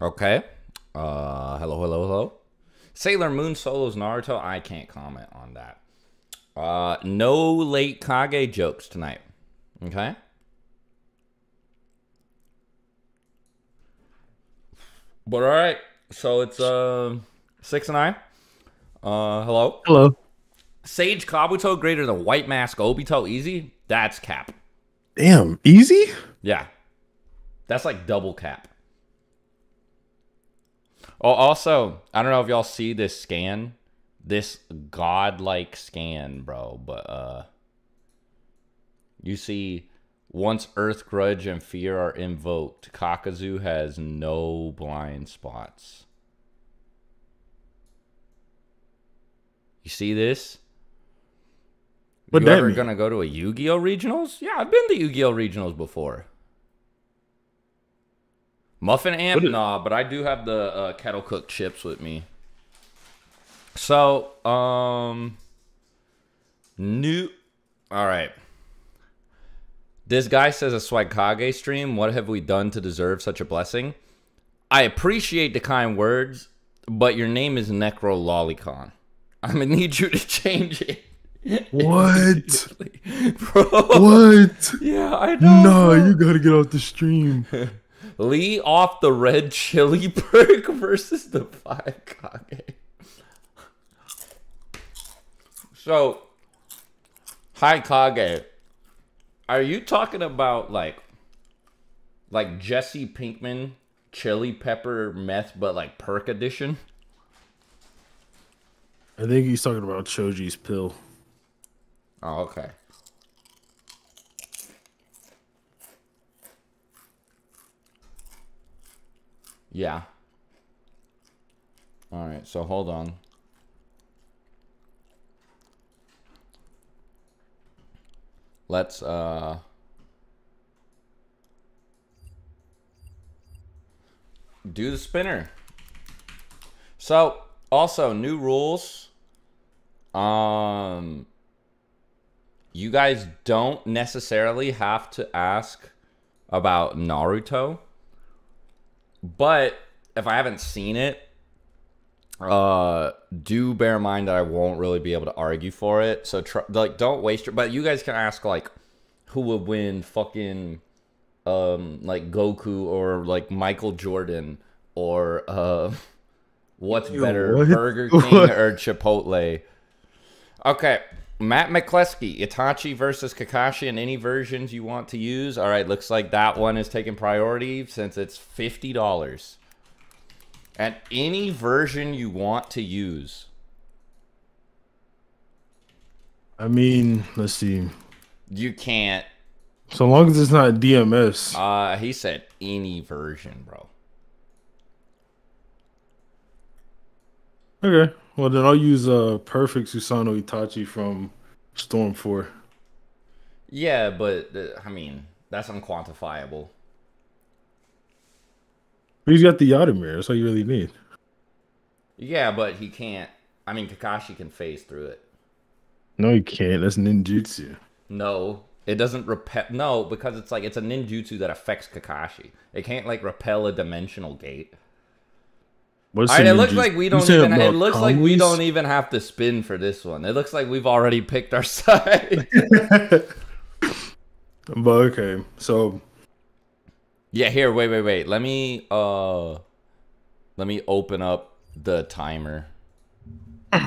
Okay. Uh, hello, hello, hello. Sailor Moon solos Naruto. I can't comment on that. Uh, no late Kage jokes tonight. Okay. But all right. So it's uh six and nine. Uh, hello. Hello. Sage Kabuto greater than White Mask Obito easy. That's cap. Damn, easy? Yeah. That's like double cap. Oh, also, I don't know if y'all see this scan, this godlike scan, bro, but uh you see once Earth Grudge and Fear are invoked, Kakuzu has no blind spots. You see this? What you ever mean? gonna go to a Yu-Gi-Oh regionals? Yeah, I've been to Yu-Gi-Oh regionals before. Muffin amp, is- nah, but I do have the uh, kettle cooked chips with me. So, um, new. All right. This guy says a Swagkage stream. What have we done to deserve such a blessing? I appreciate the kind words, but your name is Necro Lolicon. I'm gonna need you to change it. What? Bro. what? Yeah, I know. No, bro. you gotta get off the stream. Lee off the red chili perk versus the five Kage. So, hi Kage. Are you talking about like, like Jesse Pinkman chili pepper meth, but like perk edition? I think he's talking about Choji's pill. Oh, okay. Yeah. All right, so hold on. Let's uh do the spinner. So, also new rules. Um you guys don't necessarily have to ask about Naruto. But if I haven't seen it, uh, do bear in mind that I won't really be able to argue for it. So try, like, don't waste your. But you guys can ask like, who would win? Fucking, um, like Goku or like Michael Jordan or uh, what's Ew, better, what? Burger King What? or Chipotle? Okay. Matt McCleskey, Itachi versus Kakashi in any versions you want to use. All right, looks like that one is taking priority since it's $50. And any version you want to use. I mean, let's see. You can't. So long as it's not DMS. Uh, he said any version, bro. Okay. Well then I'll use uh perfect Susanoo Itachi from Storm 4. Yeah, but uh, I mean, that's unquantifiable. But he's got the Yata Mirror, that's all you really need. Yeah, but he can't. I mean, Kakashi can phase through it. No, he can't. That's ninjutsu. No, it doesn't repel. No, because it's like it's a ninjutsu that affects Kakashi. It can't like repel a dimensional gate. All right, it looks like we don't even. It looks like we don't even have to spin for this one. It looks like we've already picked our side. But okay, so yeah, here, wait, wait, wait. Let me uh, let me open up the timer.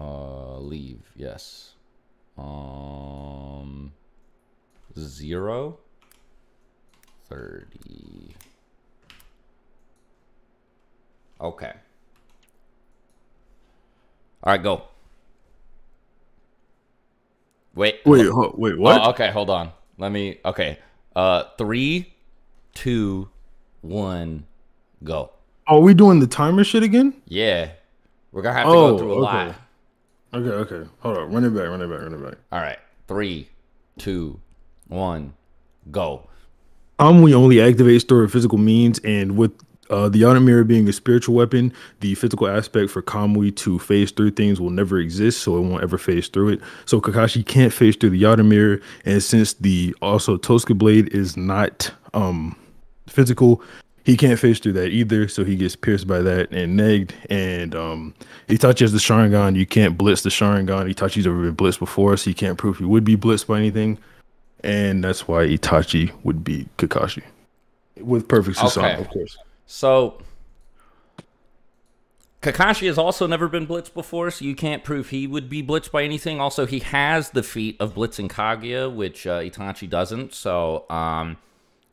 Uh, leave. Yes. Um, zero. Thirty. Okay. All right, go. Wait. wait, ho- wait, what? Oh, okay, hold on. Let me. Okay. Uh, three, two, one, go. Are we doing the timer shit again? Yeah, we're gonna have to Oh, go through a lot. okay. Okay, okay. Hold on. Run it back, run it back, run it back. All right, three, two, one, go. We only activate through physical means, and with uh, the outer mirror being a spiritual weapon, the physical aspect for Kamui to phase through things will never exist, so it won't ever phase through it. So Kakashi can't phase through the outer mirror, and since the also Totsuka blade is not um physical, he can't phase through that either. So he gets pierced by that and negged. And um Itachi has the Sharingan. You can't blitz the Sharingan. Itachi's ever been blitzed before, so he can't prove he would be blitzed by anything. And that's why Itachi would be Kakashi with perfect Susanoo, Okay. of course. So Kakashi has also never been blitzed before, so you can't prove he would be blitzed by anything. Also, he has the feat of blitzing Kaguya, which uh, Itachi doesn't. So um,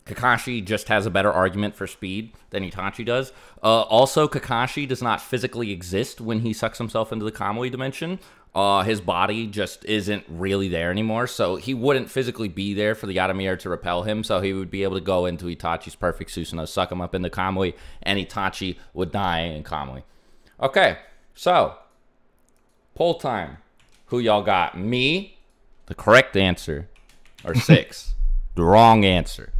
Kakashi just has a better argument for speed than Itachi does. Uh, also, Kakashi does not physically exist when he sucks himself into the Kamui dimension. Uh, his body just isn't really there anymore, so he wouldn't physically be there for the Yata Mirror to repel him. So he would be able to go into Itachi's perfect Susanoo, suck him up into Kamui, and Itachi would die in Kamui. Okay, so poll time. Who y'all got? Me, the correct answer, or six, the wrong answer.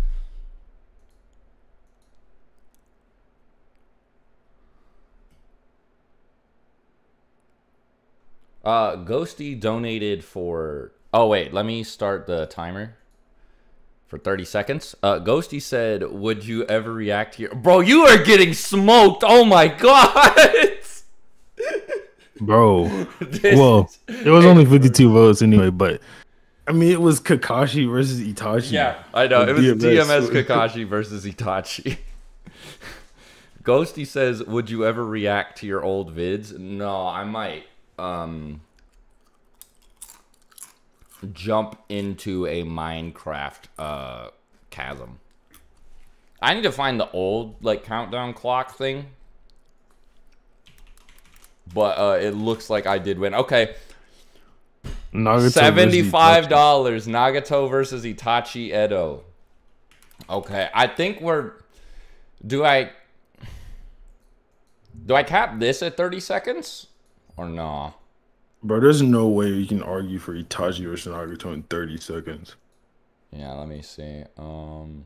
Uh, Ghosty donated for. Oh wait, let me start the timer for 30 seconds. Uh, Ghosty said, "Would you ever react here, bro? You are getting smoked. Oh my god." Bro. This Well, it was only 52 votes anyway, but I mean, it was Kakashi versus Itachi. Yeah, I know. It was DMS. DMS Kakashi versus Itachi. Ghosty says, "Would you ever react to your old vids?" No, I might um jump into a Minecraft uh chasm. I need to find the old like countdown clock thing. But uh it looks like I did win. Okay, Nagato Seventy-five dollars. Nagato versus Itachi Edo. Okay, I think we're. Do I? Do I cap this at thirty seconds, or nah? Bro, there's no way you can argue for Itachi versus Nagato in 30 seconds. Yeah, let me see. Um,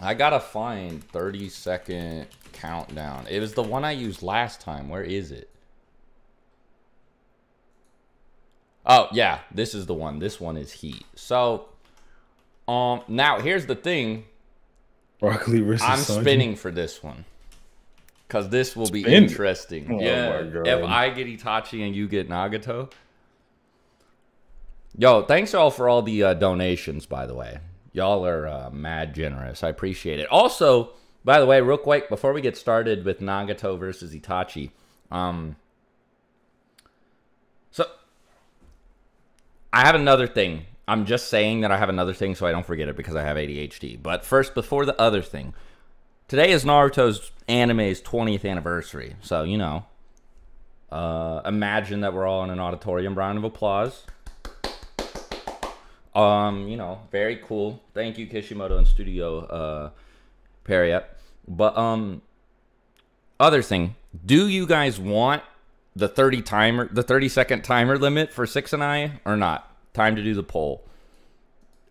I gotta find thirty second countdown. It was the one I used last time. Where is it? Oh yeah, this is the one. This one is Heat. So, um, now here's the thing. Lee versus I'm spinning for this one. Cause this will be Spin? interesting. Oh yeah. If I get Itachi and you get Nagato. Yo, thanks all for all the uh, donations, by the way. Y'all are uh, mad generous. I appreciate it. Also, by the way, real quick, before we get started with Nagato versus Itachi, um, so I have another thing. I'm just saying that I have another thing so I don't forget it because I have ADHD. But first, before the other thing, today is Naruto's anime's 20th anniversary. So, you know, uh, imagine that we're all in an auditorium. Round of applause. Um, you know, very cool. Thank you, Kishimoto and Studio uh, Pierrot. But um, other thing, do you guys want the 30 timer, the 30 second timer limit for six and I or not? Time to do the poll.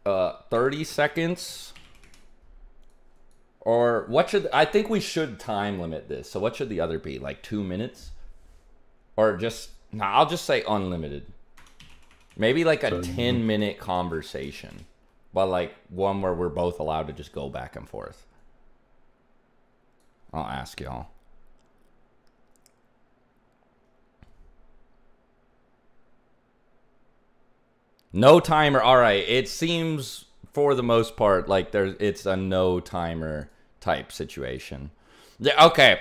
Uh, 30 seconds. Or what should I think we should time limit this? So what should the other be? Like two minutes? Or just no, I'll just say unlimited. Maybe like a 10 minute conversation. But like one where we're both allowed to just go back and forth. I'll ask y'all. No timer. All right. It seems for the most part like there's it's a no timer type situation. Yeah, okay.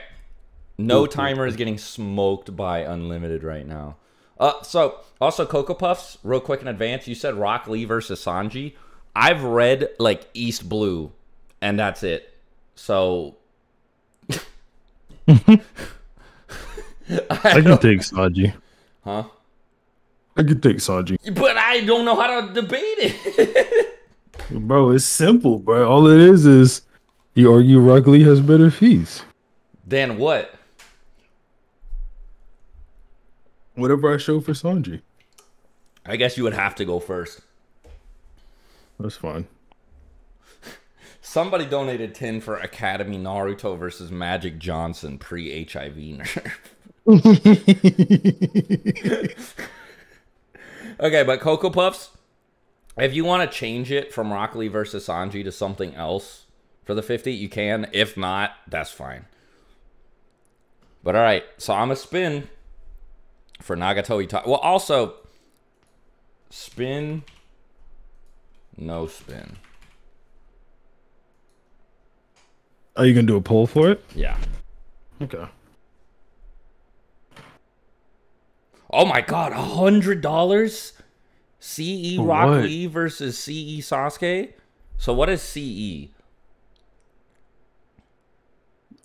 No timer is getting smoked by unlimited right now. Uh so also Cocoa Puffs, real quick in advance, you said Rock Lee versus Sanji. I've read like East Blue and that's it. So I can take Sanji. Huh? I can take Sanji. But I don't know how to debate it. Bro, it's simple, bro. All it is is you argue Rock Lee has better fees. Than what? Whatever I show for Sanji. I guess you would have to go first. That's fine. Somebody donated 10 for Academy Naruto versus Magic Johnson pre HIV nerf. okay, but Cocoa Puffs, if you want to change it from Rock Lee versus Sanji to something else for the 50, you can. If not, that's fine. But all right, so I'm a spin for Nagato Itachi. Well, also, spin, no spin. Are you gonna do a poll for it? Yeah. Okay. Oh my god, a hundred dollars? CE Rock what? Lee versus CE Sasuke? So what is? CE?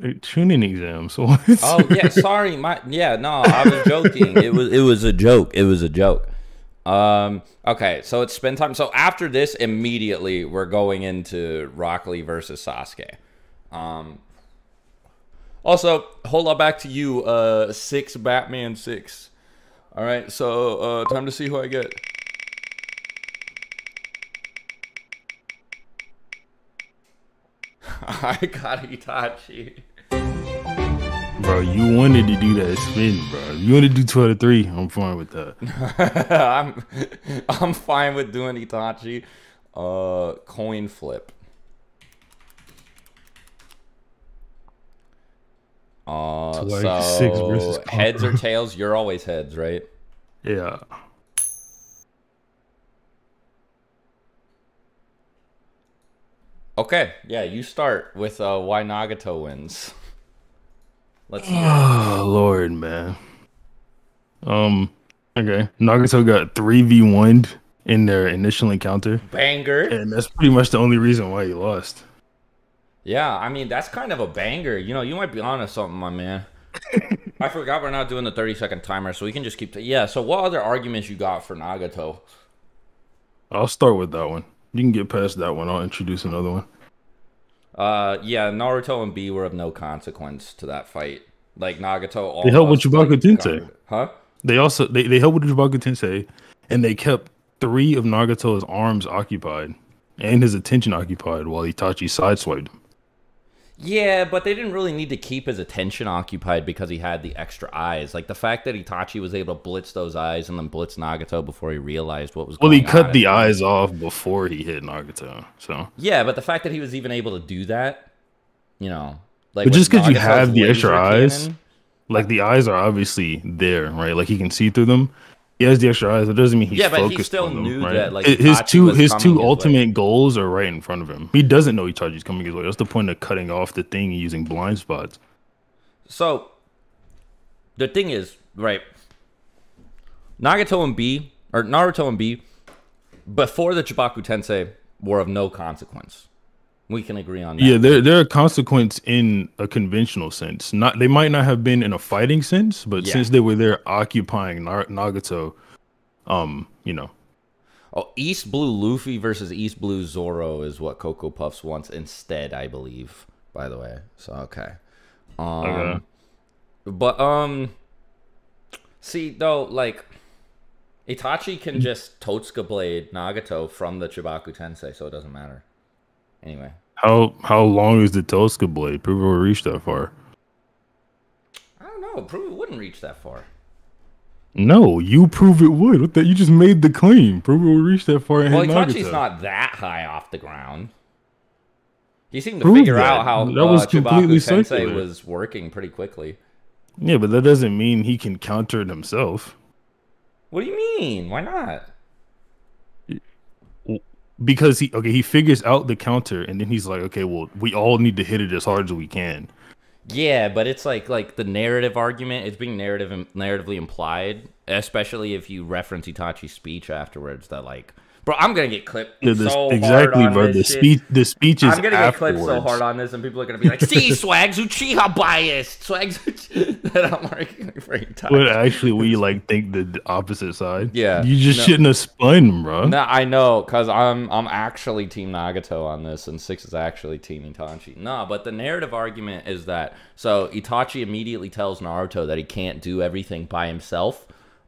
Chunin exam. So Oh yeah, sorry, my yeah, no, I was joking. It was it was a joke. It was a joke. Um okay, so it's spin time. So after this, immediately we're going into Rock Lee versus Sasuke. Um also, hold up back to you, uh six Batman six. Alright, so uh time to see who I get. I got Itachi. bro, you wanted to do that spin, bro. You want to do 12 to three? I'm fine with that. I'm I'm fine with doing Itachi. Uh, coin flip. Uh, So, so six versus heads or tails? You're always heads, right? Yeah. Okay, yeah, you start with uh, why Nagato wins. Let's. Oh Lord, man. Um. Okay. Nagato got three v one in their initial encounter, banger. and that's pretty much the only reason why he lost. Yeah, I mean that's kind of a banger. You know, you might be onto something, my man. I forgot we're not doing the 30 second timer, so we can just keep. T- yeah. So, what other arguments you got for Nagato? I'll start with that one. You can get past that one. I'll introduce another one. Uh, yeah, Naruto and B were of no consequence to that fight. Like Nagato, They helped with almost, like, Tensei. Huh? They also they, they helped with Chibaku Tensei, and they kept three of Nagato's arms occupied and his attention occupied while Itachi sideswiped him. Yeah, but they didn't really need to keep his attention occupied because he had the extra eyes. Like the fact that Itachi was able to blitz those eyes and then blitz Nagato before he realized what was Well, going on. Well, he cut the eyes off before he hit Nagato. So, Yeah, but the fact that he was even able to do that, you know, like But just because you have the extra eyes, cannon- like the eyes are obviously there, right? Like he can see through them. He has the extra eyes. It doesn't mean he's Yeah, but he still on them, knew right? that, like, his Itachi two his two his way. ultimate goals are right in front of him. He doesn't know Itachi's coming his way. That's the point of cutting off the thing and using blind spots. So the thing is, right? Nagato and B or Naruto and B before the Chibaku Tensei were of no consequence. We can agree on that. Yeah, they're they're a consequence in a conventional sense. Not they might not have been in a fighting sense, but Yeah. since they were there occupying Nagato, um, you know, Oh, East Blue Luffy versus East Blue Zoro is what Cocoa Puffs wants instead, I believe. By the way, so okay. Um, Okay. But um, see though, like Itachi can just Totsuka blade Nagato from the Chibaku Tensei, so it doesn't matter. Anyway, how how long is the Totsuka blade? People will reach that far. I don't know. Prove it wouldn't reach that far. No, you prove it would. What that you just made the claim. Prove it will reach that far Well, Itachi's not that high off the ground. He seemed to Prove figure that. out how That uh, was completely Tensei circular. was working pretty quickly. Yeah, but that doesn't mean he can counter it himself. What do you mean? Why not? Because he okay, he figures out the counter and then he's like, okay, well, we all need to hit it as hard as we can. Yeah, but it's like like the narrative argument. It's being narrative narratively implied, especially if you reference Itachi's speech afterwards. That like, bro, I'm gonna get clipped Yeah, this, so exactly, hard on bro. The shit. speech, the speech is I'm gonna get clipped so hard on this, and people are gonna be like, "See, Swags Uchiha biased, Swags that I'm arguing for Itachi. But actually, we like think the opposite side. Yeah, you just no. shouldn't have spun, bro. No, I know, cause I'm I'm actually Team Nagato on this, and Six is actually Team Itachi. No, but the narrative argument is that so Itachi immediately tells Naruto that he can't do everything by himself.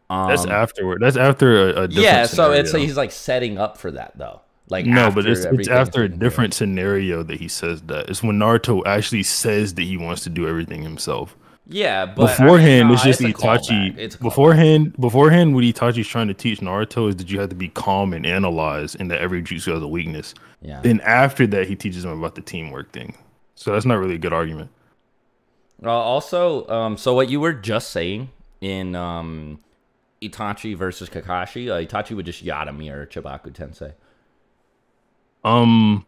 Um, That's afterward. That's after a, a different yeah, so it's scenario. he's like setting up for that though. Like No, but it's it's after a different scenario that he says that. It's when Naruto actually says that he wants to do everything himself. Yeah, but I mean, beforehand, it's just a Itachi. It's beforehand, beforehand, what Itachi's trying to teach Naruto is that you have to be calm and analyze, and that every jutsu has a weakness. Yeah. Then after that, he teaches him about the teamwork thing. So that's not really a good argument. Uh, also, um, so what you were just saying in um, Itachi versus Kakashi, uh, Itachi would just Yata Mirror Chibaku Tensei. Um,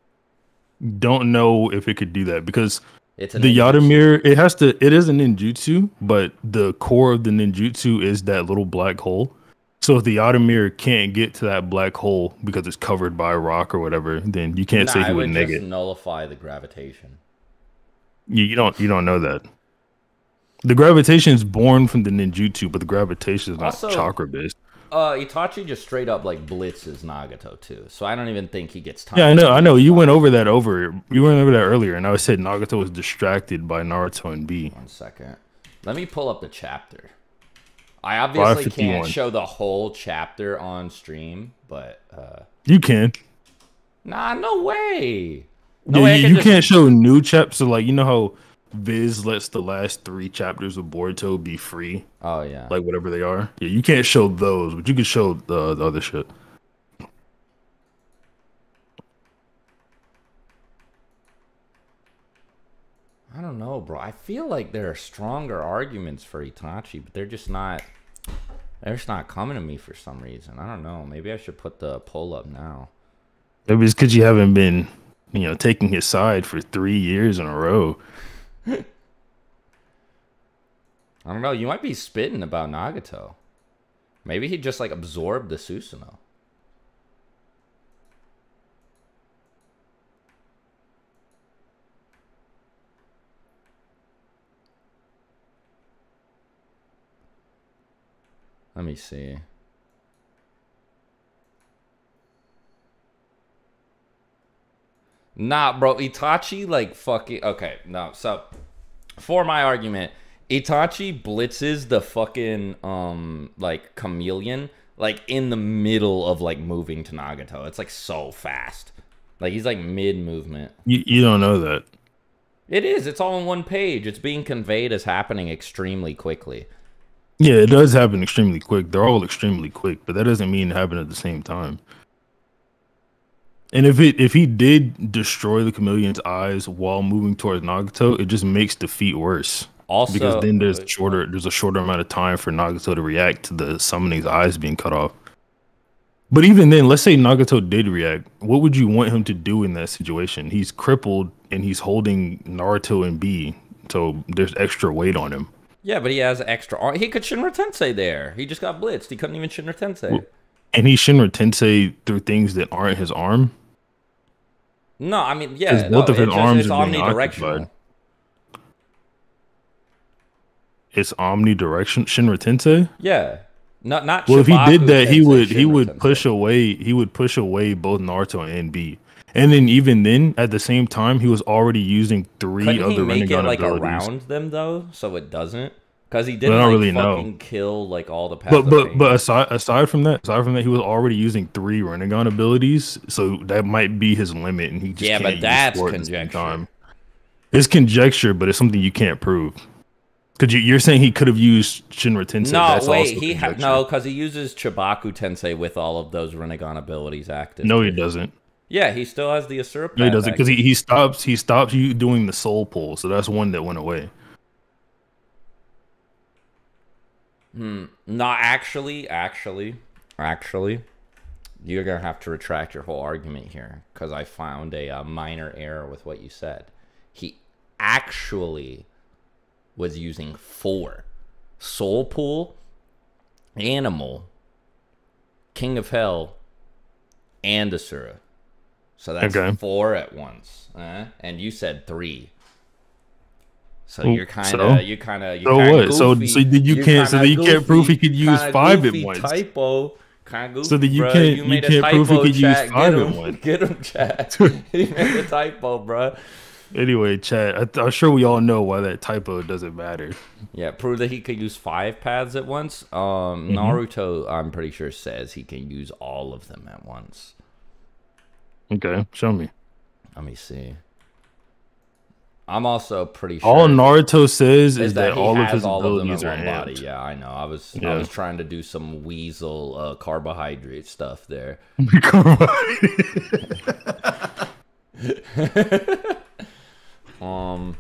don't know if it could do that because It's the. Yata Mirror, it has to. It is a ninjutsu, but the core of the ninjutsu is that little black hole. So if the Yata Mirror can't get to that black hole because it's covered by a rock or whatever, then you can't Nah, say he would would neg just it. nullify the gravitation. You, you don't. You don't know that. The gravitation is born from the ninjutsu, but the gravitation is not Also- chakra based. Uh, Itachi just straight up like blitzes Nagato too, so I don't even think he gets time. Yeah, I know. I know. You went over that over. You went over that earlier, and I said Nagato was distracted by Naruto and B. One second. Let me pull up the chapter. I obviously can't show the whole chapter on stream, but uh You can. nah, no way. No yeah, way you, can can't show new chapters. So like you know how Viz lets the last three chapters of Boruto be free, Oh yeah. like whatever they are. Yeah, you can't show those, but you can show the, the other shit. I don't know, bro. I feel like there are stronger arguments for Itachi, but they're just not. They're just not coming to me for some reason. I don't know. Maybe I should put the poll up now. Maybe it's because you haven't been, you know, taking his side for three years in a row. I don't know. You might be spitting about Nagato. Maybe he just like absorbed the Susanoo. Let me see. Nah, bro. Itachi, like, fucking. Okay, no. So, for my argument, Itachi blitzes the fucking, um, like, chameleon, like, in the middle of, like, moving to Nagato. It's, like, so fast. Like, he's, like, mid movement. You you don't know that. It is. It's all in one page. It's being conveyed as happening extremely quickly. Yeah, it does happen extremely quick. They're all extremely quick, but that doesn't mean it happened at the same time. And if it if he did destroy the chameleon's eyes while moving towards Nagato, it just makes defeat worse. Also, because then there's shorter there's a shorter amount of time for Nagato to react to the summoning's eyes being cut off. But even then, let's say Nagato did react, what would you want him to do in that situation? He's crippled and he's holding Naruto and B, so there's extra weight on him. Yeah, but he has extra. ar- He could Shinra Tensei there. He just got blitzed. He couldn't even Shinra Tensei. And he Shinra Tensei through things that aren't his arm. No, I mean, yeah, 'Cause both no, of his it's, arms it's are being omnidirectional. It's omnidirection Shinra Tensei. Yeah, not not. Well, if he did that, he Tensei, would he would Tensei. push away he would push away both Naruto and B. And then even then, at the same time, he was already using 3 Couldn't other he make it like abilities. around them though, so it doesn't? Because he didn't I don't like, really know. fucking kill like all the. But but but aside aside from that, aside from that, he was already using three Rinnegan abilities, so that might be his limit, and he just Yeah, but that's four at the same conjecture. It's conjecture, but it's something you can't prove. Because you, you're saying he could have used Shinra Tensei. No, that's wait, he ha- no, because he uses Chibaku Tensei with all of those Rinnegan abilities active. no, he doesn't. Yeah, he still has the Asura. No, he doesn't because he, he stops he stops you doing the soul pull, so that's one that went away. No, actually, actually, actually, you're gonna have to retract your whole argument here because I found a, uh minor error with what you said. He actually was using four: Soul Pull, Animal, King of Hell, and Asura. So that's Okay. four at once, uh, and you said three. So Well, you're kind so? of you kind of So what? So- so then you can't- so then you can't prove he could use five at once. Typo, kind of goofy. So then you bruh. can't- you a can't prove he could use chat. five Get at once. Get him, chat. he made a typo, bro. Anyway, Chad, I I'm sure we all know why that typo doesn't matter. Yeah, prove that he could use five paths at once. Um, Mm-hmm. Naruto, I'm pretty sure says he can use all of them at once. Okay, show me. Let me see. I'm also pretty sure All Naruto says is, is that, he all of his all of them abilities in are one body. Yeah, I know. I was I was trying to do some weasel uh, carbohydrate stuff there. Um,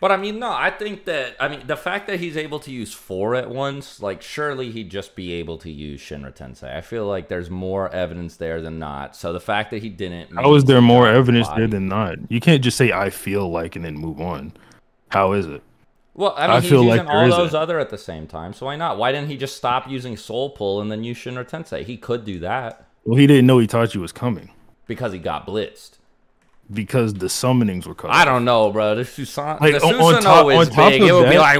but I mean, no, I think that I mean the fact that he's able to use four at once, like surely he'd just be able to use Shinra Tensei. I feel like there's more evidence there than not. So the fact that he didn't, How is there more evidence body. there than not? You can't just say I feel like and then move on. How is it? Well, I mean, I he's feel using like all isn't. those other at the same time, so why not? Why didn't he just stop using Soul Pull and then use Shinra Tensei? He could do that Well, he didn't know Itachi was coming because he got blitzed. Because the summonings were cut. I don't know, bro. The, Susan- Like, the on- on top- is on top big. of It would be like,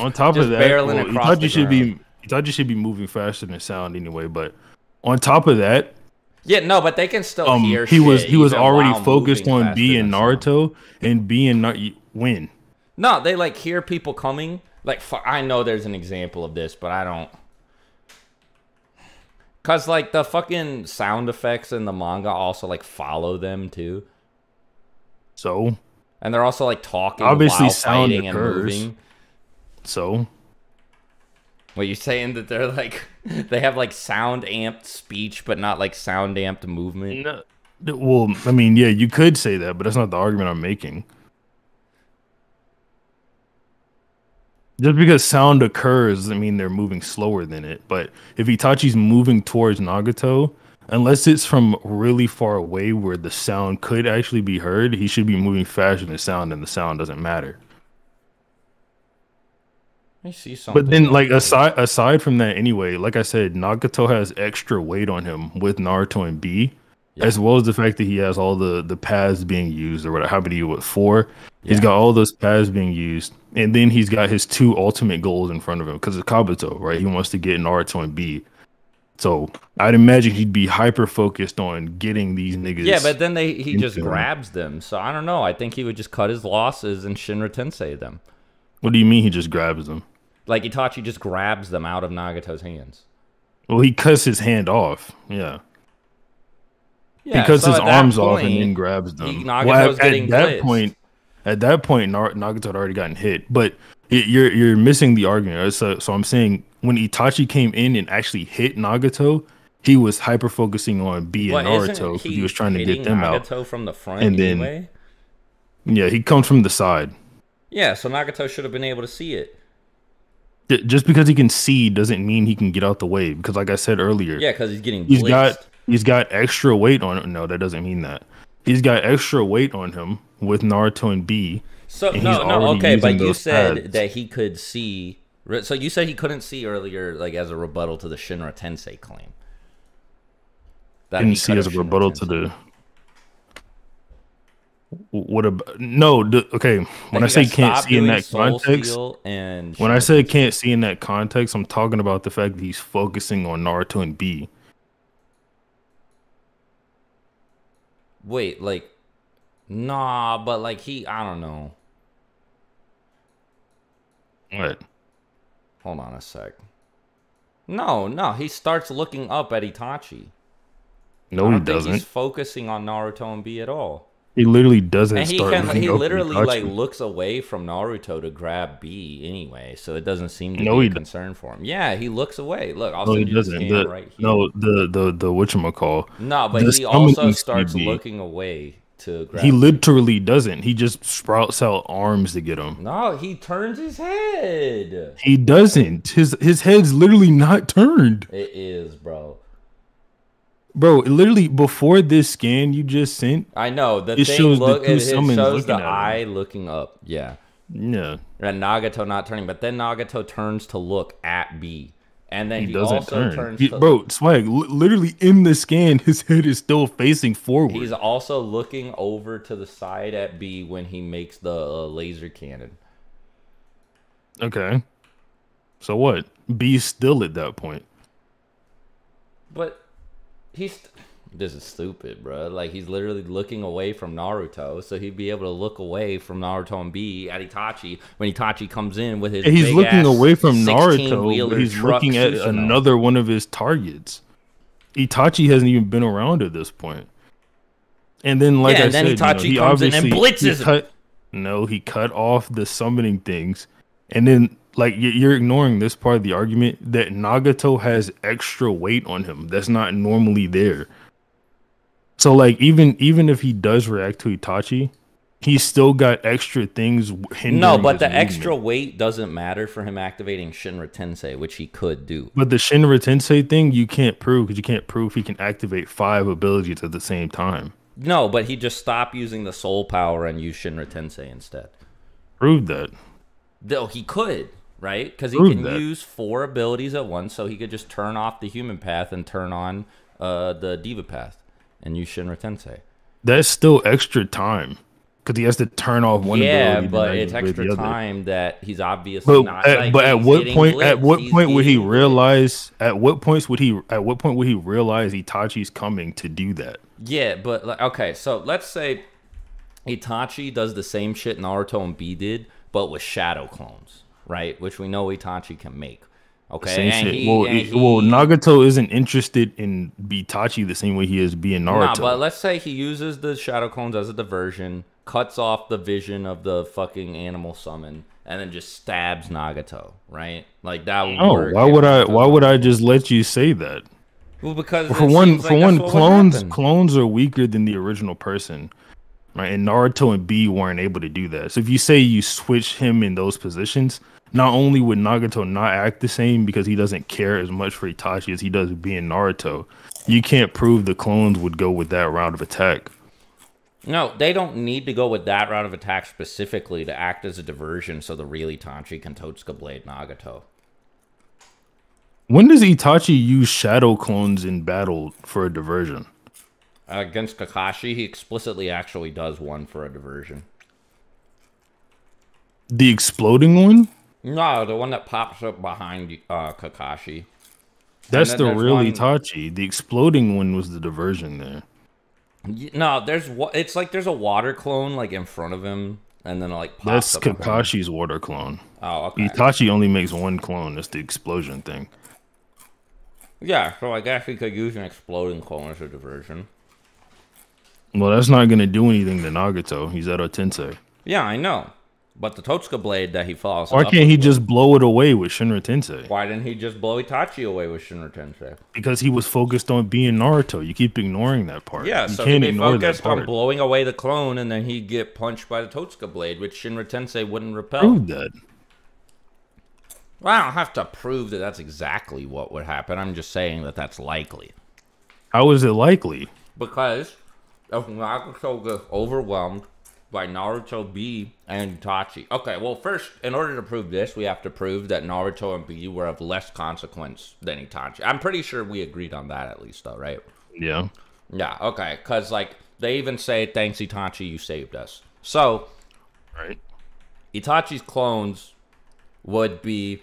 On top of that, barreling well, across the Itachi should be Itachi should be moving faster than sound anyway. But on top of that, yeah, no, but they can still um, hear. he was he was already focused on B faster and. Naruto, and B and Nar- win. No, they like hear people coming. Like I know there's an example of this, but I don't. Cause like the fucking sound effects in the manga also like follow them too, So and they're also like talking Obviously while sound fighting and moving. so What you saying that they're like they have like sound amped speech, but not like sound amped movement? no, well, I mean, yeah, you could say that, but that's not the argument I'm making. Just because sound occurs doesn't mean they're moving slower than it. But if Itachi's moving towards Nagato, unless it's from really far away where the sound could actually be heard, he should be moving faster than sound, and the sound doesn't matter. I see something. But then, like aside aside from that, anyway, like I said, Nagato has extra weight on him with Naruto and B, Yeah. as well as the fact that he has all the the paths being used or whatever. How many? What four? He's Yeah. got all those paths being used, and then he's got his two ultimate goals in front of him because it's Kabuto, right? He wants to get Naruto and B. So I'd imagine he'd be hyper focused on getting these niggas. yeah, but then they he just him. grabs them. So I don't know. I think he would just cut his losses and Shinra Tensei them. what do you mean he just grabs them? Like Itachi just grabs them out of Nagato's hands. Well, he cuts his hand off. Yeah. Yeah, because so his arms off and then grabs them. he- Well, at, getting at that point, at that point, Nagato had already gotten hit. But you're you're missing the argument. right? So so I'm saying when Itachi came in and actually hit Nagato, he was hyper focusing on B and Well, Naruto because he he was trying to get them out. Nagato from the front And then- anyway. Yeah, he comes from the side. Yeah, so Nagato should have been able to see it. Just because he can see doesn't mean he can get out the way. Because like I said earlier, Yeah, because he's getting he's blitzed. got he's got extra weight on. No, that doesn't mean that. He's got extra weight on him with Naruto and B. So and no, no, okay, but you said that he could see. So you said he couldn't see earlier, like as a rebuttal to the Shinra Tensei claim. That didn't see as a Shinra rebuttal to the what about no the, okay when i say can't see in that context and when i say Tensei. can't see in that context i'm talking about the fact that he's focusing on naruto and b wait, like, nah, but like he, I don't know. what Hold on a sec. No, no, he starts looking up at Itachi. no he doesn't He's focusing on Naruto and B at all. he literally doesn't And he start can he literally like looks away from Naruto to grab B anyway, so it doesn't seem to No, be a concern for him. Yeah, he looks away. Look, I'll no he you doesn't the, right here. no the the the whatchamacall no, but the he also starts looking away to grab. he literally doesn't he just sprouts out arms to get him no, he turns his head. he doesn't his his head's literally not turned It is, bro. bro literally before this scan you just sent I know the It thing shows the look two it, it shows the at him. eye looking up. Yeah. yeah And Nagato not turning, but then Nagato turns to look at B. And then He he, doesn't also turn. turns He- to bro, swag. Li- literally in the scan, his head is still facing forward. He's also looking over to the side at B when he makes the uh, laser cannon. okay. So what? B's still at that point. But he's this is stupid, bro. Like he's literally looking away from Naruto, so he'd be able to look away from Naruto and B at Itachi when Itachi comes in with his. He's looking away from Naruto. He's looking at Susanoo. another one of his targets. Itachi hasn't even been around at this point. And then, like Yeah, I said, you know, Itachi he comes in and obviously- he blitzes him. cut, No, he cut off the summoning things, and then like you're ignoring this part of the argument that Nagato has extra weight on him that's not normally there. So like even even if he does react to Itachi, he's still got extra things hindering. No, but the movement. extra weight doesn't matter for him activating Shinra Tensei, which he could do. But the Shinra Tensei thing you can't prove because you can't prove he can activate five abilities at the same time. No, but he just stopped using the soul power and use Shinra Tensei instead. Prove that. Though he could, right? Because he can that. use four abilities at once, so he could just turn off the human path and turn on uh, the Deva path and use Shinra Tensei. That's still extra time because he has to turn off one yeah, but it's extra time that he's obviously But not. at, like, but at what point? At what point would he blitzed. realize? At what points would he? At what point would he realize Itachi's coming to do that? Yeah, but like, okay, so let's say Itachi does the same shit Naruto and B did, but with shadow clones, right? Which we know Itachi can make. Okay, Same and shit. he- well, it- well, Nagato isn't interested in Itachi the same way he is being Nah, Naruto. but let's say he uses the shadow clones as a diversion, cuts off the vision of the fucking animal summon, and then just stabs Nagato, right? Like that would oh, why would I? Why would I just let you say that? Well, because for one, for like one, that's what would clones clones are weaker than the original person, right? And Naruto and B weren't able to do that. So if you say you switch him in those positions, not only would Nagato not act the same because he doesn't care as much for Itachi as he does being Naruto, you can't prove the clones would go with that round of attack. No, they don't need to go with that round of attack specifically to act as a diversion so the real Itachi can Totsuka Blade Nagato. When does Itachi use shadow clones in battle for a diversion? Against Kakashi, he explicitly actually does one for a diversion. The exploding one? No, the one that pops up behind uh, Kakashi. That's the there's real one- Itachi. The exploding one was the diversion there. No, there's it's like there's a water clone like in front of him, and then it, like pops That's up behind him. Kakashi's water clone. Oh, okay. Itachi only makes one clone. That's the explosion thing. Yeah, so I guess he could use an exploding clone as a diversion. Well, that's not gonna do anything to Nagato. He's at a Tensei. Yeah, I know. But the Totsuka blade that he follows. Why can't he just blow it away with Shinra Tensei? Why didn't he just blow Itachi away with Shinra Tensei? Because he was focused on being Naruto. You keep ignoring that part. Yeah, you so can't that focused on blowing away the clone, and then he'd get punched by the Totsuka blade, which Shinra Tensei wouldn't repel. Prove that. Well, I don't have to prove that that's exactly what would happen. I'm just saying that that's likely. How is it likely? Because if Nagato gets overwhelmed by Naruto B and Itachi. Okay, well, first, in order to prove this, we have to prove that Naruto and B were of less consequence than Itachi. I'm pretty sure we agreed on that at least, though, right? Yeah. Yeah, okay. Because, like, they even say, thanks, Itachi, you saved us. So, Right. Itachi's clones would be,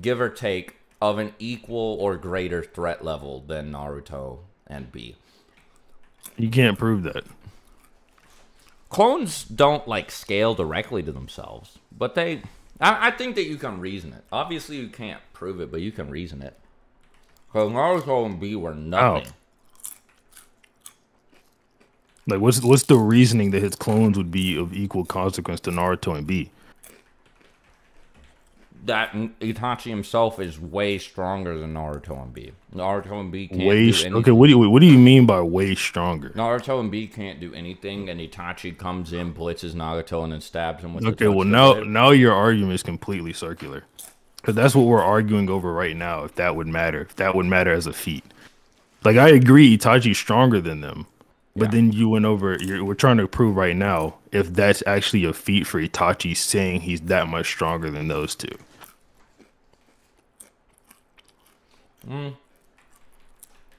give or take, of an equal or greater threat level than Naruto and B. You can't prove that. Clones don't like scale directly to themselves, but they. I, I think that you can reason it. Obviously, you can't prove it, but you can reason it. Because Naruto and B were nothing. Oh. Like, what's what's the reasoning that his clones would be of equal consequence to Naruto and B? That Itachi himself is way stronger than Naruto and B. Naruto and B can't Way do okay. What do you what do you mean by way stronger? Naruto and B can't do anything, and Itachi comes in, blitzes Nagato, and then stabs him with the Okay, well now now your argument is completely circular. Cuz that's what we're arguing over right now if that would matter. If that would matter as a feat. Like I agree Itachi's stronger than them. But Yeah. then you went over you're, we're trying to prove right now if that's actually a feat for Itachi saying he's that much stronger than those two.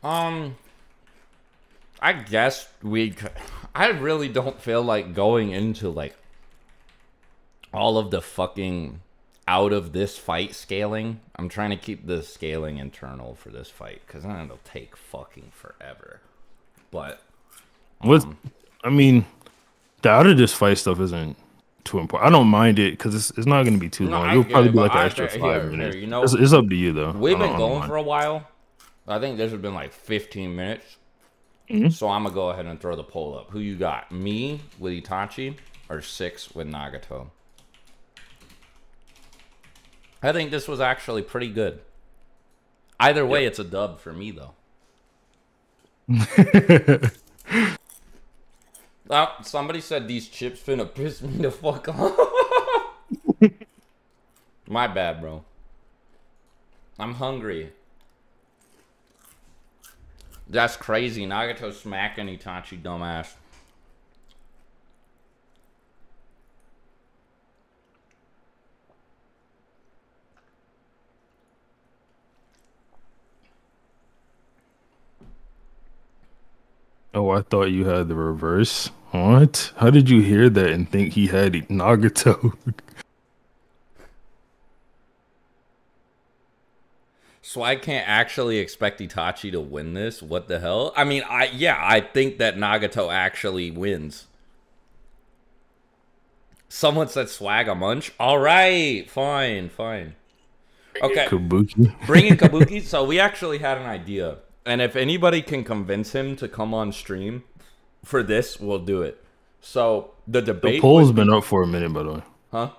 Um, I guess we. I really don't feel like going into like all of the fucking out of this fight scaling. I'm trying to keep the scaling internal for this fight because then it'll take fucking forever. But What Um, I mean, the out of this fight stuff isn't too important. I don't mind it because it's, it's not going to be too No, long. I You'll probably it, be like an extra five here- minutes. here, you know, it's, it's up to you though. we've been going for a while. I think this has been like 15 minutes. Mm-hmm. So I'm gonna go ahead and throw the poll up. Who you got? Me with Itachi or six with Nagato? I think this was actually pretty good. Either way, it's a dub for me though. Oh, somebody said these chips finna piss me the fuck off. My bad, bro. I'm hungry. That's crazy. Nagato smacking Itachi, dumbass. Oh, I thought you had the reverse. What? How did you hear that and think he had Nagato? So I can't actually expect Itachi to win this. What the hell? I mean, I yeah, I think that Nagato actually wins. Someone said swag a munch. All right, fine, fine. Okay, Kabuki. bringing Kabuki. So we actually had an idea, and if anybody can convince him to come on stream for this, we'll do it. So the debate. The poll's would- been up for a minute, by the way. huh?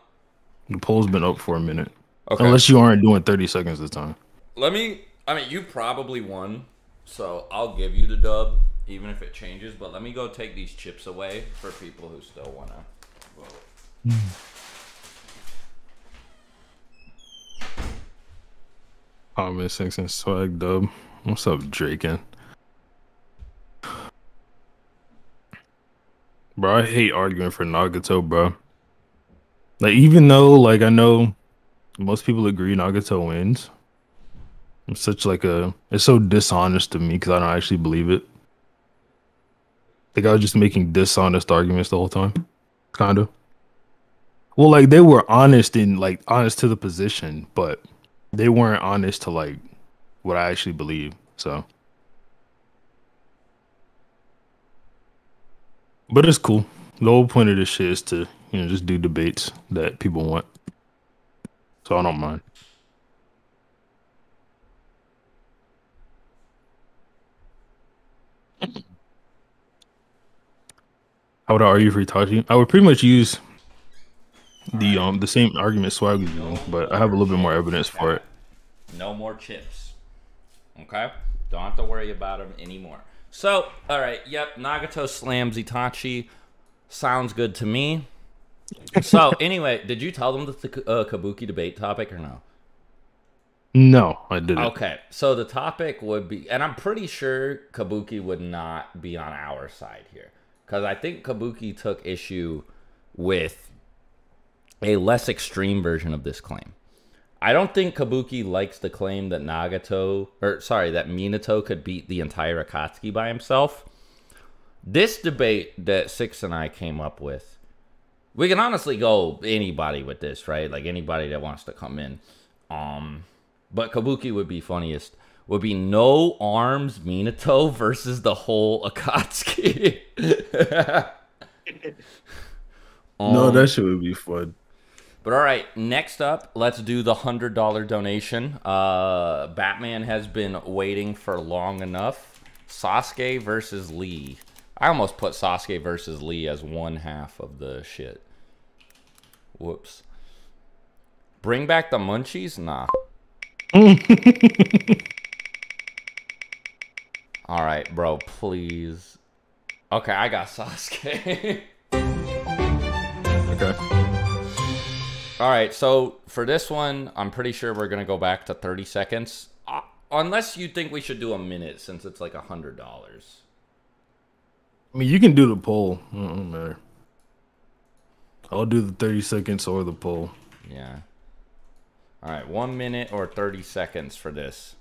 The poll's been up for a minute. Okay. Unless you aren't doing 30 seconds this time. Let me. I mean, you probably won, so I'll give you the dub, even if it changes. But let me go take these chips away for people who still wanna vote. Comment section swag dub. What's up, Draken? Bro, I hate arguing for Nagato, bro. Like, even though, like, I know most people agree Nagato wins. It's such like a, it's so dishonest to me because I don't actually believe it. Like, I was just making dishonest arguments the whole time, kind of. Well, like they were honest in like honest to the position, but they weren't honest to like what I actually believe. So, but it's cool. The whole point of this shit is to you know just do debates that people want. So I don't mind. How would I argue for Itachi? I would pretty much use the um the same argument Swag was using, but I have a little bit more evidence for it. No more chips. Okay? Don't have to worry about them anymore. So, all right. Yep. Nagato slams Itachi. Sounds good to me. So, anyway, did you tell them the uh, Kabuki debate topic or no? No, I didn't. Okay, so the topic would be, and I'm pretty sure Kabuki would not be on our side here, because I think Kabuki took issue with a less extreme version of this claim. I don't think Kabuki likes the claim that Nagato, or sorry, that Minato could beat the entire Akatsuki by himself. This debate that Six and I came up with, we can honestly go anybody with this, right? Like anybody that wants to come in. Um, but Kabuki would be funniest. Would be no arms Minato versus the whole Akatsuki. no, Um, that shit would be fun. But all right, next up, let's do the hundred dollar donation. Uh, Batman has been waiting for long enough. Sasuke versus Lee. I almost put Sasuke versus Lee as one half of the shit. Whoops. Bring back the munchies? Nah. All right, bro, please. Okay, I got Sasuke. Okay. All right, so for this one, I'm pretty sure we're gonna go back to 30 seconds, uh, unless you think we should do a minute since it's like a hundred dollars. I mean, you can do the poll. It don't matter. I'll do the 30 seconds or the poll. Yeah. All right, one minute or 30 seconds for this.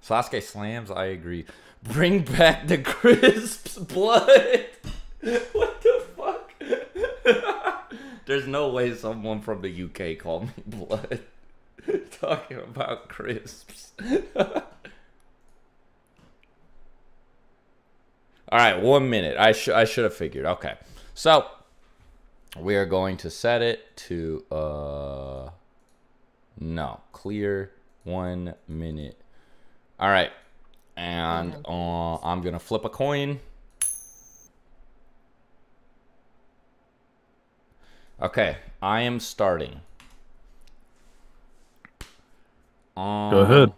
Sasuke slams, I agree. Bring back the crisps blood. what the fuck? There's no way someone from the UK called me blood. Talking about crisps. All right, one minute. I should I should have figured. Okay, so we are going to set it to uh no clear one minute. All right, and uh, I'm gonna flip a coin. Okay, I am starting. Um, Go ahead.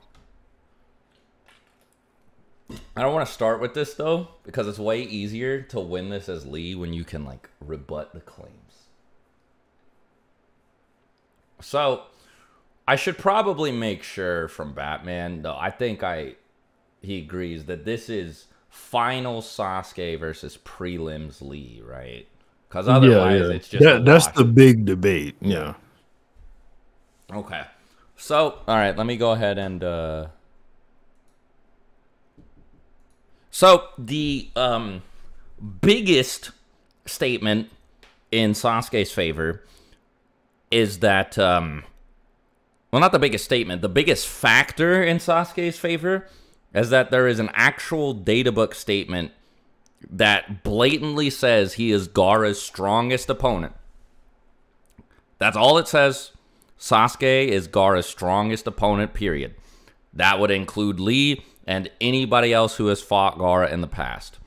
I don't want to start with this though because it's way easier to win this as Lee when you can like rebut the claims. So, I should probably make sure from Batman though. I think I he agrees that this is final Sasuke versus prelims Lee, right? Because otherwise, it's just that, that's the big debate. Yeah. Okay. So, all right, let me go ahead and uh So, the um biggest statement in Sasuke's favor is that um well, not the biggest statement, the biggest factor in Sasuke's favor is that there is an actual databook statement that blatantly says he is Gaara's strongest opponent. That's all it says. Sasuke is Gaara's strongest opponent, period. That would include Lee and anybody else who has fought Gaara in the past.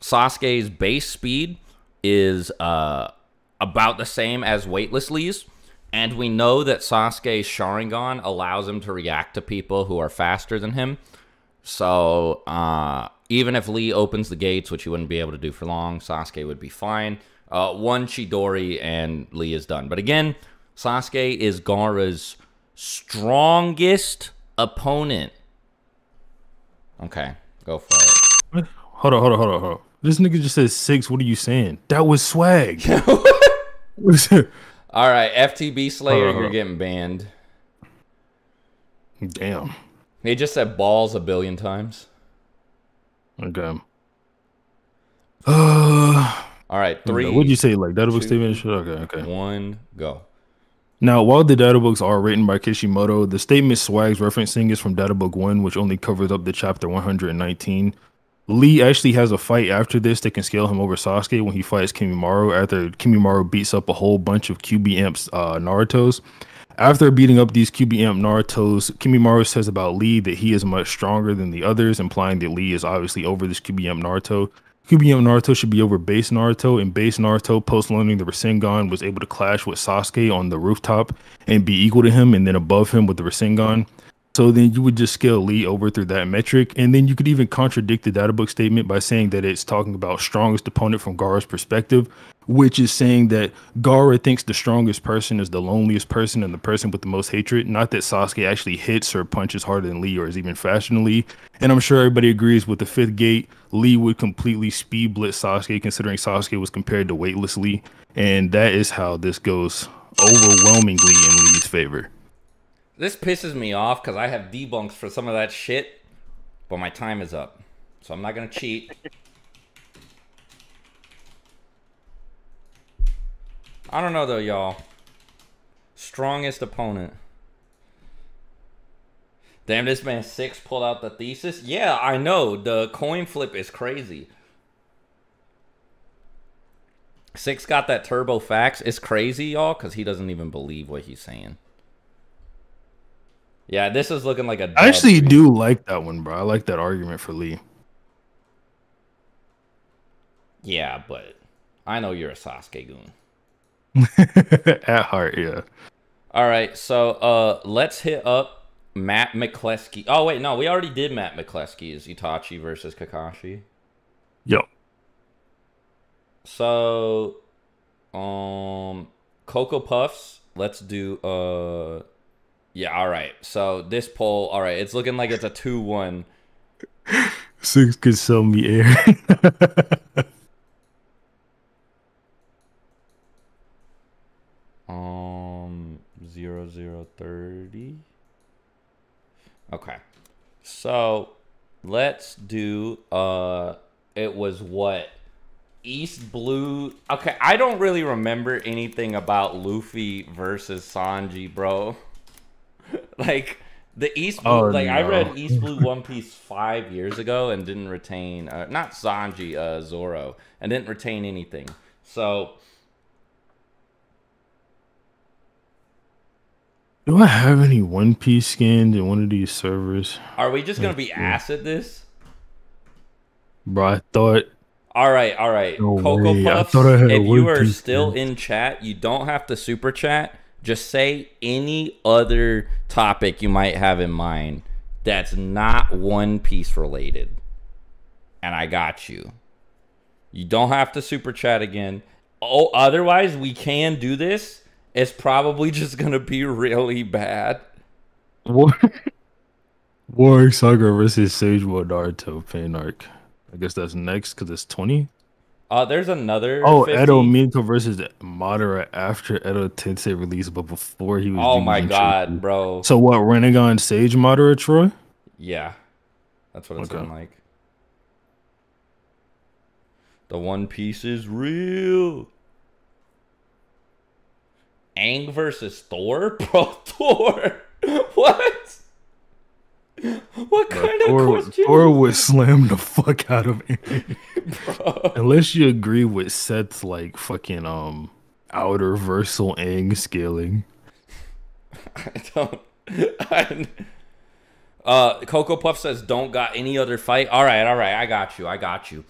Sasuke's base speed is uh, about the same as Weightless Lee's, and we know that Sasuke's Sharingan allows him to react to people who are faster than him. So uh, even if Lee opens the gates, which he wouldn't be able to do for long, Sasuke would be fine. Uh, one Chidori and Lee is done. But again, Sasuke is Gaara's strongest opponent. Okay, go for it. Hold on, hold on, hold on, hold on. This nigga just said six. What are you saying? That was swag. All right, FTB Slayer, on, you're getting banned. Damn. He just said balls a billion times. Okay. Uh, All right, three, what'd you say? Like databook two, statement? shit? Okay, okay. one, go. Now, while the data books are written by Kishimoto, the statement Swag's referencing is from Data Book 1, which only covers up to chapter 119. Lee actually has a fight after this that can scale him over Sasuke when he fights Kimimaro after Kimimaro beats up a whole bunch of QB Amps uh, Naruto's. After beating up these QBM Naruto's, Kimimaro says about Lee that he is much stronger than the others, implying that Lee is obviously over this QBM Naruto. QBM Naruto should be over base Naruto, and base Naruto, post learning the Rasengan, was able to clash with Sasuke on the rooftop and be equal to him and then above him with the Rasengan. So then you would just scale Lee over through that metric. And then you could even contradict the databook statement by saying that it's talking about strongest opponent from Gaara's perspective, which is saying that Gaara thinks the strongest person is the loneliest person and the person with the most hatred. Not that Sasuke actually hits or punches harder than Lee or is even faster than Lee. And I'm sure everybody agrees with the fifth gate, Lee would completely speed blitz Sasuke, considering Sasuke was compared to weightless Lee. And that is how this goes overwhelmingly in Lee's favor. This pisses me off because I have debunks for some of that shit, but my time is up. So I'm not going to cheat. I don't know though, y'all. Strongest opponent. Damn, this man six pulled out the thesis. Yeah, I know. The coin flip is crazy. Six got that turbo fax. It's crazy, y'all, because he doesn't even believe what he's saying. Yeah, this is looking like a. I actually do like that one, bro. I like that argument for Lee. Yeah, but I know you're a Sasuke goon. At heart, yeah. All right, so uh, let's hit up Matt McCleskey. Oh wait, no, we already did Matt McCleskey's Itachi versus Kakashi. Yep. So, um, Cocoa Puffs. Let's do uh, yeah. All right. So this poll. All right, it's looking like it's a two-one. Six could sell me air. Um, zero zero thirty. Okay, so let's do. Uh, it was what East Blue. Okay, I don't really remember anything about Luffy versus Sanji, bro. like the East Blue. Oh, like I read East Blue One Piece five years ago and didn't retain. Uh, not Sanji, uh, Zoro, and didn't retain anything. So Do I have any One Piece skins in one of these servers? Are we just gonna be ass at this? Bro, I thought All right, all right. No Cocoa way. Puffs. thought I had if you are still skin. in chat, you don't have to super chat. Just say any other topic you might have in mind that's not One Piece related, and I got you. You don't have to super chat again. Oh, otherwise we can do this. It's probably just gonna be really bad. War War Saga versus Sage World Naruto Pain Arc. I guess that's next because it's 20. Uh, there's another. Oh, 50. Edo Miko versus Madara after Edo Tensei release, but before he was. Oh my god, bro. So what? Rinnegan Sage Madara Troy? Yeah, that's what it's Okay. like. The One Piece is real. Aang versus Thor, bro. Thor, what? What kind of Thor, question? Thor would slam the fuck out of bro? Unless you agree with Seth's like fucking um outer versal Aang scaling. I don't. I, uh, Cocoa Puff says, "Don't got any other fight." All right, all right. I got you. I got you.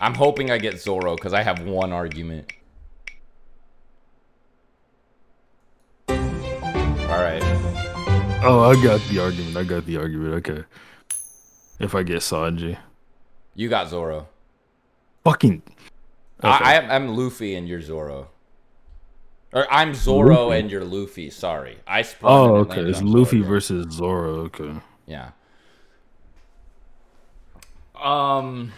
I'm hoping I get Zoro because I have one argument. All right. Oh, I got the argument. I got the argument. Okay. If I get Sanji. You got Zoro. Fucking Okay. I, I am, I'm Luffy and you're Zoro. Or I'm Zoro Luffy? and you're Luffy. Sorry, I sprung Oh, okay. It's Luffy Zoro. versus Zoro. Okay. Yeah. Um.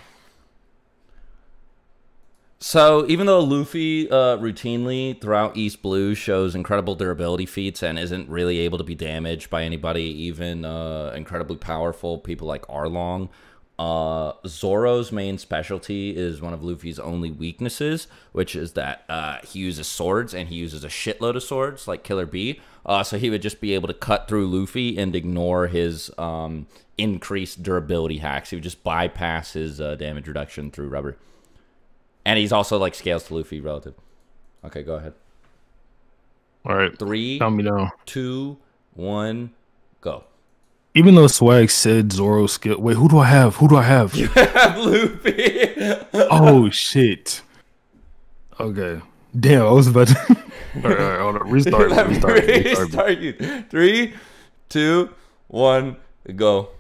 So even though Luffy uh, routinely throughout East Blue shows incredible durability feats and isn't really able to be damaged by anybody, even uh, incredibly powerful people like Arlong, uh, Zoro's main specialty is one of Luffy's only weaknesses, which is that uh, he uses swords and he uses a shitload of swords like Killer B. Uh, so he would just be able to cut through Luffy and ignore his um, increased durability hacks. He would just bypass his uh, damage reduction through rubber. And he's also like scales to Luffy relative. Okay, go ahead. All right. Three, Count me down. two, one, go. Even though Swag said Zoro skill. Wait, who do I have? Who do I have? You have Luffy. oh shit. Okay. Damn, I was about to. all right, all right, hold on. Restart. Restart, restart. restart you. Three, two, one, go.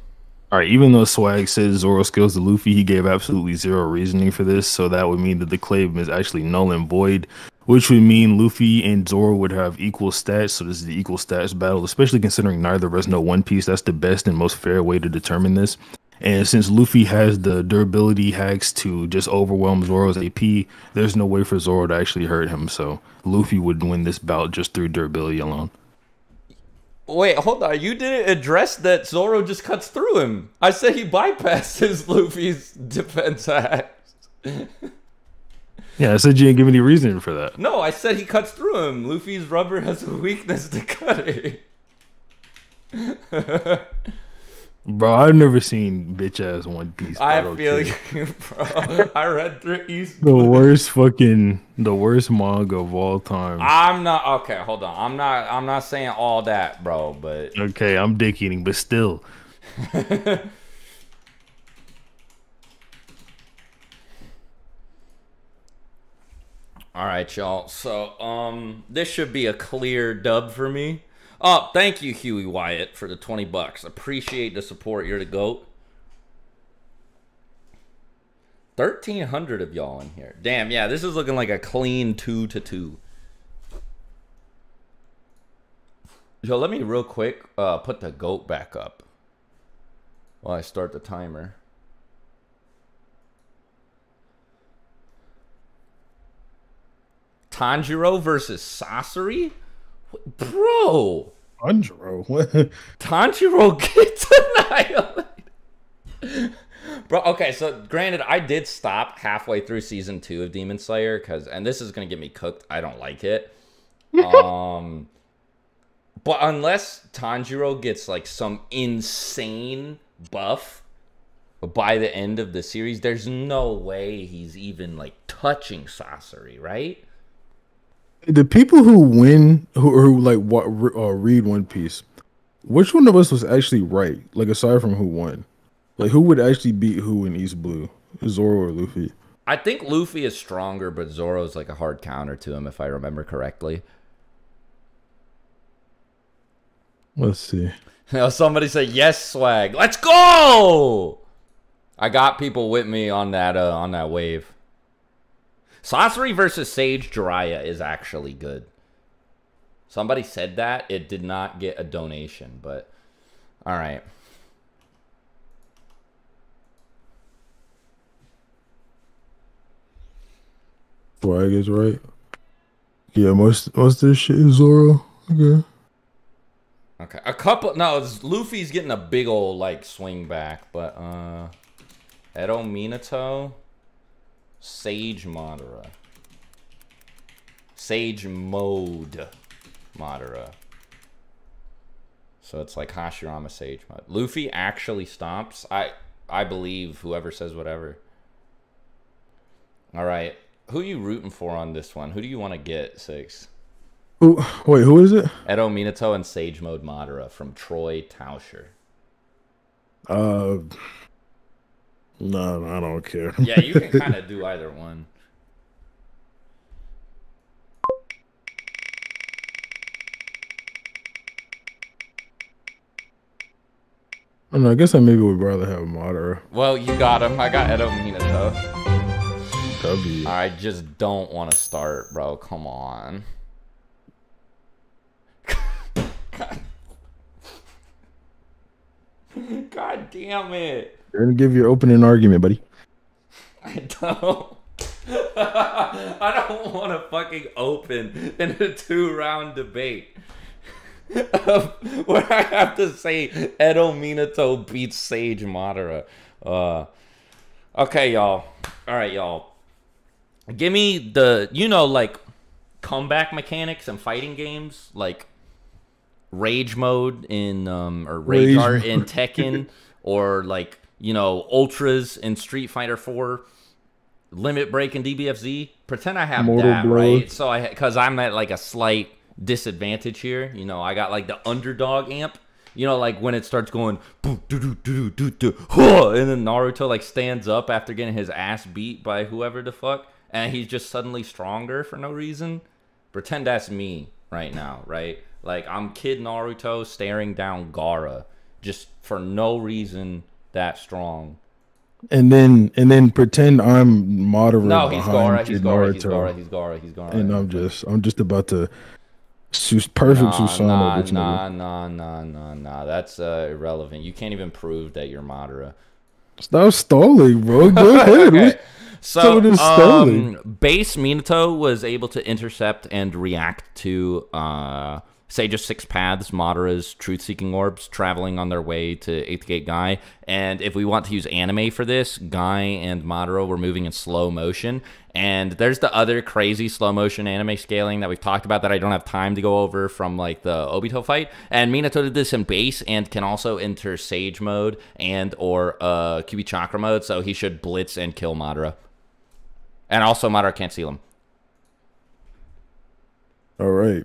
All right, even though Swag says Zoro skills to Luffy, he gave absolutely zero reasoning for this, so that would mean that the claim is actually null and void, which would mean Luffy and Zoro would have equal stats, so this is the equal stats battle, especially considering neither of us know One Piece. That's the best and most fair way to determine this. And since Luffy has the durability hacks to just overwhelm Zoro's AP, there's no way for Zoro to actually hurt him, so Luffy would win this bout just through durability alone. Wait, hold on. You didn't address that Zoro just cuts through him. I said he bypasses Luffy's defense hacks. Yeah, I said you didn't give any reason for that. No, I said he cuts through him. Luffy's rubber has a weakness to cutting. Bro, I've never seen bitch ass One Piece. I feel you, bro. I read through East. the worst fucking the worst manga of all time. I'm not okay. Hold on. I'm not. I'm not saying all that, bro. But Okay, I'm dick eating, but still. All right, y'all. So, um, this should be a clear dub for me. Oh, thank you, Huey Wyatt, for the 20 bucks. Appreciate the support. You're the GOAT. 1,300 of y'all in here. Damn, yeah, this is looking like a clean 2 to 2. Yo, let me real quick uh, put the GOAT back up while I start the timer. Tanjiro versus Sasori? Bro, Anjiro, what? Tanjiro gets annihilated. Bro, okay, so granted, I did stop halfway through season two of Demon Slayer because, and this is gonna get me cooked. I don't like it. um, but unless Tanjiro gets like some insane buff by the end of the series, there's no way he's even like touching Sasori, right? The people who win, who, who like what uh, read One Piece, which one of us was actually right? Like aside from who won, like who would actually beat who in East Blue, Zoro or Luffy? I think Luffy is stronger, but Zoro's like a hard counter to him, if I remember correctly. Let's see. Now somebody say yes, swag. Let's go. I got people with me on that uh, on that wave. Sasori versus Sage Jiraiya is actually good. Somebody said that. It did not get a donation, but all right. Swag is right. Yeah, most most of this shit is Zoro. Okay. Okay. A couple no, Luffy's getting a big old like swing back, but uh Edo Minato Sage Modera. Sage Mode Madara. So it's like Hashirama Sage Mode. Luffy actually stomps. I I believe whoever says whatever. All right. Who you rooting for on this one? Who do you want to get, Six? Who, wait, who is it? Edo Minato and Sage Mode Madara from Troy Tauscher. Uh, no, I don't care. Yeah, you can kind of do either one. I don't know. I guess I maybe would rather have Madara. Well, you got him. I got Edo Minato. W. I just don't want to start, bro. Come on. God damn it. You're gonna give your opening argument, buddy. I don't. I don't want to fucking open in a two round debate where I have to say Edo Minato beats Sage Madara. Uh, okay, y'all. All right, y'all. Give me the, you know, like comeback mechanics and fighting games, like rage mode in um or rage, Rage art in. Tekken or like you know ultras in Street Fighter 4 limit break in DBFZ pretend I have Mortal that Blows. right so I cuz I'm at like a slight disadvantage here you know I got like the underdog amp you know like when it starts going doo, doo, doo, doo, doo, huh, and then Naruto like stands up after getting his ass beat by whoever the fuck and he's just suddenly stronger for no reason pretend that's me right now, right? Like I'm Kid Naruto staring down Gaara just for no reason that strong. And then and then pretend I'm Madara. No, he's Gaara, he's Gaara, he's Gaara, he's Gaara, he's Gaara. and I'm just I'm just about to Sus- perfect Nah, Susanoo nah, nah, nah, nah, nah, nah. That's uh, irrelevant. You can't even prove that you're Madara. Stop stalling, bro. Go ahead. Okay. So, um, base Minato was able to intercept and react to uh, Sage's Six Paths, Madara's Truth Seeking Orbs, traveling on their way to Eighth Gate Guy. And if we want to use anime for this, Guy and Madara were moving in slow motion. And there's the other crazy slow motion anime scaling that we've talked about that I don't have time to go over from like the Obito fight. And Minato did this in base and can also enter Sage mode and or uh, QB Chakra mode. So he should blitz and kill Madara. And also, Madara can't seal him. All right.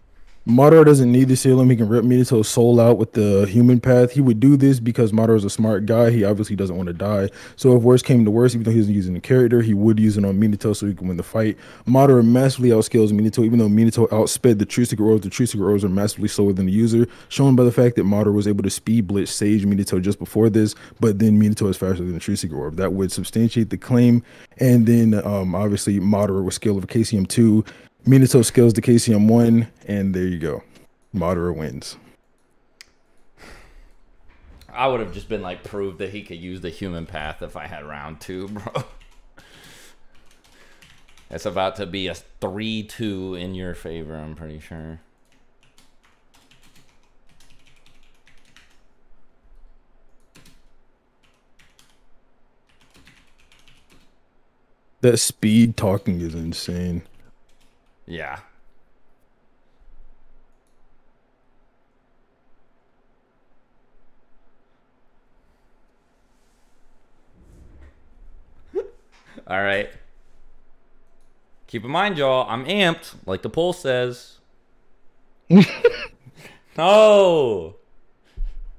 Madara doesn't need to seal him. He can rip Minato's soul out with the human path. He would do this because Madara's a smart guy. He obviously doesn't want to die. So if worse came to worse, even though he wasn't using the character, he would use it on Minato so he can win the fight. Madara massively outscales Minato, even though Minato outsped the Truth Seeking Orbs. The Truth Seeking Orbs are massively slower than the user, shown by the fact that Madara was able to speed blitz Sage Minato just before this, but then Minato is faster than the Truth Seeking Orb. That would substantiate the claim. And then um, obviously Madara was scaled of KCM 2. Minato scales the KCM 1, and there you go. Madara wins. I would have just been like, proved that he could use the human path if I had round two, bro. It's about to be a 3 2 in your favor, I'm pretty sure. That speed talking is insane. Yeah. All right. Keep in mind, y'all, I'm amped, like the poll says. no. All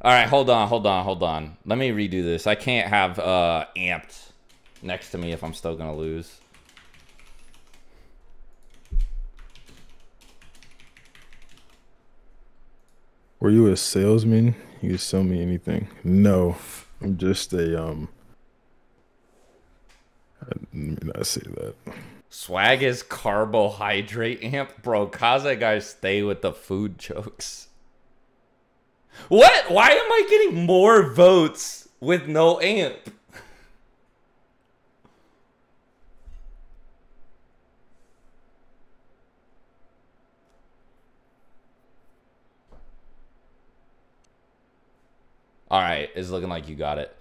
right, hold on, hold on, hold on. Let me redo this. I can't have uh, amped next to me if I'm still gonna lose. Were you a salesman? You could sell me anything. No, I'm just a um. Let me not say that. Swag is carbohydrate amp, bro. Kaze guys stay with the food jokes. What? Why am I getting more votes with no amp? All right, it's looking like you got it.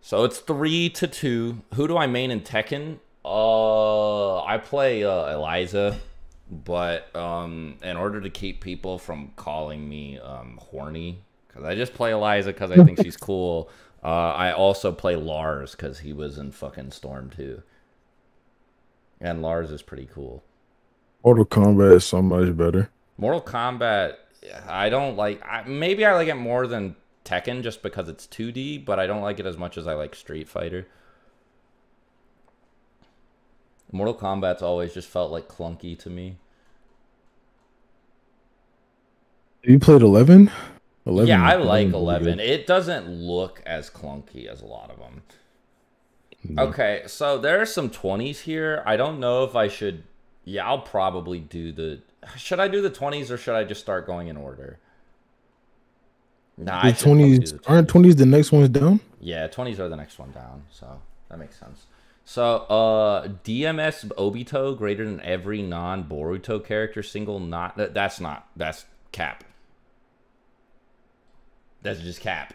So it's three to two. Who do I main in Tekken? Uh, I play uh, Eliza, but um, in order to keep people from calling me um, horny, because I just play Eliza because I think she's cool. Uh, I also play Lars because he was in fucking Storm too, and Lars is pretty cool. Mortal Kombat is so much better. Mortal Kombat, I don't like. I, maybe I like it more than Tekken just because it's 2D, but I don't like it as much as I like Street Fighter. Mortal Kombat's always just felt like clunky to me. You played 11? 11 yeah, I like 11. It doesn't look as clunky as a lot of them. No. Okay, so there are some 20s here. I don't know if I should. Yeah, I'll probably do the. Should I do the 20s or should I just start going in order? Nah, the 20s, aren't 20s the next one's down? Yeah, 20s are the next one down. So that makes sense. So, uh, DMS Obito greater than every non Boruto character single. Not that, that's not that's cap. That's just cap.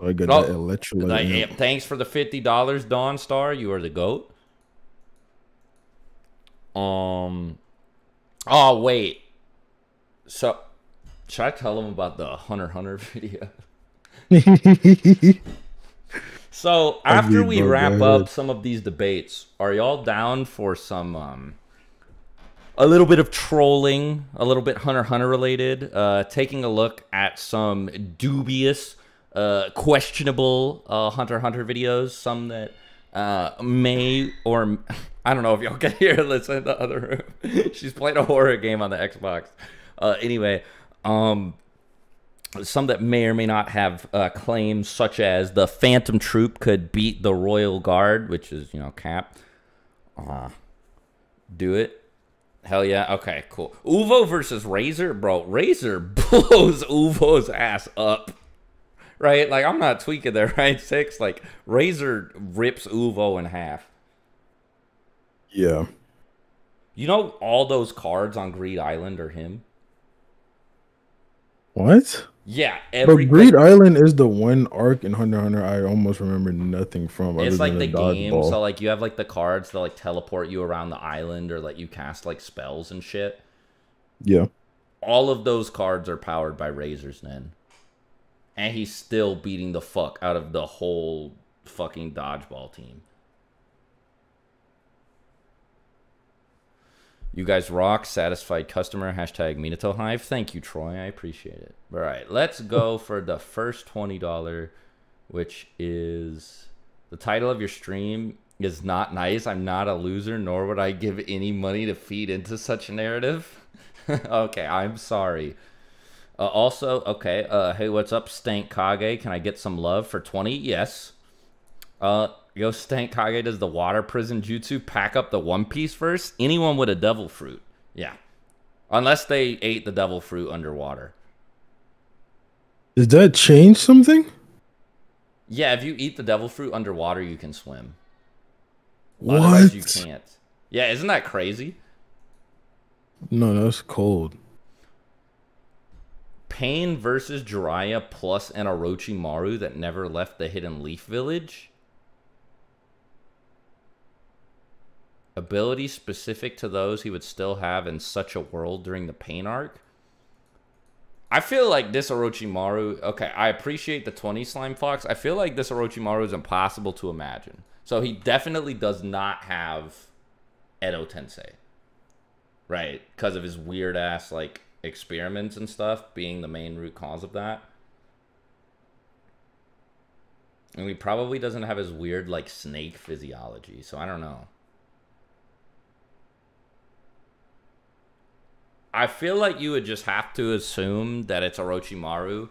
Oh, I got oh, electrolyte. Like, thanks for the fifty dollars, Dawn Star. You are the goat. Um. Oh wait. So should I tell them about the Hunter Hunter video? so after we wrap up some of these debates, are y'all down for some um a little bit of trolling, a little bit Hunter Hunter related, uh taking a look at some dubious, uh questionable uh Hunter Hunter videos, some that uh may or I don't know if y'all can hear Listen in the other room. She's playing a horror game on the Xbox. Uh anyway, um, some that may or may not have uh, claims, such as the Phantom Troop could beat the Royal Guard, which is, you know, Cap. Uh, do it. Hell yeah. Okay, cool. Uvo versus Razor. Bro, Razor blows Uvo's ass up. Right? Like, I'm not tweaking there, right? Six. Like, Razor rips Uvo in half. Yeah. You know, all those cards on Greed Island are him? What? Yeah, every, but Greed like, Island is the one arc in Hunter Hunter I almost remember nothing from. It's like the game, ball. so like you have like the cards that like teleport you around the island or let you cast like spells and shit. Yeah. All of those cards are powered by Razor's Nen. And he's still beating the fuck out of the whole fucking dodgeball team. You guys rock. Satisfied customer. Hashtag Minato Hive. Thank you, Troy. I appreciate it. All right, let's go for the first twenty dollar, which is the title of your stream is not nice. I'm not a loser, nor would I give any money to feed into such a narrative. okay, I'm sorry. Uh, also, okay, uh, hey, what's up, Stank Kage? Can I get some love for 20? Yes. Uh, Yo, Stank Kage does the water prison jutsu pack up the One Piece first? Anyone with a devil fruit. Yeah. Unless they ate the devil fruit underwater. Does that change something? Yeah, if you eat the devil fruit underwater, you can swim. What? Otherwise, you can't. Yeah, isn't that crazy? No, that's cold. Pain versus Jiraiya plus an Orochimaru that never left the Hidden Leaf Village? Ability specific to those he would still have in such a world during the pain arc. I feel like this Orochimaru, okay, I appreciate the 20 Slime Fox. I feel like this Orochimaru is impossible to imagine. So he definitely does not have Edo Tensei. Right? Because of his weird ass like experiments and stuff being the main root cause of that. And he probably doesn't have his weird like snake physiology, so I don't know. I feel like you would just have to assume that it's Orochimaru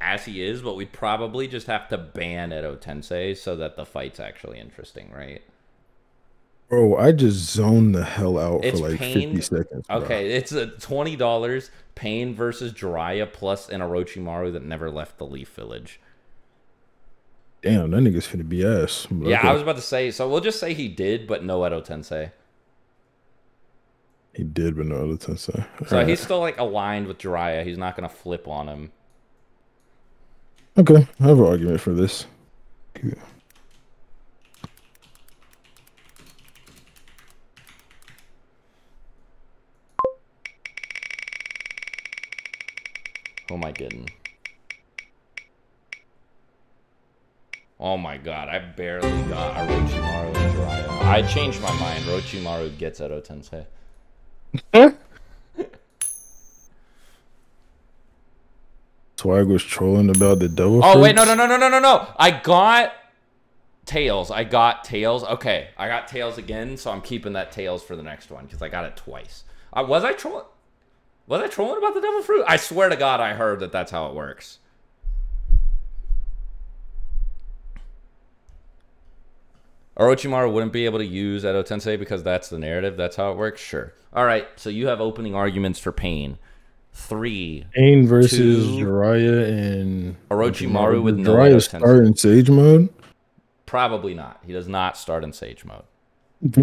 as he is, but we'd probably just have to ban Edo Tensei so that the fight's actually interesting, right? Bro, I just zoned the hell out It's for like pain- 50 seconds. bro. Okay, it's a twenty dollars Pain versus Jiraiya plus an Orochimaru that never left the Leaf Village. Damn, that nigga's finna be ass. But Yeah, okay. I was about to say. So we'll just say he did, but no Edo Tensei. He did, but no Edo tensei. So Alright. he's still like aligned with Jiraiya. He's not gonna flip on him. Okay, I have an argument for this. Good. Who am I getting? Oh my god, I barely got Orochimaru and Jiraiya. I changed my mind. Orochimaru gets Edo Tensei. Swag was trolling about the devil. Oh wait, no, no, no, no, no, no, no. I got tails. I got tails. Okay, I got tails again, so I'm keeping that tails for the next one because I got it twice. Uh, was I trolling? Was I trolling about the devil fruit? I swear to God, I heard that that's how it works. Orochimaru wouldn't be able to use Edo Tensei because that's the narrative. That's how it works. Sure. All right. So you have opening arguments for pain. Three. Pain versus Two. Jiraiya and Orochimaru with no Jiraiya start in Sage mode. Probably not. He does not start in Sage mode.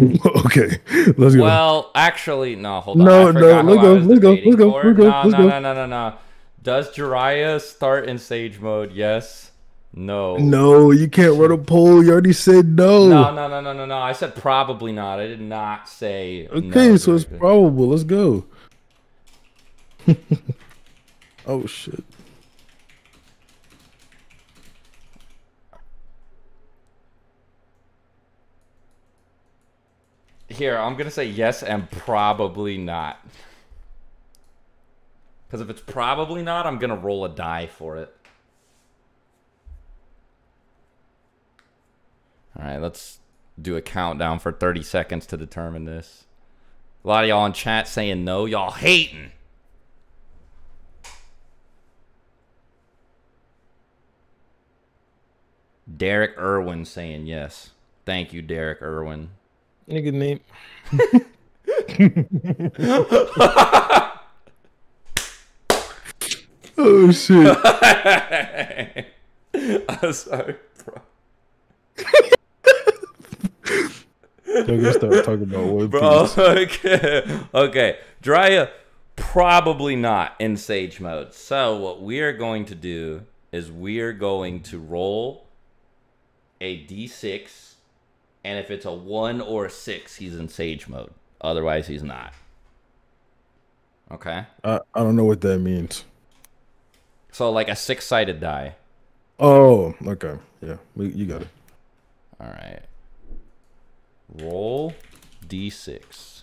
okay, let's go. Well, actually, no. Hold on. No, I no, let's go, let's go, let's go, let's go, let's no, go. no, no, no, no. Does Jiraiya start in Sage mode? Yes. No. no, you can't run a poll. You already said no. No, no, no, no, no, no. I said probably not. I did not say. Okay, no so it's probable. Let's go. oh shit. Here, I'm gonna say yes and probably not. Because if it's probably not, I'm gonna roll a die for it. All right, let's do a countdown for 30 seconds to determine this. A lot of y'all in chat saying no. Y'all hating. Derek Irwin saying yes. Thank you, Derek Irwin. A good name. oh shit. I'm sorry, bro. Y'all gonna start talking about One Bro, Piece. okay. Okay. Jiraiya, probably not in Sage mode. So, what we are going to do is we are going to roll a d6, and if it's a 1 or a 6, he's in Sage mode. Otherwise, he's not. Okay? I, I don't know what that means. So, like a six sided die. Oh, okay. Yeah, you got it. All right. Roll d6.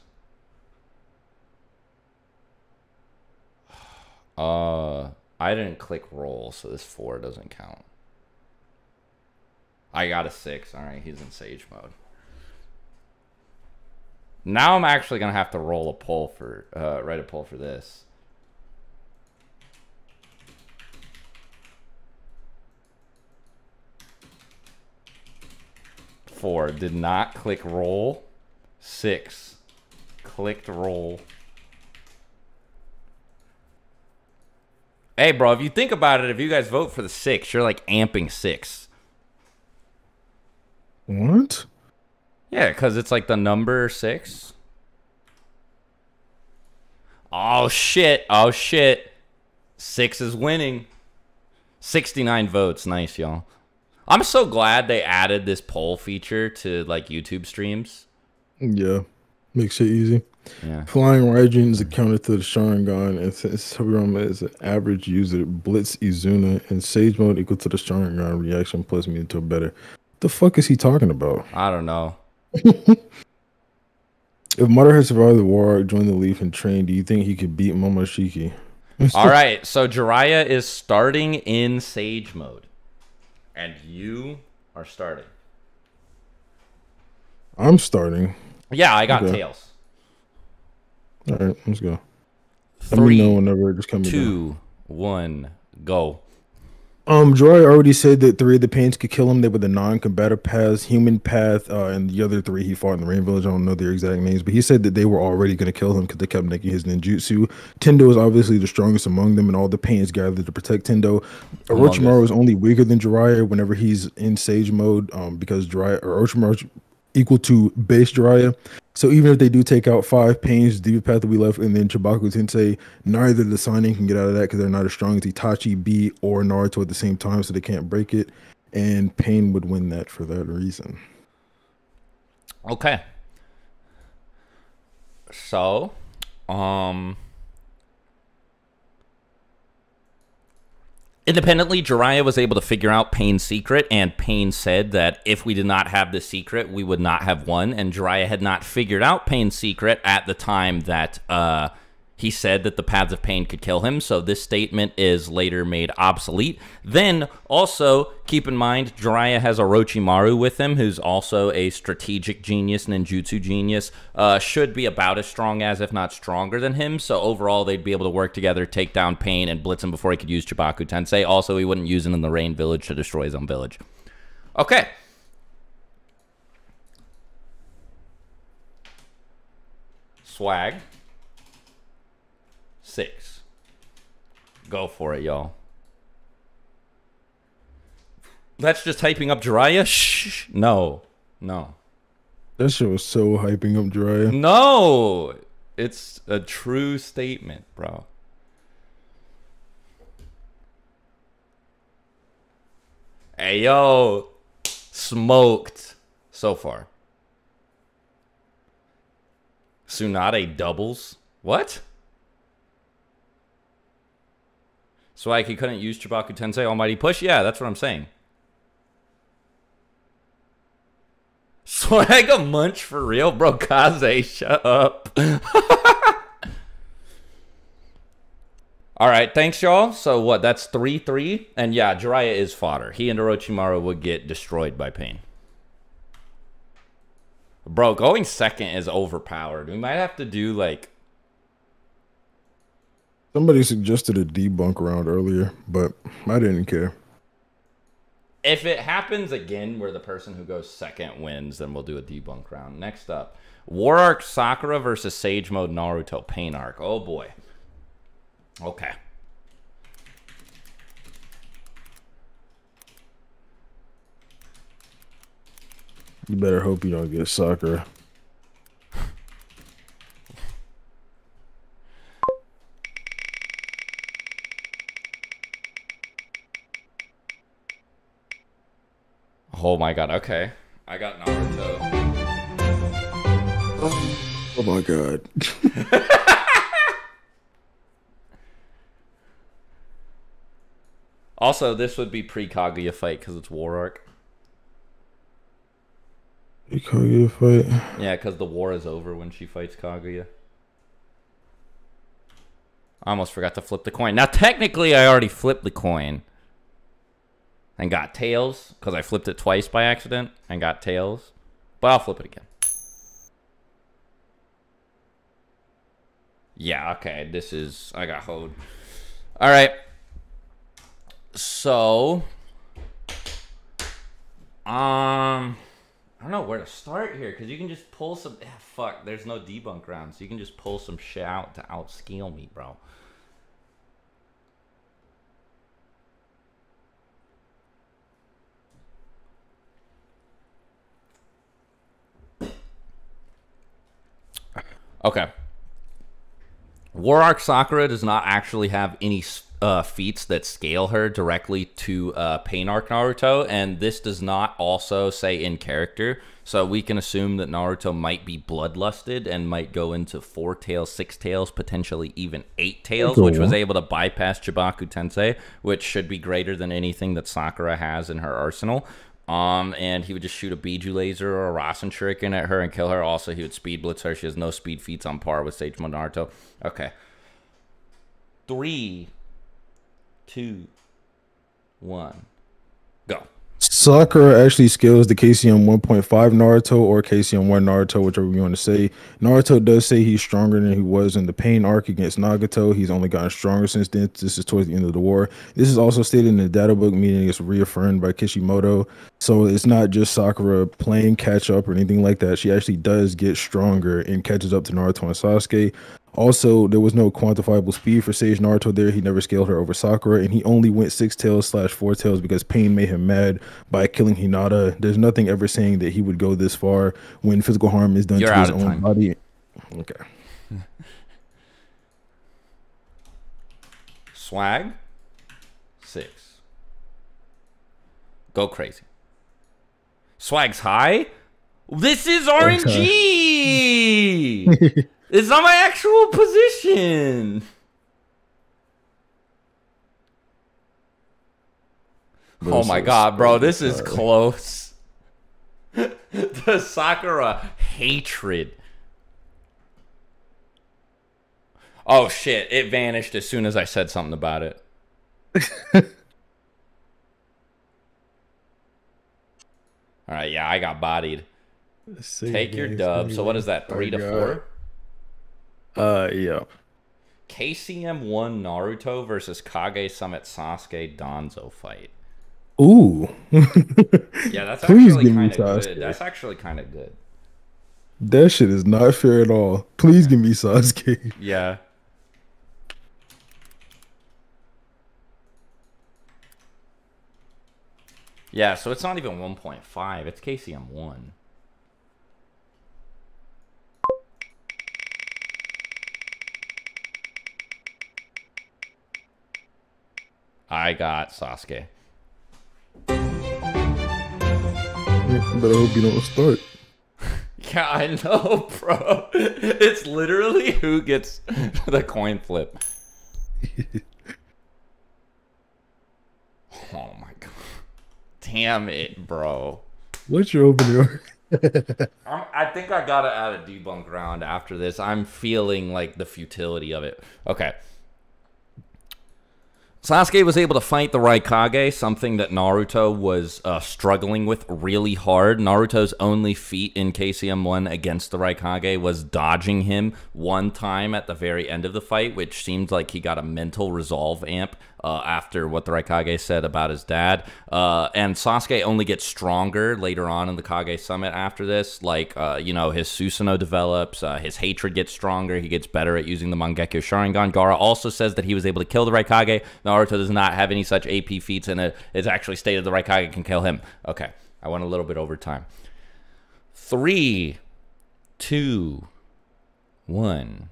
Uh, I didn't click roll, so this four doesn't count. I got a six. All right, he's in sage mode. Now I'm actually gonna have to roll a pull for uh, write a pull for this. Four did not click roll. Six clicked roll. Hey, bro, if you think about it, if you guys vote for the six, you're like amping six. What? Yeah, because it's like the number six. Oh, shit. Oh, shit. Six is winning. 69 votes. Nice, y'all. I'm so glad they added this poll feature to like YouTube streams. Yeah, makes it easy. Yeah. Flying Raijin is accounted to the Sharingan, and since is an average user, Blitz Izuna and Sage mode equal to the Sharingan reaction plus me into a better The fuck is he talking about? I don't know. If Madara had survived the war, joined the Leaf, and trained, do you think he could beat Momoshiki? All right, so Jiraiya is starting in Sage mode, and you are starting. I'm starting. Yeah, I got Okay. tails. All right, let's go. Let me Three, know whenever it just comes. two, one, go. Um, Joy already said that three of the pains could kill him. They were the non-combative paths, human path, uh, and the other three he fought in the Rain Village. I don't know their exact names, but he said that they were already going to kill him because they kept making his ninjutsu. Tendo is obviously the strongest among them, and all the pains gathered to protect Tendo. Orochimaru is only weaker than Jiraiya whenever he's in Sage mode, um, because Jiraiya or Orochimaru is equal to base Jiraiya. So even if they do take out five pains, the path be left, and then Chibaku Tensei, neither the Sannin can get out of that because they're not as strong as Itachi, B, or Naruto at the same time, so they can't break it. And Pain would win that for that reason. Okay. So, um Independently, Jiraiya was able to figure out Pain's secret, and Pain said that if we did not have the secret, we would not have won. And Jiraiya had not figured out Pain's secret at the time that uh, he said that the paths of pain could kill him. So this statement is later made obsolete. Then also keep in mind, Jiraiya has Orochimaru with him, who's also a strategic genius, ninjutsu genius. Uh, should be about as strong as, if not stronger than him. So overall, they'd be able to work together, take down Pain, and blitz him before he could use Chibaku Tensei. Also, he wouldn't use him in the Rain Village to destroy his own village. Okay. Swag. Six. Go for it, y'all. That's just hyping up Jiraiya? Shh. No. No. That shit was so hyping up Jiraiya. No. It's a true statement, bro. Hey, yo. Smoked so far. Tsunade doubles? What? So like he couldn't use Chibaku Tensei Almighty Push? Yeah, that's what I'm saying. Swag a munch for real? Bro, Kaze, shut up. All right, thanks, y'all. So what? That's 3 3. And yeah, Jiraiya is fodder. He and Orochimaru would get destroyed by pain. Bro, going second is overpowered. We might have to do like Somebody suggested a debunk round earlier, but I didn't care. If it happens again where the person who goes second wins, then we'll do a debunk round. Next up, War Arc Sakura versus Sage Mode Naruto Pain Arc. Oh boy. Okay. You better hope you don't get Sakura. Oh my god, okay. I got Naruto. Oh my god. Also, this would be pre Kaguya fight because it's War Arc. You can't get a fight. Yeah, because the war is over when she fights Kaguya. I almost forgot to flip the coin. Now, technically, I already flipped the coin and got tails because I flipped it twice by accident and got tails. But I'll flip it again. Yeah, okay. This is. I got hoed. All right. So. Um. I don't know where to start here because you can just pull some. ah, fuck, there's no debunk round, so you can just pull some shit out to outscale me, bro. Okay. War Arc Sakura does not actually have any uh, feats that scale her directly to uh, Pain Arc Naruto, and this does not also say in character. So we can assume that Naruto might be bloodlusted and might go into four tails, six tails, potentially even eight tails, which was able to bypass Chibaku Tensei, which should be greater than anything that Sakura has in her arsenal. Um, and he would just shoot a Biju laser or a Rasen Shuriken at her and kill her. Also, he would speed blitz her. She has no speed feats on par with Sage Monarto. Okay. Three, two, one. Sakura actually scales the KCM 1.5 Naruto or KCM 1 Naruto, whichever you want to say. Naruto does say he's stronger than he was in the pain arc against Nagato. He's only gotten stronger since then. This is towards the end of the war. This is also stated in the data book, meaning it's reaffirmed by Kishimoto. So it's not just Sakura playing catch up or anything like that. She actually does get stronger and catches up to Naruto and Sasuke. Also, there was no quantifiable speed for Sage Naruto there. He never scaled her over Sakura, and he only went six tails slash four tails because Pain made him mad by killing Hinata. There's nothing ever saying that he would go this far when physical harm is done You're to out his of own time. body. Okay. Swag. Six. Go crazy. Swag's high. This is RNG. it's not my actual position. Oh my god, bro, this is close. the Sakura hatred. Oh shit, it vanished as soon as I said something about it. All right, yeah, I got bodied. Take your dub. So what is that? 3 to 4? Uh, yeah. KCM 1 Naruto versus Kage Summit Sasuke Danzo fight. Ooh. Yeah, that's actually kind of good. That's actually kind of good. that shit is not fair at all. Please give me Sasuke. Yeah. Yeah, so it's not even 1.5. It's KCM 1. I got Sasuke. But I hope you don't start. Yeah, I know, bro. It's literally who gets the coin flip. Oh my god. Damn it, bro. What's your? I'm, I think I gotta add a debunk round after this. I'm feeling like the futility of it. Okay. Sasuke was able to fight the Raikage, something that Naruto was uh, struggling with really hard. Naruto's only feat in KCM1 against the Raikage was dodging him one time at the very end of the fight, which seemed like he got a mental resolve amp uh, after what the Raikage said about his dad. Uh, and Sasuke only gets stronger later on in the Kage Summit after this. Like, uh, you know, his Susanoo develops, uh, his hatred gets stronger, he gets better at using the Mangekyo Sharingan. Gaara also says that he was able to kill the Raikage. Naruto does not have any such AP feats, and it is actually stated the Raikage can kill him. Okay, I went a little bit over time. Three, two, one.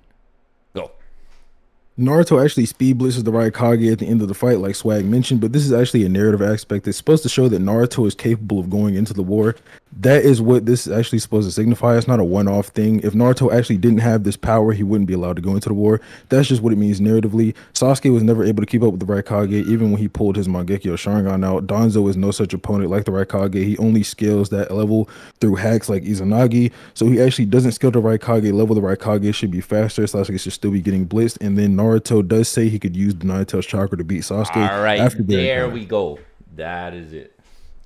Naruto actually speed blitzes the Raikage at the end of the fight, like Swag mentioned, but this is actually a narrative aspect. It's supposed to show that Naruto is capable of going into the war. That is what this is actually supposed to signify. It's not a one-off thing. If Naruto actually didn't have this power, he wouldn't be allowed to go into the war. That's just what it means narratively. Sasuke was never able to keep up with the Raikage, even when he pulled his Mangekyo Sharingan out. Danzo is no such opponent like the Raikage. He only scales that level through hacks like Izanagi, so he actually doesn't scale the Raikage level. The Raikage should be faster. Sasuke should still be getting blitzed, and then Naruto does say he could use the Nine Tails chakra to beat Sasuke. All right, after the there Raikage. we go. That is it.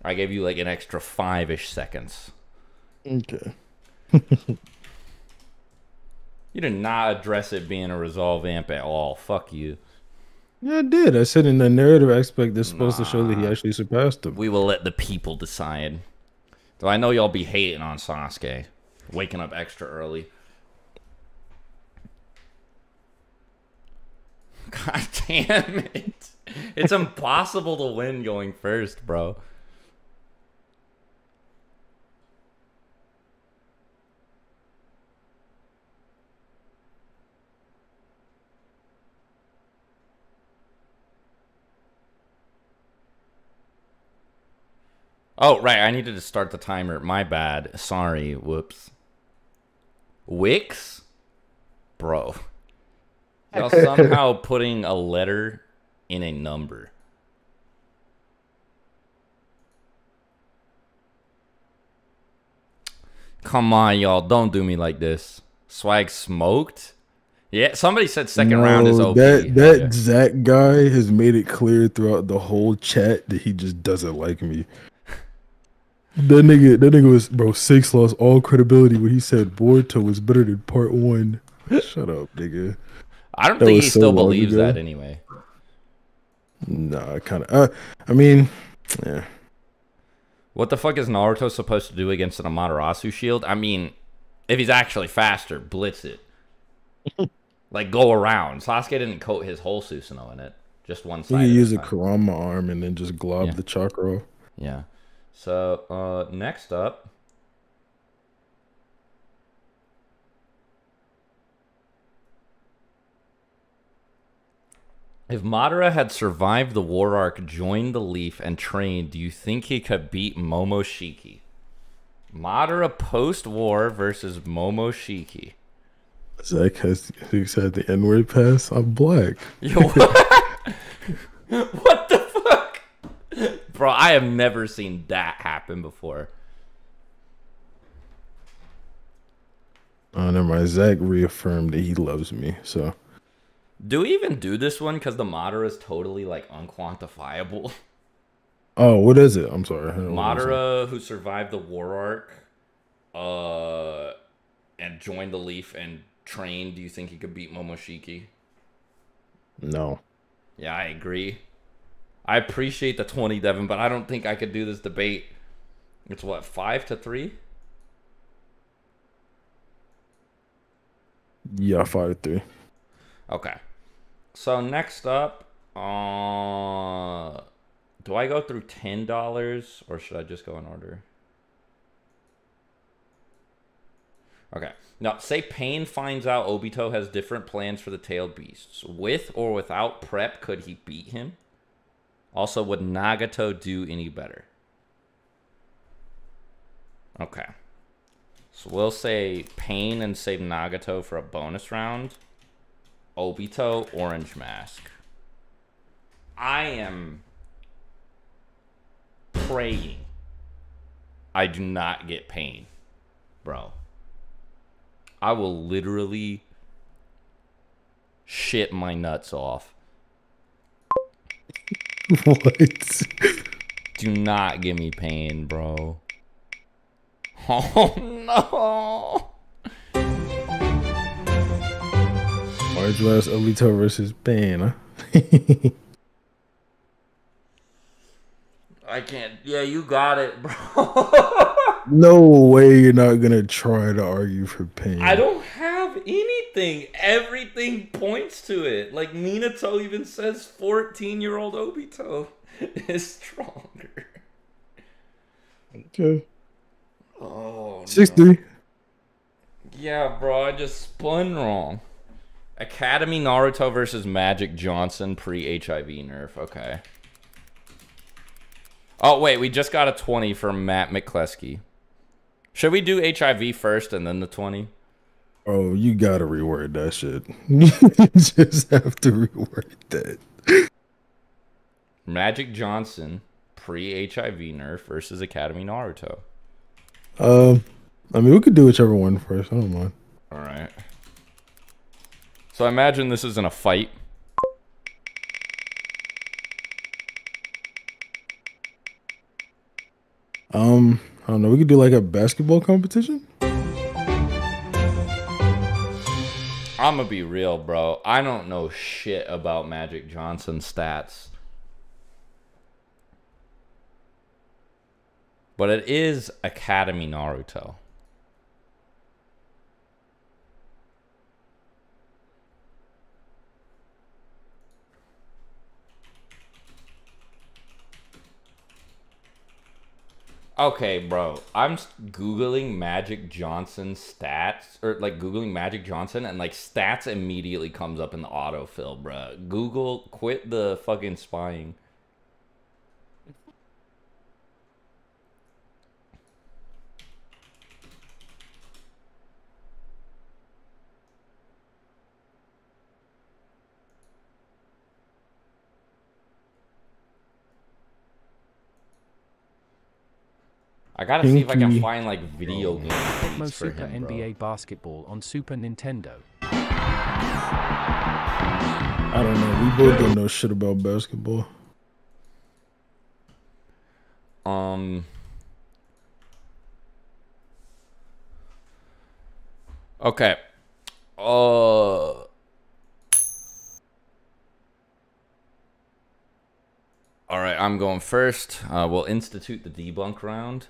I gave you like an extra five ish seconds. Okay. You did not address it being a resolve amp at all. Fuck you. Yeah, I did. I said in the narrative aspect, that's supposed to show that he actually surpassed him. We will let the people decide. Though I know y'all be hating on Sasuke, waking up extra early. God damn it. It's impossible to win going first, bro. Oh, right. I needed to start the timer. My bad. Sorry. Whoops. Wix? Bro. Y'all somehow putting a letter in a number. Come on, y'all. Don't do me like this. Swag smoked? Yeah, somebody said second round is No, OP. That that. Zach guy has made it clear throughout the whole chat that he just doesn't like me. That nigga, that nigga was bro. Six lost all credibility when he said Boruto was better than Part One. Shut up, nigga. I don't that think he so still believes ago. that anyway. Nah, kind of. Uh, I mean, yeah. What the fuck is Naruto supposed to do against an Amaterasu shield? I mean, if he's actually faster, blitz it. like go around. Sasuke didn't coat his whole Susanoo in it. Just one side. at use a. Kurama arm and then just glob Yeah. the chakra. Yeah. So uh next up. If Madara had survived the war arc, joined the Leaf, and trained, do you think he could beat Momoshiki? Madara post-war versus Momoshiki. Zach has he said the N word pass. I'm black. Yo, what? what the fuck? Bro, I have never seen that happen before. Oh, never mind. Zach reaffirmed that he loves me. So Do we even do this one? Because the Madara is totally like unquantifiable. Oh, what is it? I'm sorry. I don't know what it is. Madara, who survived the war arc, uh, and joined the Leaf and trained. Do you think he could beat Momoshiki? No. Yeah, I agree. I appreciate the twenty, Devin, but I don't think I could do this debate. It's what five to three. Yeah, five to three. Okay. So next up, uh, do I go through ten dollars or should I just go in order? Okay. Now, say Pain finds out Obito has different plans for the tailed beasts. With or without prep, could he beat him? Also, would Nagato do any better? Okay. So we'll say Pain and save Nagato for a bonus round. Obito, Orange Mask. I am praying I do not get pain, bro. I will literally shit my nuts off. what? Do not give me pain, bro. Oh no. Large West Obito versus Pain. I can't. Yeah, you got it, bro. no way you're not gonna try to argue for Pain. I don't have anything. Everything points to it. Like Minato even says 14 year old Obito is stronger. Okay. Oh, Six no. three. Yeah, bro, I just spun wrong. Academy Naruto versus Magic Johnson pre HIV nerf. Okay. Oh, wait, we just got a 20 from Matt McCleskey. Should we do HIV first and then the 20? Oh, you gotta reword that shit. you just have to reword that. Magic Johnson pre HIV nerf versus Academy Naruto. Um, I mean, we could do whichever one first. I don't mind. All right. So I imagine this isn't a fight. Um, I don't know. We could do like a basketball competition. I'm gonna be real, bro. I don't know shit about Magic Johnson stats. But it is Academy Naruto. Okay, bro. I'm googling Magic Johnson stats or like googling Magic Johnson and like stats immediately comes up in the autofill, bro. Google quit the fucking spying. I gotta see if I can find like video game Tecmo beats for Super him, bro. NBA Basketball on Super Nintendo. I don't know. We both don't know shit about basketball. Um. Okay. Uh. All right, I'm going first. Uh, we'll institute the debunk round.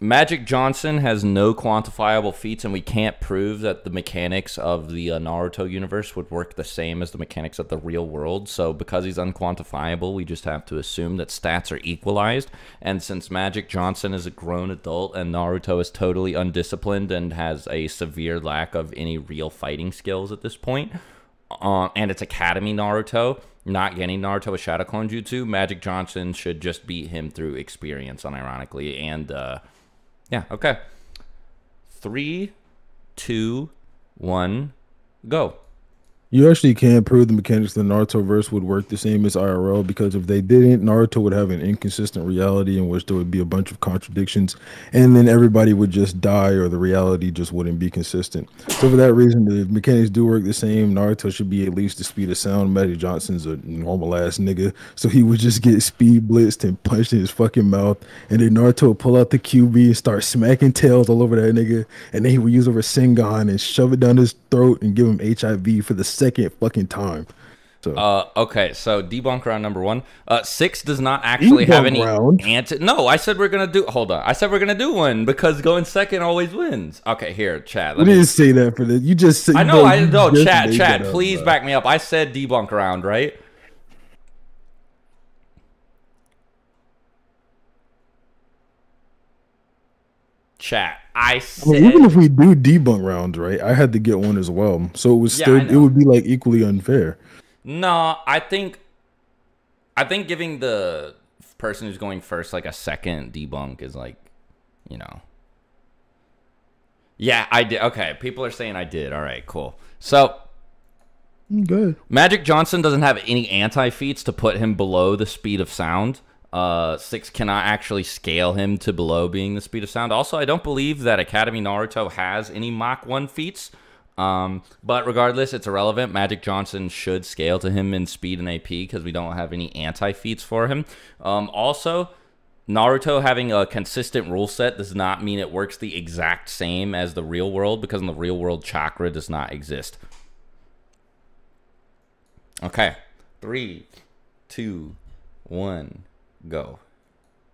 Magic Johnson has no quantifiable feats, and we can't prove that the mechanics of the uh, Naruto universe would work the same as the mechanics of the real world. So, because he's unquantifiable, we just have to assume that stats are equalized. And since Magic Johnson is a grown adult and Naruto is totally undisciplined and has a severe lack of any real fighting skills at this point, uh, and it's Academy Naruto, not getting Naruto with Shadow Clone Jutsu, Magic Johnson should just beat him through experience, unironically. And, uh, yeah, okay. Three, two, one, go. You actually can't prove the mechanics of the Naruto verse would work the same as IRL because if they didn't, Naruto would have an inconsistent reality in which there would be a bunch of contradictions, and then everybody would just die or the reality just wouldn't be consistent. So for that reason, the mechanics do work the same. Naruto should be at least the speed of sound. Magic Johnson's a normal ass nigga, so he would just get speed blitzed and punched in his fucking mouth, and then Naruto would pull out the Kyuubi and start smacking tails all over that nigga, and then he would use over Sengon and shove it down his throat and give him HIV for the second fucking time. So Uh, okay, so debunk round number one. Uh, six does not actually have any round? anti. No, I said we're gonna do. Hold on, I said we're gonna do one because going second always wins. Okay, here, Chad. we Let me. didn't say that for this. You just said. I know, I know. Chat, made chat. up, Please back me up. I said debunk round, right? Chat. I I mean, even if we do debunk rounds, right? I had to get one as well, so it was still. It would be like equally unfair. No, I think I think giving the person who's going first like a second debunk is like, you know. Yeah, I did. Okay, people are saying I did. All right, cool. So, mm, Good. Magic Johnson doesn't have any anti feats to put him below the speed of sound. Uh, six cannot actually scale him to below being the speed of sound. Also, I don't believe that Academy Naruto has any Mach 1 feats. Um, but regardless, it's irrelevant. Magic Johnson should scale to him in speed and AP because we don't have any anti feats for him. Um, also, Naruto having a consistent rule set does not mean it works the exact same as the real world because in the real world, chakra does not exist. Okay. Three, two, one, go.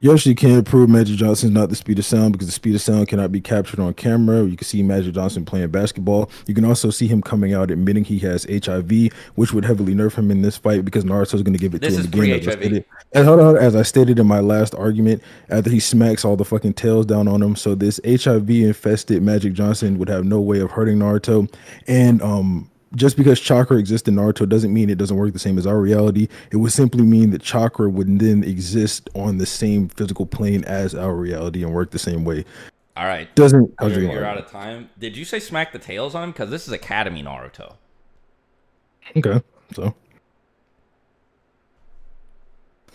You actually can't prove Magic Johnson's not the speed of sound because the speed of sound cannot be captured on camera. You can see Magic Johnson playing basketball. You can also see him coming out admitting he has HIV, which would heavily nerf him in this fight because Naruto's going to give it This to him again. As I, stated, as, hold on, as I stated in my last argument, after he smacks all the fucking tails down on him. So this HIV infested Magic Johnson would have no way of hurting Naruto. And um just because chakra exists in Naruto doesn't mean it doesn't work the same as our reality. It would simply mean that chakra would then exist on the same physical plane as our reality and work the same way. All right. Doesn't You're, you you're out of time. Did you say smack the tails on him? Because this is Academy Naruto. Okay, so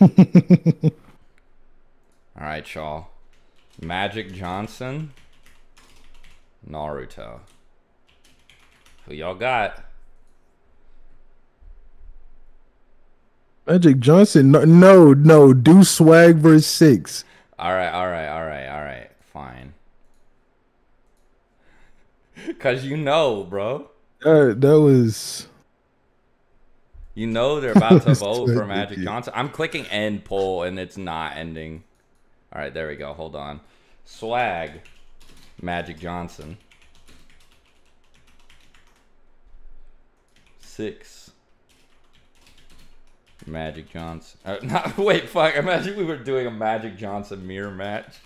All right, y'all. Magic Johnson, Naruto. Who y'all got? Magic Johnson, no, no, no, do swag verse six. All right, all right, all right, all right. Fine. Cause you know, bro. Uh, that was You know they're about to vote for Magic ridiculous. Johnson. I'm clicking end poll and it's not ending. All right, there we go. Hold on. Swag, Magic Johnson. Six. Magic Johnson. Uh, not, wait, fuck. Imagine we were doing a Magic Johnson mirror match.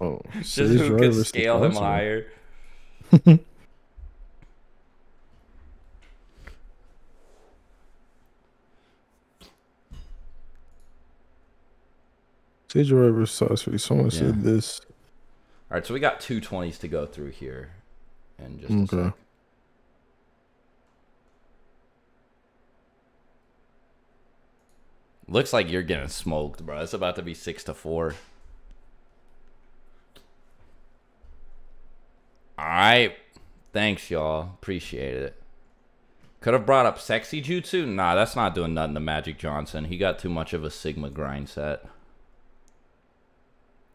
oh, Just who could scale him higher. Sage versus Sorcery. Someone Yeah. said this. All right, so we got two 20s to go through here. And just a Okay. Looks like you're getting smoked, bro. It's about to be six to four. All right. Thanks, y'all. Appreciate it. Could have brought up sexy jutsu. Nah, that's not doing nothing to Magic Johnson. He got too much of a Sigma grind set.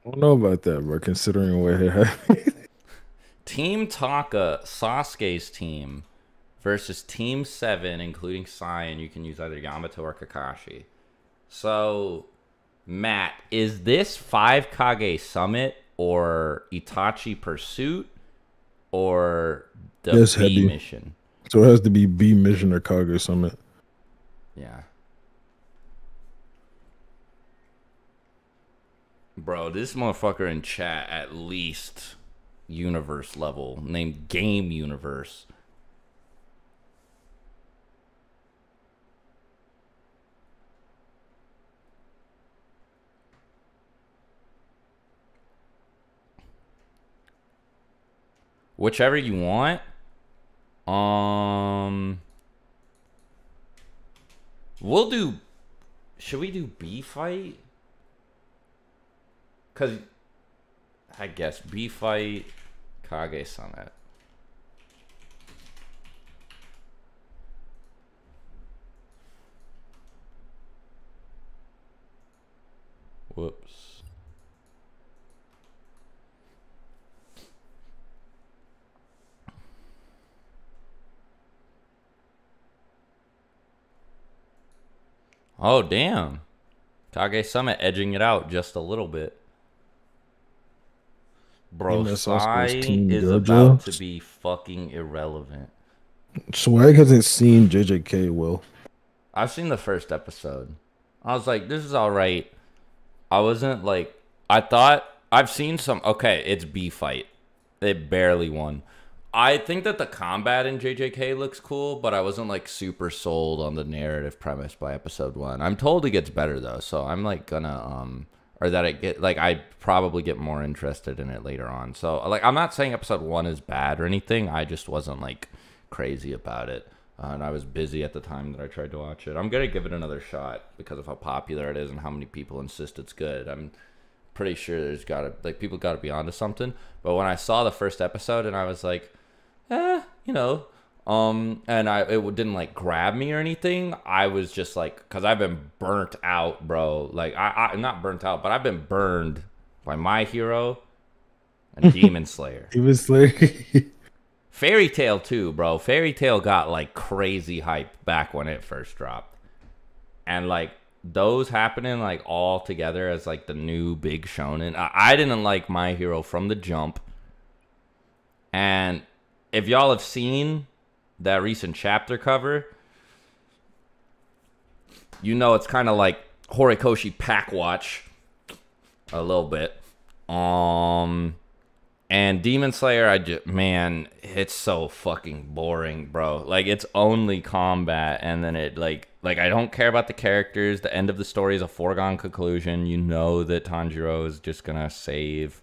I don't know about that, bro. Considering what happened. team Taka, Sasuke's team, versus Team Seven, including Saiyan. you can use either Yamato or Kakashi. So, Matt, is this five Kage Summit or Itachi Pursuit or the Yes, B heavy. mission? so it has to be B mission or Kage Summit. Yeah. Bro, this motherfucker in chat at least universe level named Game Universe. Whichever you want. Um We'll do. Should we do B fight? Cause I guess B fight, Kage Summit. Whoops. Oh damn. Kage Summit edging it out just a little bit. Bro, Sai team is Gojo. about to be fucking irrelevant. Swag hasn't seen JJK Will. I've seen the first episode. I was like, this is all right. I wasn't like, I thought I've seen some. Okay, it's B fight. It barely won. I think that the combat in JJK looks cool, but I wasn't like super sold on the narrative premise by episode one. I'm told it gets better though, so I'm like gonna um or that it get like I probably get more interested in it later on. So like I'm not saying episode one is bad or anything. I just wasn't like crazy about it. Uh, and I was busy at the time that I tried to watch it. I'm gonna give it another shot because of how popular it is and how many people insist it's good. I'm pretty sure there's gotta like people gotta be onto something. But when I saw the first episode and I was like, eh, you know, um, and I it didn't like grab me or anything. I was just like, cause I've been burnt out, bro. Like I, I not burnt out, but I've been burned by My Hero and Demon Slayer. Was like, Fairy Tail too, bro. Fairy Tail got like crazy hype back when it first dropped. And like those happening like all together as like the new big shonen. I, I didn't like My Hero from the jump. And if y'all have seen that recent chapter cover, you know it's kind of like Horikoshi Pack Watch a little bit. Um and Demon Slayer, I just man, it's so fucking boring, bro. Like it's only combat, and then it like like I don't care about the characters. The end of the story is a foregone conclusion. You know that Tanjiro is just gonna save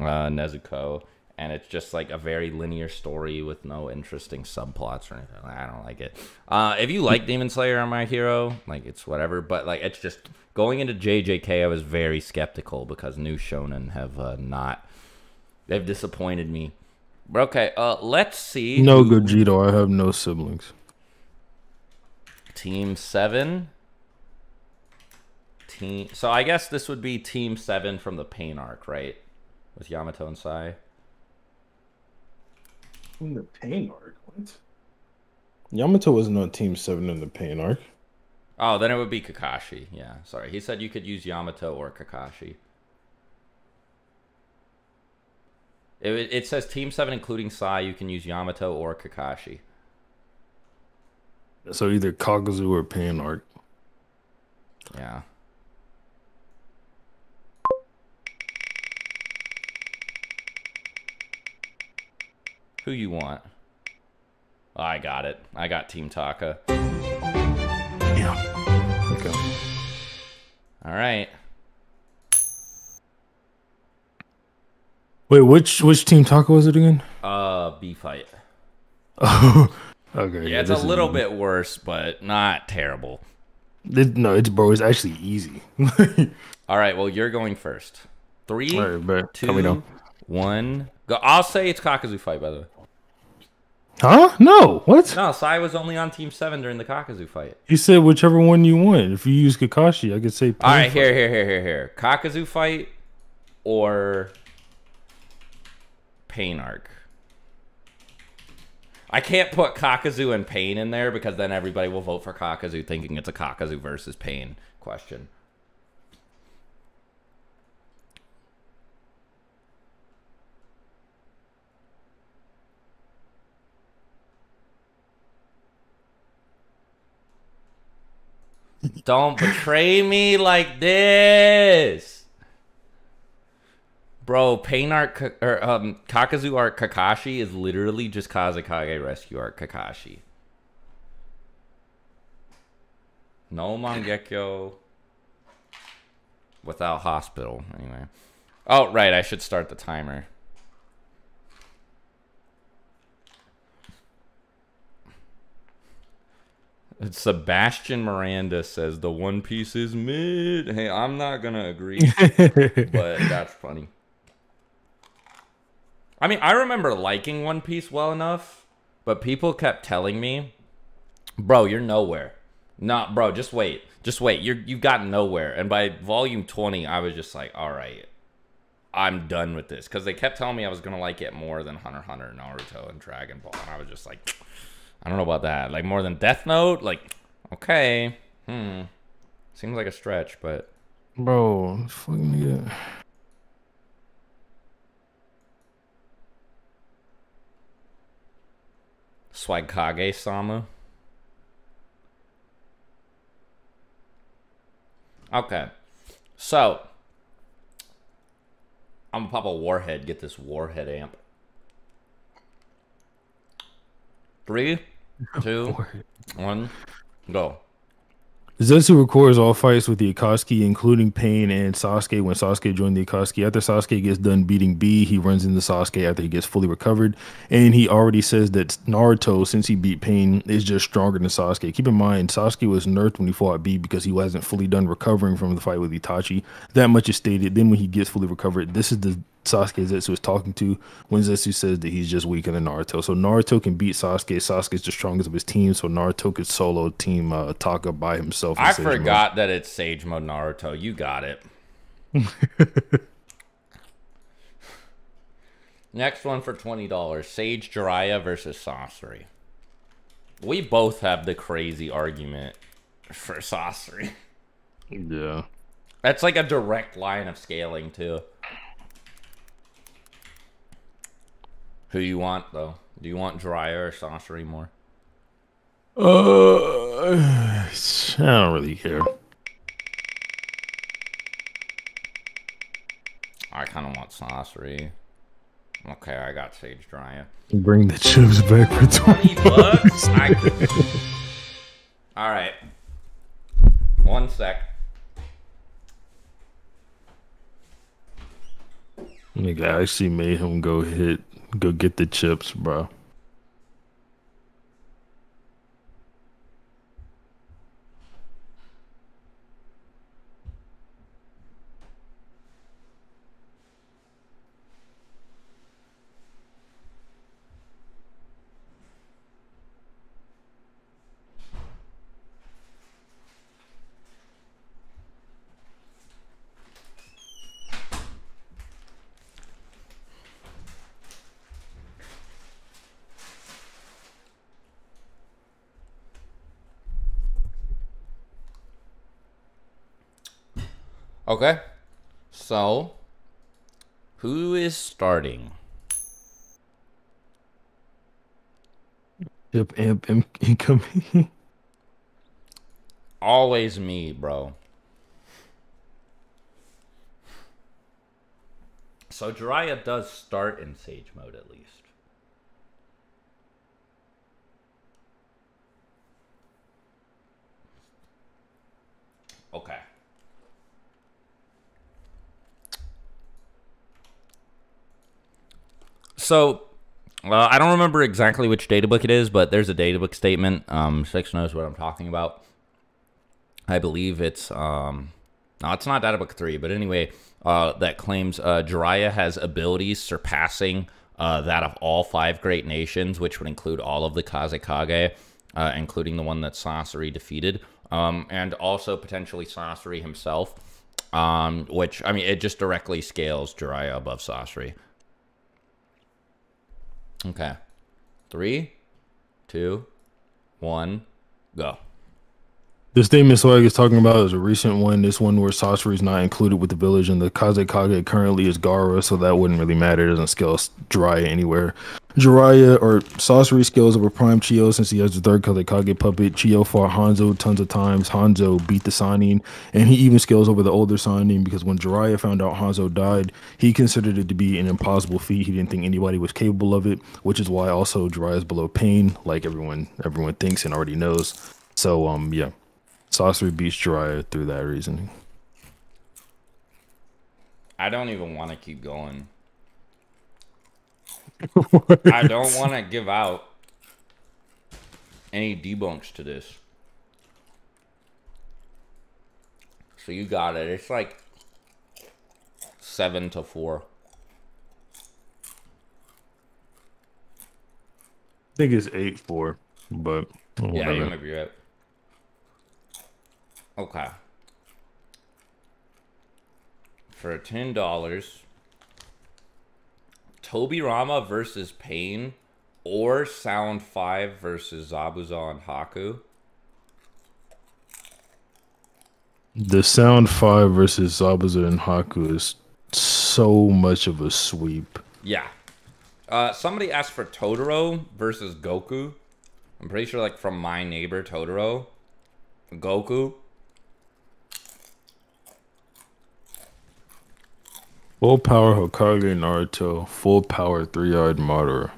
uh, Nezuko, and it's just like a very linear story with no interesting subplots or anything. I don't like it. Uh, if you like Demon Slayer or My Hero, like it's whatever. But like it's just going into JJK, I was very skeptical because new shonen have uh, not They've disappointed me. But okay, uh, let's see. no Gogeta. I have no siblings. Team seven. Team. So I guess this would be Team seven from the Pain arc, right? With Yamato and Sai. In the pain arc, what? Yamato wasn't on Team Seven in the pain arc. Oh, then it would be Kakashi. Yeah, sorry. He said you could use Yamato or Kakashi. It, it says Team seven, including Sai. You can use Yamato or Kakashi. So either Kakuzu or pain arc. Yeah. Who you want? I got it. I got Team Taka. Yeah. Okay. All right. Wait, which which Team Taka was it again? Uh, B fight. Oh, okay. Yeah, it's a little bit worse, but not terrible. It- no, it's bro. It's actually easy. All right. Well, you're going first. Three, right, two, Tell me now. one, Go, I'll say it's Kakuzu fight, by the way. Huh? No. What? No, Sai was only on Team 7 during the Kakuzu fight. He said whichever one you want. If you use Kakashi, I could say. All right, here, here, here, here, here. Kakuzu fight or Pain arc. I can't put Kakuzu and Pain in there because then everybody will vote for Kakuzu thinking it's a Kakuzu versus Pain question. Don't betray me like this. Bro, Pain Art or um Kakuzu Art Kakashi is literally just Kazekage Rescue Art Kakashi. No Mangekyo without hospital anyway. Oh, right, I should start the timer. Sebastian Miranda says the One Piece is mid. Hey, I'm not gonna agree, but that's funny. I mean, I remember liking One Piece well enough, but people kept telling me, "Bro, you're nowhere." Not, bro. Just wait. Just wait. You're you've gotten nowhere. And by volume 20, I was just like, "All right, I'm done with this." Because they kept telling me I was gonna like it more than Hunter Hunter, and Naruto, and Dragon Ball, and I was just like. I don't know about that. Like more than Death Note? Like, okay. Hmm. Seems like a stretch, but Bro, fucking nigga. Swagkage Sama. Okay. So I'm gonna pop a warhead, get this warhead amp. Three, two, one, go. Zetsu records all fights with the Akatsuki, including Pain and Sasuke when Sasuke joined the Akatsuki. After Sasuke gets done beating B, he runs into Sasuke after he gets fully recovered. And he already says that Naruto, since he beat Pain, is just stronger than Sasuke. Keep in mind, Sasuke was nerfed when he fought B because he wasn't fully done recovering from the fight with Itachi. That much is stated. Then when he gets fully recovered, this is the Sasuke Zetsu is talking to when Zetsu says that he's just weaker than Naruto. So Naruto can beat Sasuke. Sasuke's the strongest of his team, so Naruto could solo team uh, Taka by himself. I Sage Mode. forgot that it's Sage Mode Naruto. You got it. Next one for twenty dollars: Sage Jiraiya versus Sasori. We both have the crazy argument for Sasori. Yeah. That's like a direct line of scaling too. Who you want though? Do you want Jiraiya or Sasori more? Uh, I don't really care. I kind of want Sasori. Okay, I got Sage Jiraiya. Bring the chips back for twenty. bucks. I... All right. One sec. Nigga I actually made him go hit, go get the chips, bro. Okay. So, who is starting? Chip amp in- incoming. Always me, bro. So Jiraiya does start in Sage mode at least. Okay. So, uh, I don't remember exactly which databook it is, but there's a databook statement. Um, Six knows what I'm talking about. I believe it's um, No, it's not Data Book 3, but anyway, uh, that claims uh, Jiraiya has abilities surpassing uh, that of all five great nations, which would include all of the Kazekage, uh, including the one that Sasori defeated, um, and also potentially Sasori himself, um, which, I mean, it just directly scales Jiraiya above Sasori. Okay. Three, two, one, go. The statement Swag is talking about is a recent one. This one where Sasori is not included with the village, and the Kazekage currently is Gaara, so that wouldn't really matter. It doesn't scale Jiraiya anywhere. Jiraiya or Sasori scales over Prime Chiyo since he has the third Kazekage puppet. Chiyo fought Hanzo tons of times. Hanzo beat the Sannin, and he even scales over the older Sannin because when Jiraiya found out Hanzo died, he considered it to be an impossible feat. He didn't think anybody was capable of it, which is why also Jiraiya is below Pain, like everyone everyone thinks and already knows. So um yeah. Sasori beats Jiraiya through that reasoning. I don't even want to keep going. I don't want to give out any debunks to this. So you got it. It's like seven to four. I think it's eight four, but Yeah, whatever. you might be right. Okay. For ten dollars, Tobirama versus Pain, or Sound Five versus Zabuza and Haku. The Sound Five versus Zabuza and Haku is so much of a sweep. Yeah. Uh, somebody asked for Totoro versus Goku. I'm pretty sure, like from my neighbor Totoro, Goku. Full power Hokage Naruto, full power three eyed Madara.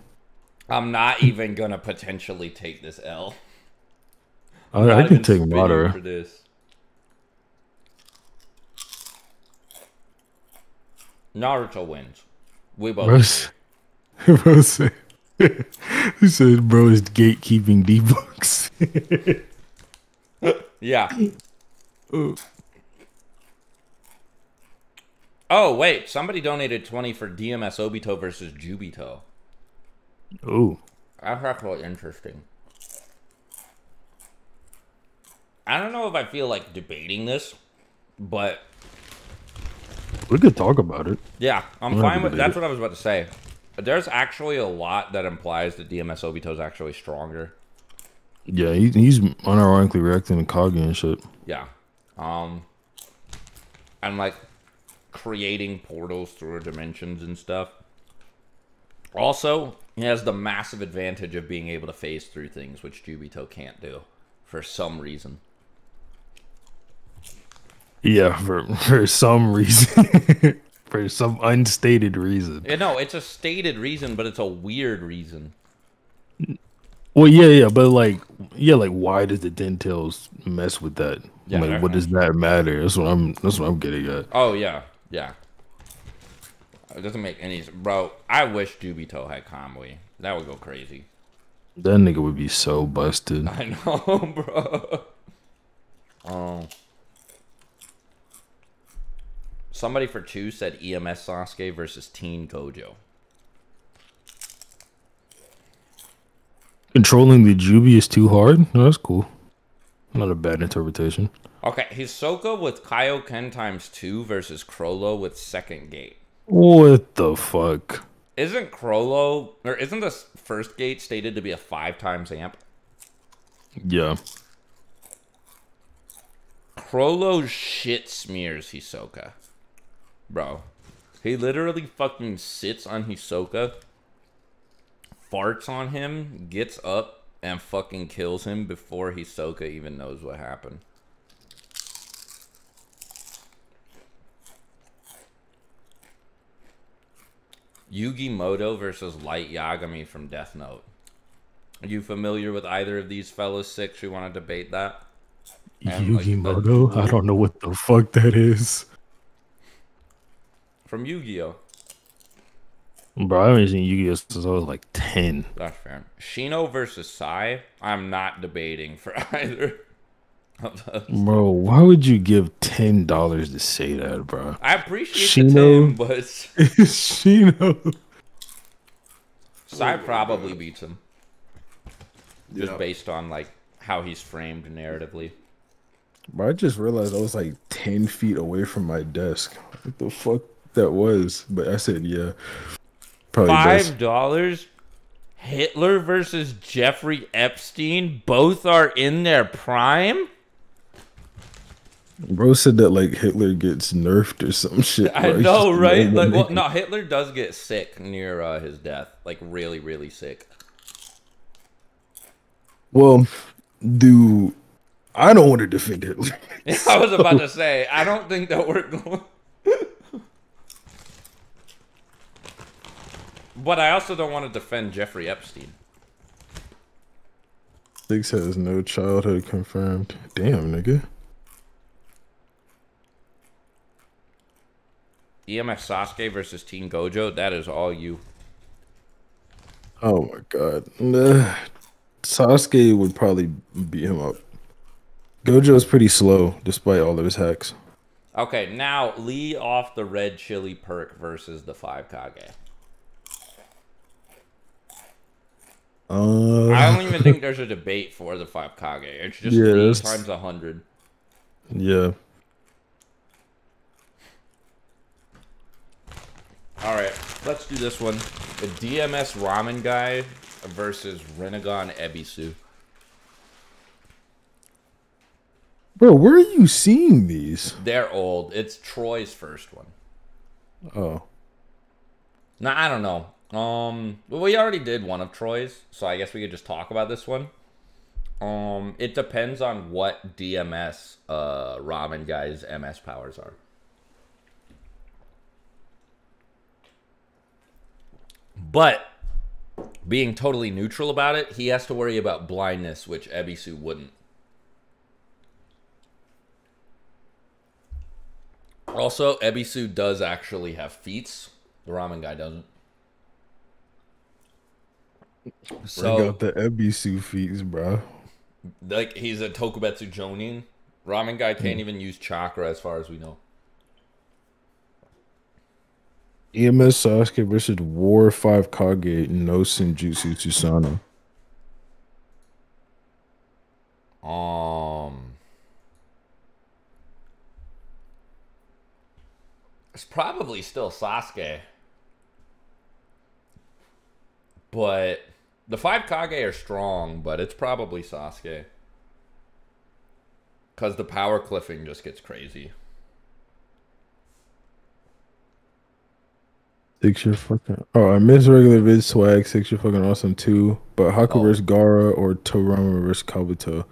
I'm not even gonna potentially take this L. I, Not can take Madara. for this. Naruto wins. We both. Bro, s- bro said, he said, bro is gatekeeping debugs. Yeah. Oh wait, somebody donated twenty for DMS Obito versus Jubito. oh, That's actually interesting. I don't know if I feel like debating this, but we could talk about it. yeah, I'm I'm fine with. That's what I was about to say. There's actually a lot that implies that DMS Obito is actually stronger. Yeah, he, he's unironically reacting to Kage and shit. Yeah. Um and like creating portals through dimensions and stuff. Also, he has the massive advantage of being able to phase through things which Jubito can't do for some reason. Yeah, for for some reason, for some unstated reason. Yeah, no, it's a stated reason, but it's a weird reason. Well, yeah, yeah, but like, yeah, like, why does the Ten Tails mess with that? Yeah, like, what does that matter? That's what I'm. That's what I'm getting at. Oh yeah, yeah. It doesn't make any s- bro. I wish Jubito had Kamui. That would go crazy. That nigga would be so busted. I know, bro. Oh. Somebody for two said EMS Sasuke versus Teen Gojo. Controlling the Jubi is too hard. No, that's cool. Not a bad interpretation. Okay, Hisoka with Kaioken times two versus Chrollo with second gate. What the fuck? Isn't Chrollo or isn't the first gate stated to be a five times amp? Yeah. Chrollo shit smears Hisoka. Bro. He literally fucking sits on Hisoka, farts on him, gets up, and fucking kills him before Hisoka even knows what happened. Yugi Moto versus Light Yagami from Death Note. Are you familiar with either of these fellas six? You want to debate that? And, like, the- Yu-Gi-Moto? I don't know what the fuck that is. From Yu-Gi-Oh! Bro, I haven't seen Yu-Gi-Oh since I was like 10. That's fair. Shino versus Sai. I'm not debating for either. Bro, why would you give ten dollars to say that, bro? I appreciate Shino. the Tim, but Shino. Sai probably beats him just Yeah. based on like how he's framed narratively. Bro, I just realized I was like ten feet away from my desk. What the fuck that was? But I said yeah. Probably. Five dollars. Hitler versus Jeffrey Epstein. Both are in their prime. Bro said that like Hitler gets nerfed or some shit. I bro. Know, right? Like, well, no, Hitler does get sick near uh, his death, like really, really sick. Well, do I don't want to defend Hitler. I was about to say, I don't think that we're going. but I also don't want to defend Jeffrey Epstein. Six has no childhood confirmed. Damn, nigga. EMS Sasuke versus Teen Gojo. That is all you. Oh my god. Nah. Sasuke would probably beat him up. Gojo's pretty slow despite all of his hacks. Okay, now Lee off the red chili perk versus the five Kage. Uh, I don't even think there's a debate for the five Kage. It's just Yeah, that's- times a hundred. yeah. All right, let's do this one. The DMS ramen guy versus Rinnegan Ebisu. Bro, where are you seeing these? They're old. It's Troy's first one. Oh. No, I don't know. Um, well, we already did one of Troy's, so I guess we could just talk about this one. Um, it depends on what DMS uh ramen guy's MS powers are. But being totally neutral about it, he has to worry about blindness, which Ebisu wouldn't. Also, Ebisu does actually have feats. The ramen guy doesn't. Bring So, out the Ebisu feats, bro. like, he's a Tokubetsu Jonin. Ramen guy can't hmm. even use chakra, as far as we know. EMS Sasuke versus War 5 Kage no Senjutsu Susanoo. Um, it's probably still Sasuke, but the five Kage are strong. But it's probably Sasuke because the power cliffing just gets crazy. Six fucking oh I miss regular vid swag, six your fucking awesome too. But Haku Oh. versus Gaara or Torama versus Kabuto.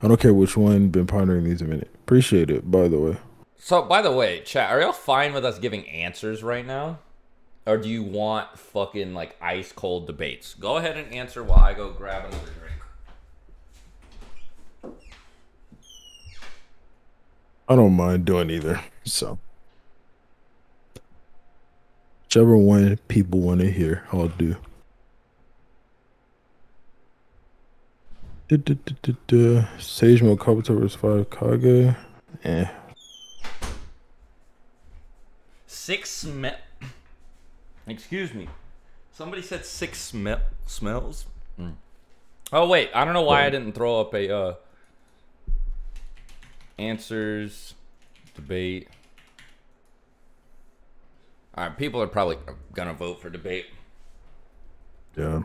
I don't care which one, been pondering these a minute. Appreciate it, by the way. So, by the way, chat, are y'all fine with us giving answers right now? Or do you want fucking like ice cold debates? Go ahead and answer while I go grab another drink. I don't mind doing either. So whichever one people want to hear, I'll do. Du-du-du-du-du. Sage Mode Kabuto versus 5 Kage. Eh. Six smell. Excuse me. Somebody said six smell smells. Mm. Oh wait, I don't know why I didn't throw up a uh answers debate. All right, people are probably gonna vote for debate. Yeah.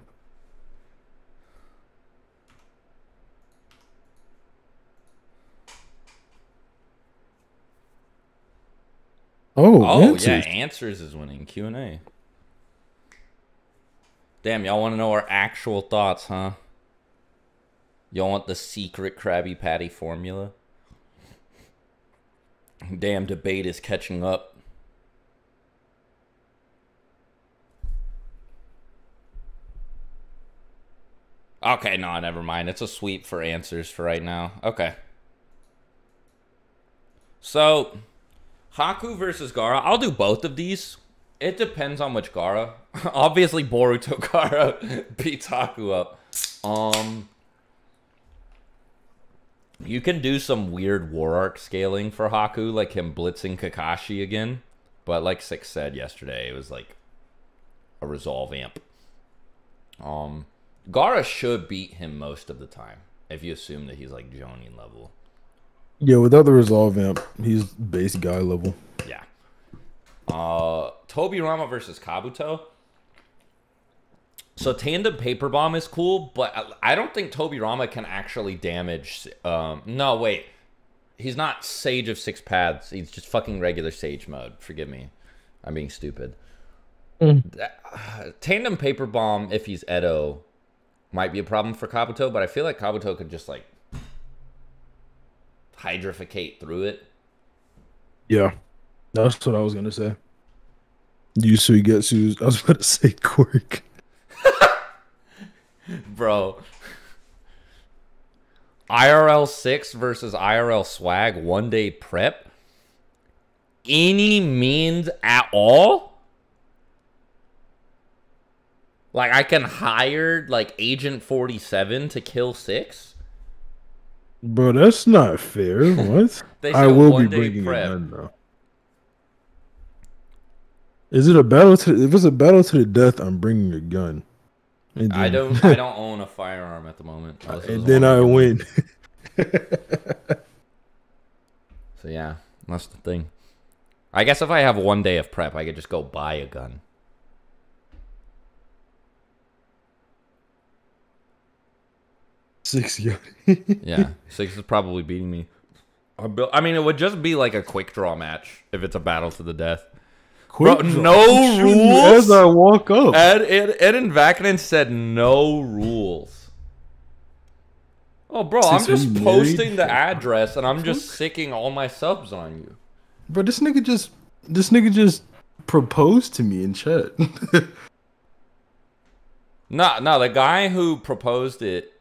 Oh, Oh answers. yeah, answers is winning Q and A. Damn, y'all want to know our actual thoughts, huh? Y'all want the secret Krabby Patty formula? Damn, debate is catching up. Okay, no, never mind. It's a sweep for answers for right now. Okay. So, Haku versus Gaara. I'll do both of these. It depends on which Gaara. Obviously, Boruto Gaara beats Haku up. Um, You can do some weird war arc scaling for Haku, like him blitzing Kakashi again. But like Six said yesterday, it was like a resolve amp. Um, Gaara should beat him most of the time if you assume that he's like Jonin level. Yeah, without the resolve amp, he's base guy level. Yeah. Uh, Tobirama versus Kabuto. So tandem paper bomb is cool, but I- I don't think Tobirama can actually damage. Um, no, wait, he's not Sage of Six Paths. He's just fucking regular Sage mode. Forgive me, I'm being stupid. That- uh, tandem paper bomb, if he's Edo, might be a problem for Kabuto, but I feel like Kabuto could just like hydrificate through it. Yeah, that's what I was gonna say. Yusui Getsu's. I was about to say quirk. Bro. IRL 6 versus IRL swag one day prep. Any means at all? Like I can hire like Agent 47 to kill 6? Bro, that's not fair. What? They I will be bringing prep. a gun though. Is it a battle to? If it's a battle to the death, I'm bringing a gun. And I don't I don't own a firearm at the moment. and then I win. So yeah, that's the thing. I guess if I have one day of prep, I could just go buy a gun. Six yeah. Yeah, six is probably beating me. I mean, it would just be like a quick draw match if it's a battle to the death. Quick Bro, draw. no I'm shooting you rules? As I walk up. Ed, Ed, Ed and Vakanen said no rules. Oh, bro, I'm just posting the address and I'm just sicking all my subs on you. Bro, this nigga just this nigga just proposed to me in chat. No, no, the guy who proposed it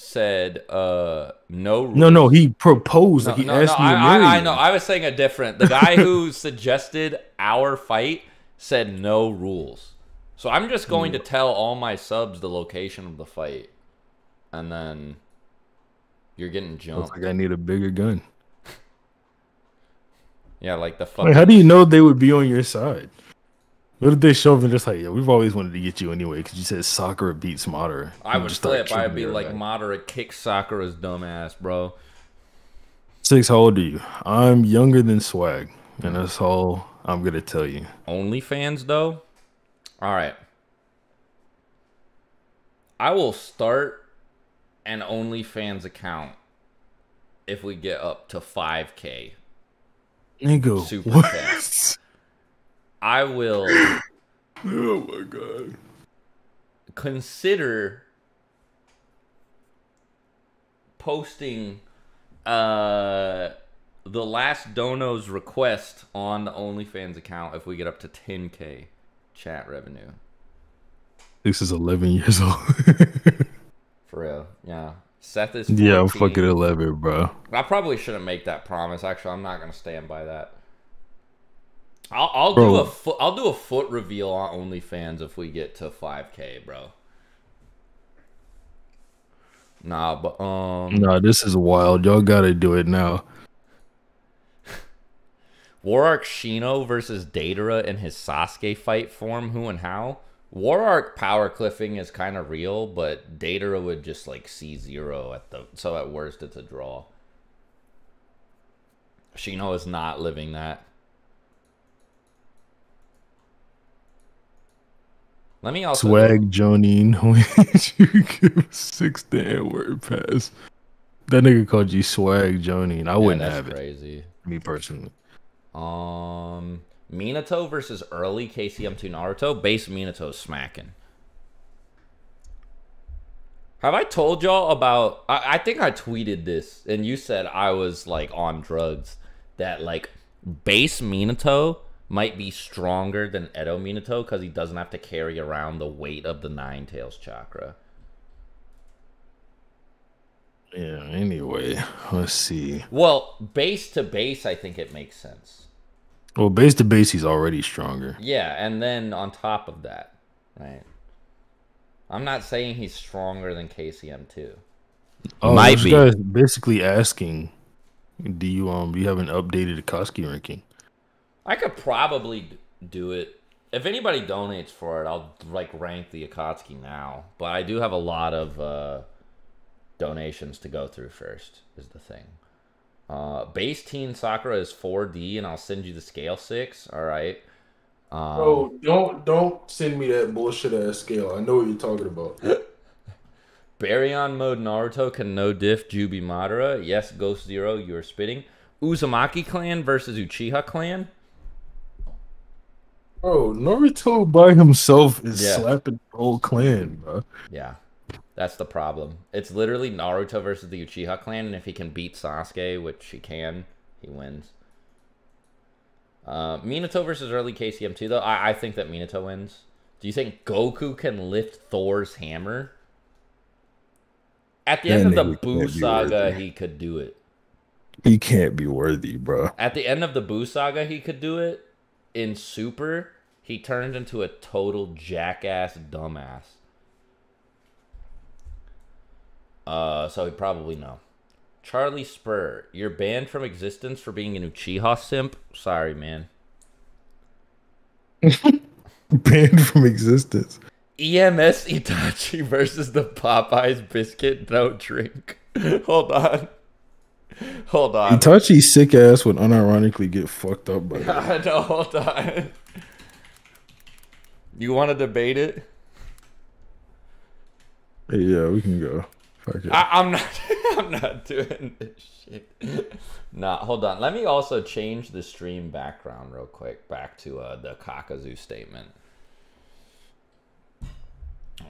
said uh no rules. no, no, he proposed. No, like he no, no, asked me to I, marry I, I know. I was saying a different. The guy who suggested our fight said no rules. So I'm just going Hmm. to tell all my subs the location of the fight, and then you're getting Looks jumped. like I need a bigger gun. Yeah, like the fuck how do you know they would be on your side? What if they show up and just like, yeah, we've always wanted to get you anyway because you said Sakura beats Madara. I would flip. I'd be like moderate kick Sakura's dumbass, bro. Six, how old are you? I'm younger than Swag, and that's all I'm gonna tell you. OnlyFans though. All right. I will start an OnlyFans account if we get up to 5k. Nigga, Super what? fast. I will oh my god. consider posting uh the last dono's request on the OnlyFans account if we get up to 10k chat revenue. This is 11 years old. For real. Yeah. Seth is yeah, I'm fucking 11, bro. I probably shouldn't make that promise. Actually, I'm not gonna stand by that. I'll, I'll do a foot. I'll do a foot reveal on OnlyFans if we get to 5k, bro. Nah, but um, Nah, this is wild. Y'all gotta do it now. War Arc Shino versus Deidara in his Sasuke fight form. Who and how? War Arc power cliffing is kind of real, but Deidara would just like C zero at the. So at worst, it's a draw. Shino is not living that. Let me also Swag Jonine, you give six the word pass. That nigga called you Swag Jonine. I Yeah, wouldn't have it, crazy. me personally. Um, Minato versus early KCM2 Naruto. Base Minato smacking. Have I told y'all about? I, I think I tweeted this, and you said I was like on drugs. That like base Minato might be stronger than Edo Minato because he doesn't have to carry around the weight of the Nine Tails chakra. Yeah, anyway, let's see. Well, base to base, I think it makes sense. Well, base to base, he's already stronger. Yeah, and then on top of that, right? I'm not saying he's stronger than KCM2. Oh, Might this be. guy's basically asking, do you um do you have an updated Akatsuki ranking? I could probably do it. If anybody donates for it, I'll like rank the Akatsuki now. But I do have a lot of uh, donations to go through first. Is the thing. Uh, base teen Sakura is 4D, and I'll send you the scale six. All right. Um, Bro, don't don't send me that bullshit ass scale. I know what you're talking about. Baryon mode Naruto can no diff Jubi Madara. Yes, Ghost Zero, you are spitting. Uzumaki clan versus Uchiha clan. Bro, Naruto by himself is Yeah. slapping the whole clan, bro. Yeah, that's the problem. It's literally Naruto versus the Uchiha clan, and if he can beat Sasuke, which he can, he wins. Uh, Minato versus early KCM2, though, I, I think that Minato wins. Do you think Goku can lift Thor's hammer? At the end of the Boo saga, worthy. he could do it. He can't be worthy, bro. At the end of the Boo saga, he could do it. In Super, he turned into a total jackass dumbass. Uh, so he probably no. Charlie Spur, you're banned from existence for being an Uchiha simp. Sorry, man. Banned from existence. EMS Itachi versus the Popeyes biscuit don't drink. Hold on. Hold on. Itachi's sick ass would unironically get fucked up by that. no, hold on. You want to debate it? Yeah, we can go. Fuck it. I, I'm not. I'm not doing this shit. Nah, hold on. Let me also change the stream background real quick back to uh, the Kakuzu statement.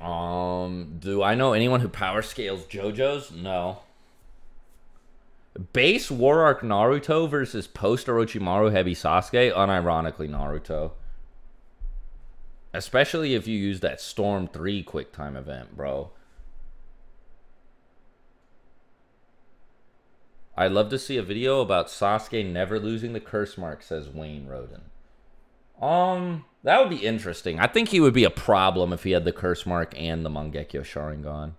Um, do I know anyone who power scales JoJo's? No. Base War Arc Naruto versus post Orochimaru Heavy Sasuke, unironically Naruto. Especially if you use that Storm 3 quick time event, bro. I'd love to see a video about Sasuke never losing the curse mark, says Wayne Roden. Um, that would be interesting. I think he would be a problem if he had the curse mark and the Mangekyo Sharingan.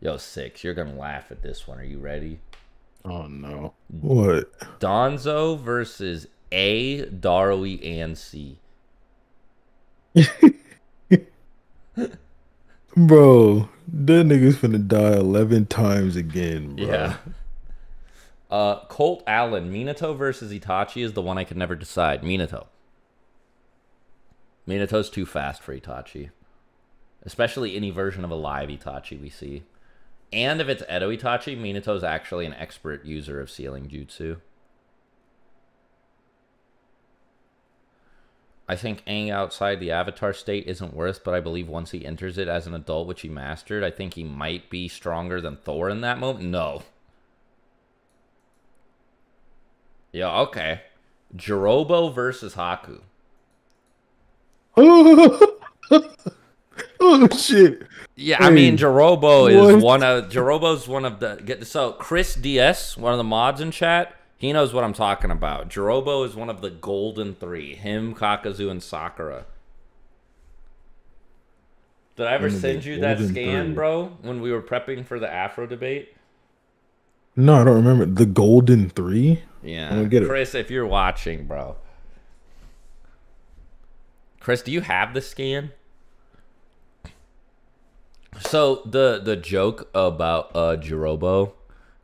Yo, six, you're gonna laugh at this one. Are you ready? Oh no. What? Danzo versus A, Darui, and C. Bro, that nigga's finna die 11 times again, bro. Yeah. Uh, Colt Allen, Minato versus Itachi is the one I could never decide. Minato. Minato's too fast for Itachi. Especially any version of a live Itachi we see. And if it's Edo Itachi, Minato's actually an expert user of sealing jutsu. I think Aang outside the Avatar state isn't worth, but I believe once he enters it as an adult, which he mastered, I think he might be stronger than Thor in that moment. No. Yeah, okay. Jirobo versus Haku. oh shit. Yeah, I mean Hey, Jirobo is what? one of Jirobo's one of the get so Chris DS, one of the mods in chat, he knows what I'm talking about. Jirobo is one of the golden three. Him, Kakuzu, and Sakura. Did I ever One send you that scan, three. bro, when we were prepping for the Afro debate? No, I don't remember. The Golden Three? Yeah. I'm gonna get it. Chris, if you're watching, bro. Chris, do you have the scan? So the the joke about uh Jirobo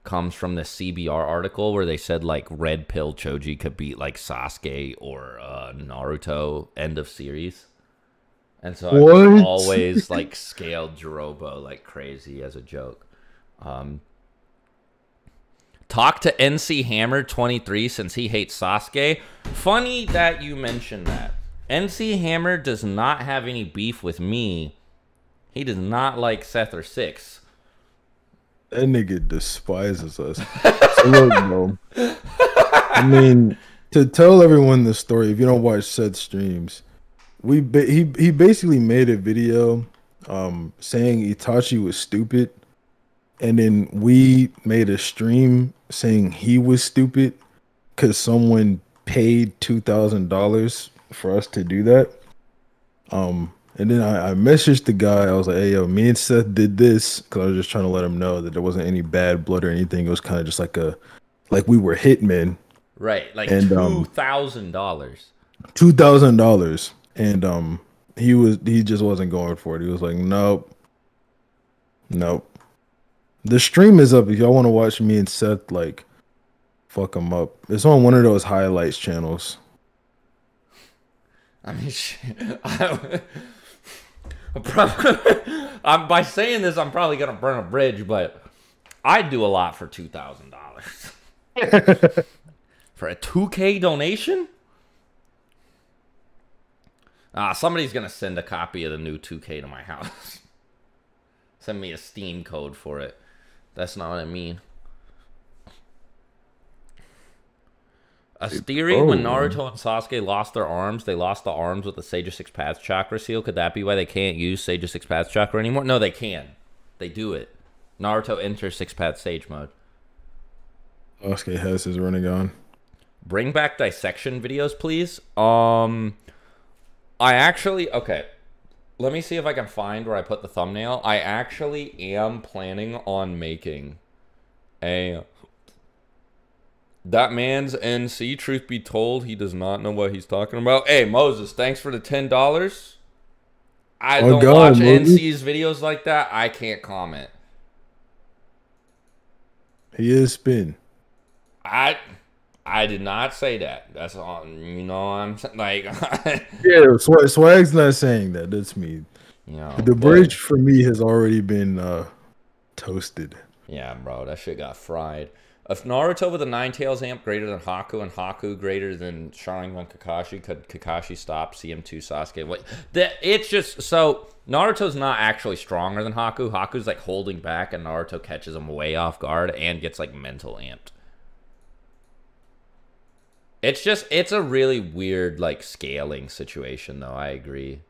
comes from the CBR article where they said like red pill Choji could beat like Sasuke or uh Naruto end of series. And so I always like scaled Jirobo like crazy as a joke. Um Talk to NC Hammer 23 since he hates Sasuke. Funny that you mentioned that. NC Hammer does not have any beef with me. He does not like Seth or Six. That nigga despises us. so look, bro. I mean, to tell everyone the story, if you don't watch Seth streams, we ba- he he basically made a video um saying Itachi was stupid, and then we made a stream saying he was stupid because someone paid two thousand dollars for us to do that. Um, And then I, I messaged the guy. I was like, "Hey, yo, me and Seth did this because I was just trying to let him know that there wasn't any bad blood or anything. It was kind of just like a, like we were hitmen, Right, like And, two um, thousand dollars. two thousand dollars, and um, he was he just wasn't going for it. He was like, "Nope, nope." The stream is up if y'all want to watch me and Seth like fuck him up. It's on one of those highlights channels. I mean, shit, I, I'm by saying this, I'm probably gonna burn a bridge, but I'd do a lot for two thousand dollars for a two K donation. Ah, somebody's gonna send a copy of the new two K to my house. send me a Steam code for it. That's not what I mean. A theory when oh. Naruto and Sasuke lost their arms, they lost the arms with the Sage of Six Paths chakra seal. Could that be why they can't use Sage of Six Paths chakra anymore? No, they can. They do it. Naruto enters Six Paths Sage mode. Sasuke has his running on. Bring back dissection videos, please. Um, I actually okay. Let me see if I can find where I put the thumbnail. I actually am planning on making a. That man's NC. Truth be told, he does not know what he's talking about. Hey Moses, thanks for the ten dollars. I Oh, don't God, watch Moses. NC's videos like that. I can't comment. He is spin. I I did not say that. That's on. You know, I'm saying like. Yeah, Swag, Swag's not saying that. That's me. You know, The but- bridge for me has already been uh toasted. Yeah, bro, that shit got fried. If Naruto with a Nine Tails amp greater than Haku and Haku greater than Sharingan Kakashi, could Kakashi stop CM2 Sasuke? What? That it's just so Naruto's not actually stronger than Haku. Haku's like holding back, and Naruto catches him way off guard and gets like mental amped. It's just it's a really weird like scaling situation, though. I agree.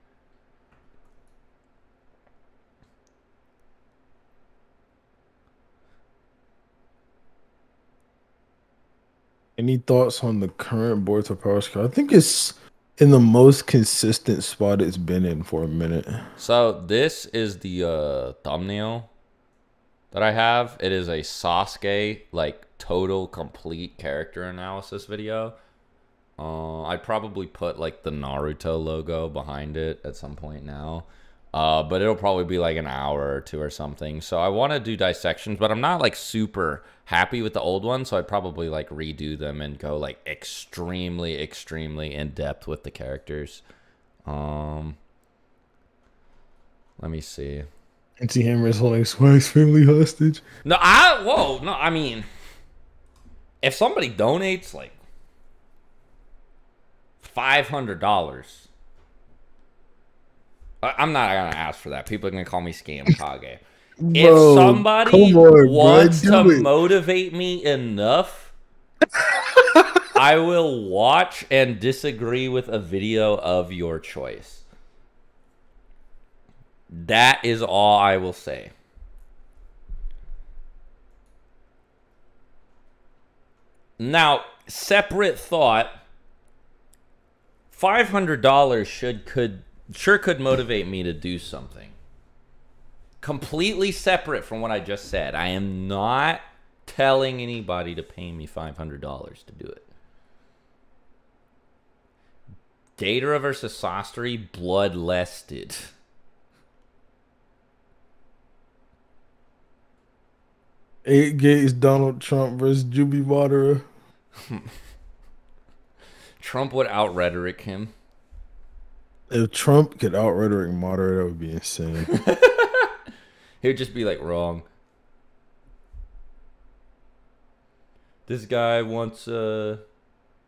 Any thoughts on the current Boruto Power score? I think it's in the most consistent spot it's been in for a minute. So this is the uh, thumbnail that I have. It is a Sasuke like total complete character analysis video. Uh, I'd probably put like the Naruto logo behind it at some point now. Uh, but it'll probably be like an hour or two or something. So I want to do dissections, but I'm not like super happy with the old one. So I'd probably like redo them and go like extremely, extremely in depth with the characters. Um, let me see. NC Hammer is holding Swag's family hostage. No, I whoa, no, I mean if somebody donates like five hundred dollars. I'm not gonna ask for that. People are gonna call me scam Kage. if somebody on, wants do to it. motivate me enough, I will watch and disagree with a video of your choice. That is all I will say. Now, separate thought. Five hundred dollars should could sure could motivate me to do something. Completely separate from what I just said. I am not telling anybody to pay me five hundred dollars to do it. Deidara versus Sasori, bloodlusted. Eight Gates Donald Trump versus Jubi Madara. Trump would out rhetoric him. If Trump could out rhetoric Madara, that would be insane. He would just be like wrong. This guy wants uh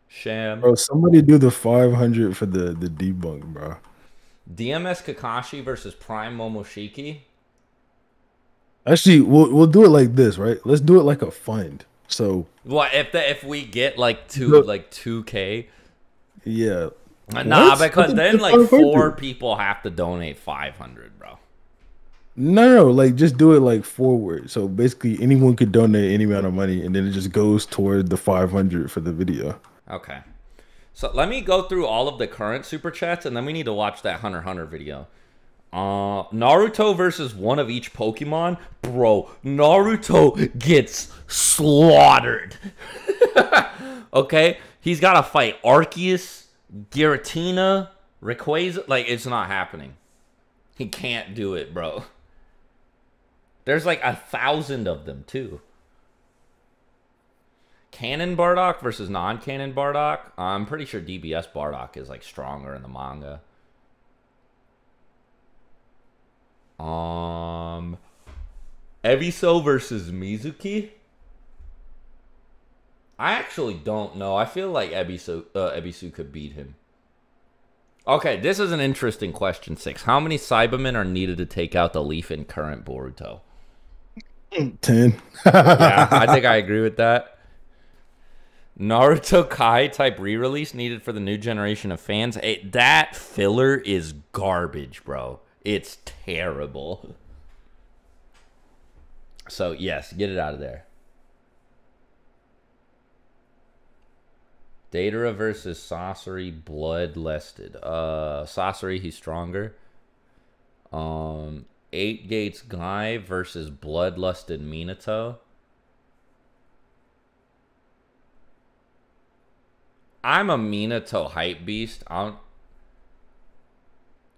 sham. bro, somebody do the 500 for the, the debunk, bro. DMS Kakashi versus Prime Momoshiki. Actually, we'll we'll do it like this, right? Let's do it like a fund. So What if the, if we get like two Look. like two k? yeah, Nah, What? because then like four people have to donate five hundred, bro. no, no, like just do it like forward. So basically, anyone could donate any amount of money, and then it just goes toward the 500 for the video. Okay. So let me go through all of the current super chats, and then we need to watch that Hunter Hunter video. Uh, Naruto versus one of each Pokemon, bro. Naruto gets slaughtered. okay, he's got to fight Arceus, Giratina, Rayquaza. Like it's not happening. He can't do it, bro. There's like a thousand of them too. Canon Bardock versus non-canon Bardock. I'm pretty sure DBS Bardock is like stronger in the manga. Um, Ebisu versus Mizuki. I actually don't know. I feel like Ebisu, uh, Ebisu could beat him. Okay, this is an interesting question. Six. How many Cybermen are needed to take out the Leaf in current Boruto? Ten. yeah, I think I agree with that. Naruto Kai type re-release needed for the new generation of fans. It, that filler is garbage, bro. It's terrible. So yes, get it out of there. Deidara versus Sasori bloodlusted. Uh Sasori, he's stronger. Um Eight Gates Guy versus bloodlusted Minato. I'm a Minato hype beast. I don't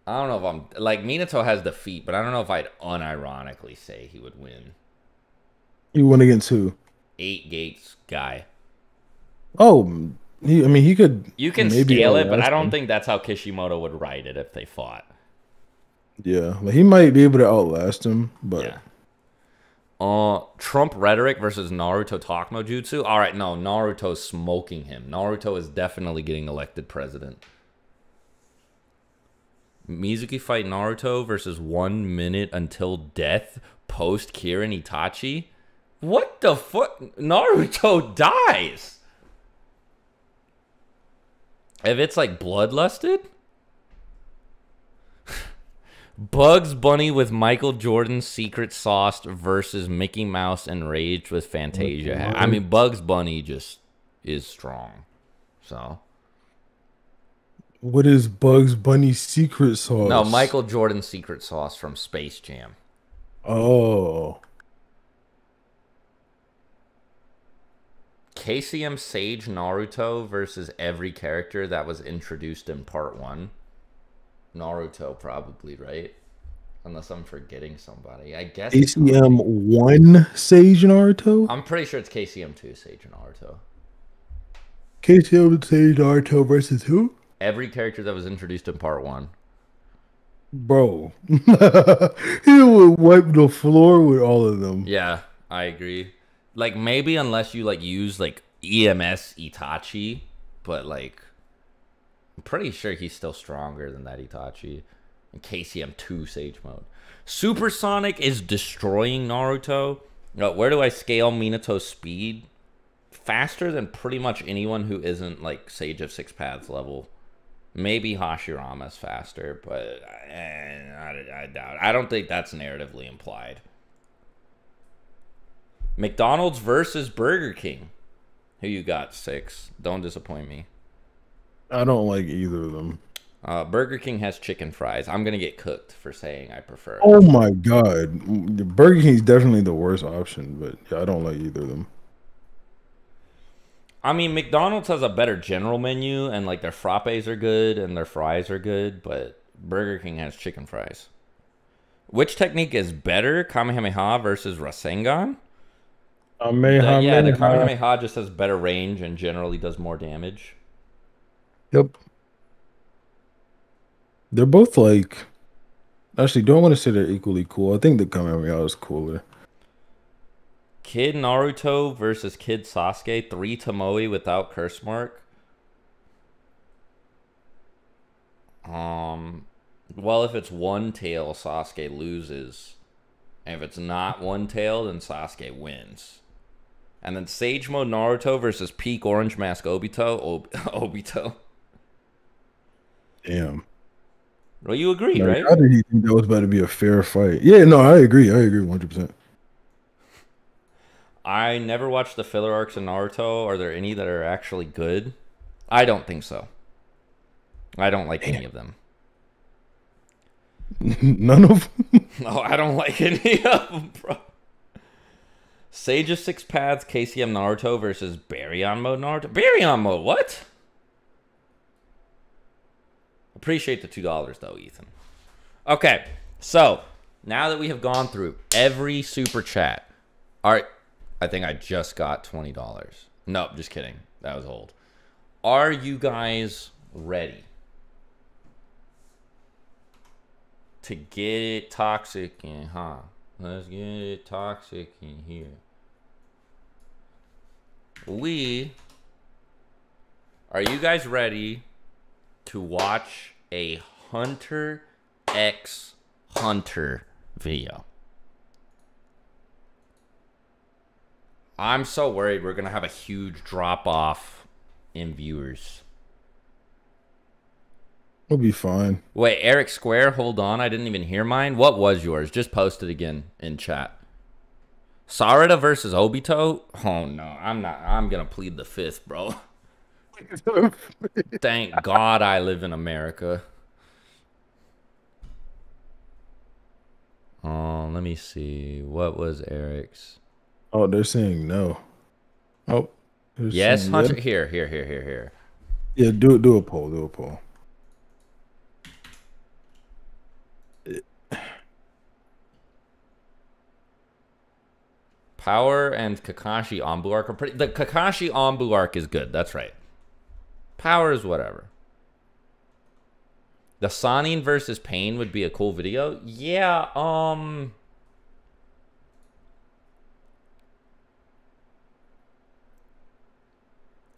I don't know if I'm like Minato has the feet, but I don't know if I'd unironically say he would win. You win against who? Eight Gates guy. Oh, he, I mean, he could. You can scale it, but I don't him. think that's how Kishimoto would write it if they fought. Yeah, like he might be able to outlast him, but Yeah. Uh, Trump rhetoric versus Naruto talk no jutsu. All right, no, Naruto's smoking him. Naruto is definitely getting elected president. Mizuki fight Naruto versus one minute until death post Kirin Itachi. What the fuck? Naruto dies. If it's like bloodlusted. Bugs Bunny with Michael Jordan's secret sauce versus Mickey Mouse enraged with Fantasia. I mean, Bugs Bunny just is strong. So what is Bugs Bunny's secret sauce? no, Michael Jordan's secret sauce from Space Jam. Oh, KCM Sage Naruto versus every character that was introduced in part one. Naruto, probably right, unless I'm forgetting somebody. I guess KCM one Sage Naruto. I'm pretty sure it's KCM two Sage Naruto. KCM Sage Naruto versus who? Every character that was introduced in part one. Bro, he would wipe the floor with all of them. Yeah, I agree. Like maybe unless you like use like EMS Itachi, but like I'm pretty sure he's still stronger than that Itachi in KCM 2 Sage mode. Supersonic is destroying Naruto. Uh, where do I scale Minato's speed? Faster than pretty much anyone who isn't like Sage of Six Paths level. Maybe Hashirama's faster, but eh, I, I doubt. I don't think that's narratively implied. McDonald's versus Burger King. Who you got? Six. Don't disappoint me. I don't like either of them. Uh, Burger King has chicken fries. I'm gonna get cooked for saying I prefer. Oh my god, Burger King's definitely the worst option, but yeah, I don't like either of them. I mean, McDonald's has a better general menu, and like their frappes are good and their fries are good, but Burger King has chicken fries. Which technique is better, Kamehameha versus Rasengan? May The- yeah, the Kamehameha just has better range and generally does more damage. Yep. They're both like. Actually, don't want to say they're equally cool. I think the Kamehameha is cooler. Kid Naruto versus Kid Sasuke, three Tomoe without curse mark. Um, well, if it's one tail, Sasuke loses. And if it's not one tail, then Sasuke wins. And then Sage Mode Naruto versus Peak Orange Mask Obito. Ob- Obito. Damn. Well, you agree, Like, right? How did he think that was about to be a fair fight? Yeah, no, I agree. I agree 100%. I never watched the filler arcs in Naruto. Are there any that are actually good? I don't think so. I don't like any of them. None of them. No, I don't like any of them, bro. Sage of Six Paths, KCM Naruto versus Baryon Mode Naruto. Baryon Mode, what? Appreciate the $2 though, Ethan. Okay, so now that we have gone through every super chat, right, I think I just got $20. Nope, just kidding. That was old. Are you guys ready to get it toxic in, huh? Let's get it toxic in here. We are you guys ready to watch a Hunter X Hunter video? I'm so worried we're gonna have a huge drop off in viewers. We'll be fine. Wait, Eric Square, hold on. I didn't even hear mine. What was yours? Just post it again in chat. Sarada versus Obito? Oh no, I'm not. I'm gonna plead the fifth, bro. Thank God I live in America. Oh, let me see. What was Eric's? Oh, they're saying no. Oh, Yes, Hunter. Here, here, here, here, here. Yeah, do do a poll. Do a poll. Power and Kakashi Anbu arc are pretty. The Kakashi Anbu arc is good. That's right. Power is whatever. The Sannin versus Pain would be a cool video. Yeah. Um.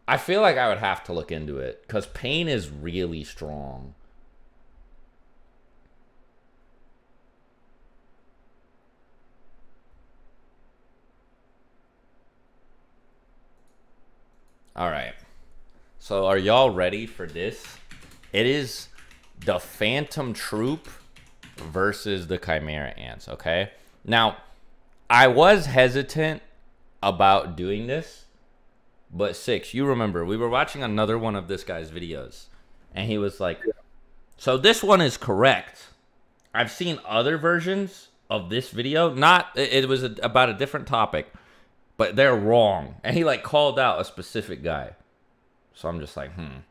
I feel like I would have to look into it because Pain is really strong. All right. So are y'all ready for this? It is the Phantom Troop versus the Chimera Ants, okay? Now, I was hesitant about doing this, but Six, you remember, we were watching another one of this guy's videos, and he was like, So this one is correct. I've seen other versions of this video. Not, it was a, about a different topic, but they're wrong. And he like called out a specific guy. So I'm just like, hmm.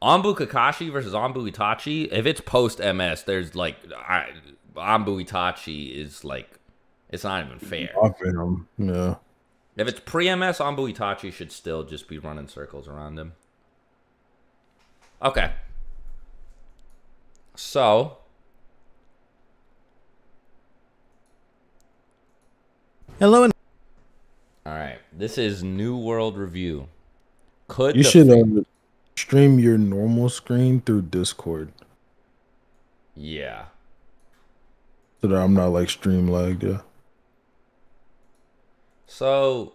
Anbu Kakashi versus Anbu Itachi. If it's post MS, there's like I, Anbu Itachi is like it's not even fair. Him. Yeah. If it's pre MS, Anbu Itachi should still just be running circles around him. Okay. So Hello and all right, this is New World Review. Could You should uh, stream your normal screen through Discord yeah. so that I'm not like stream lagged. Yeah. So,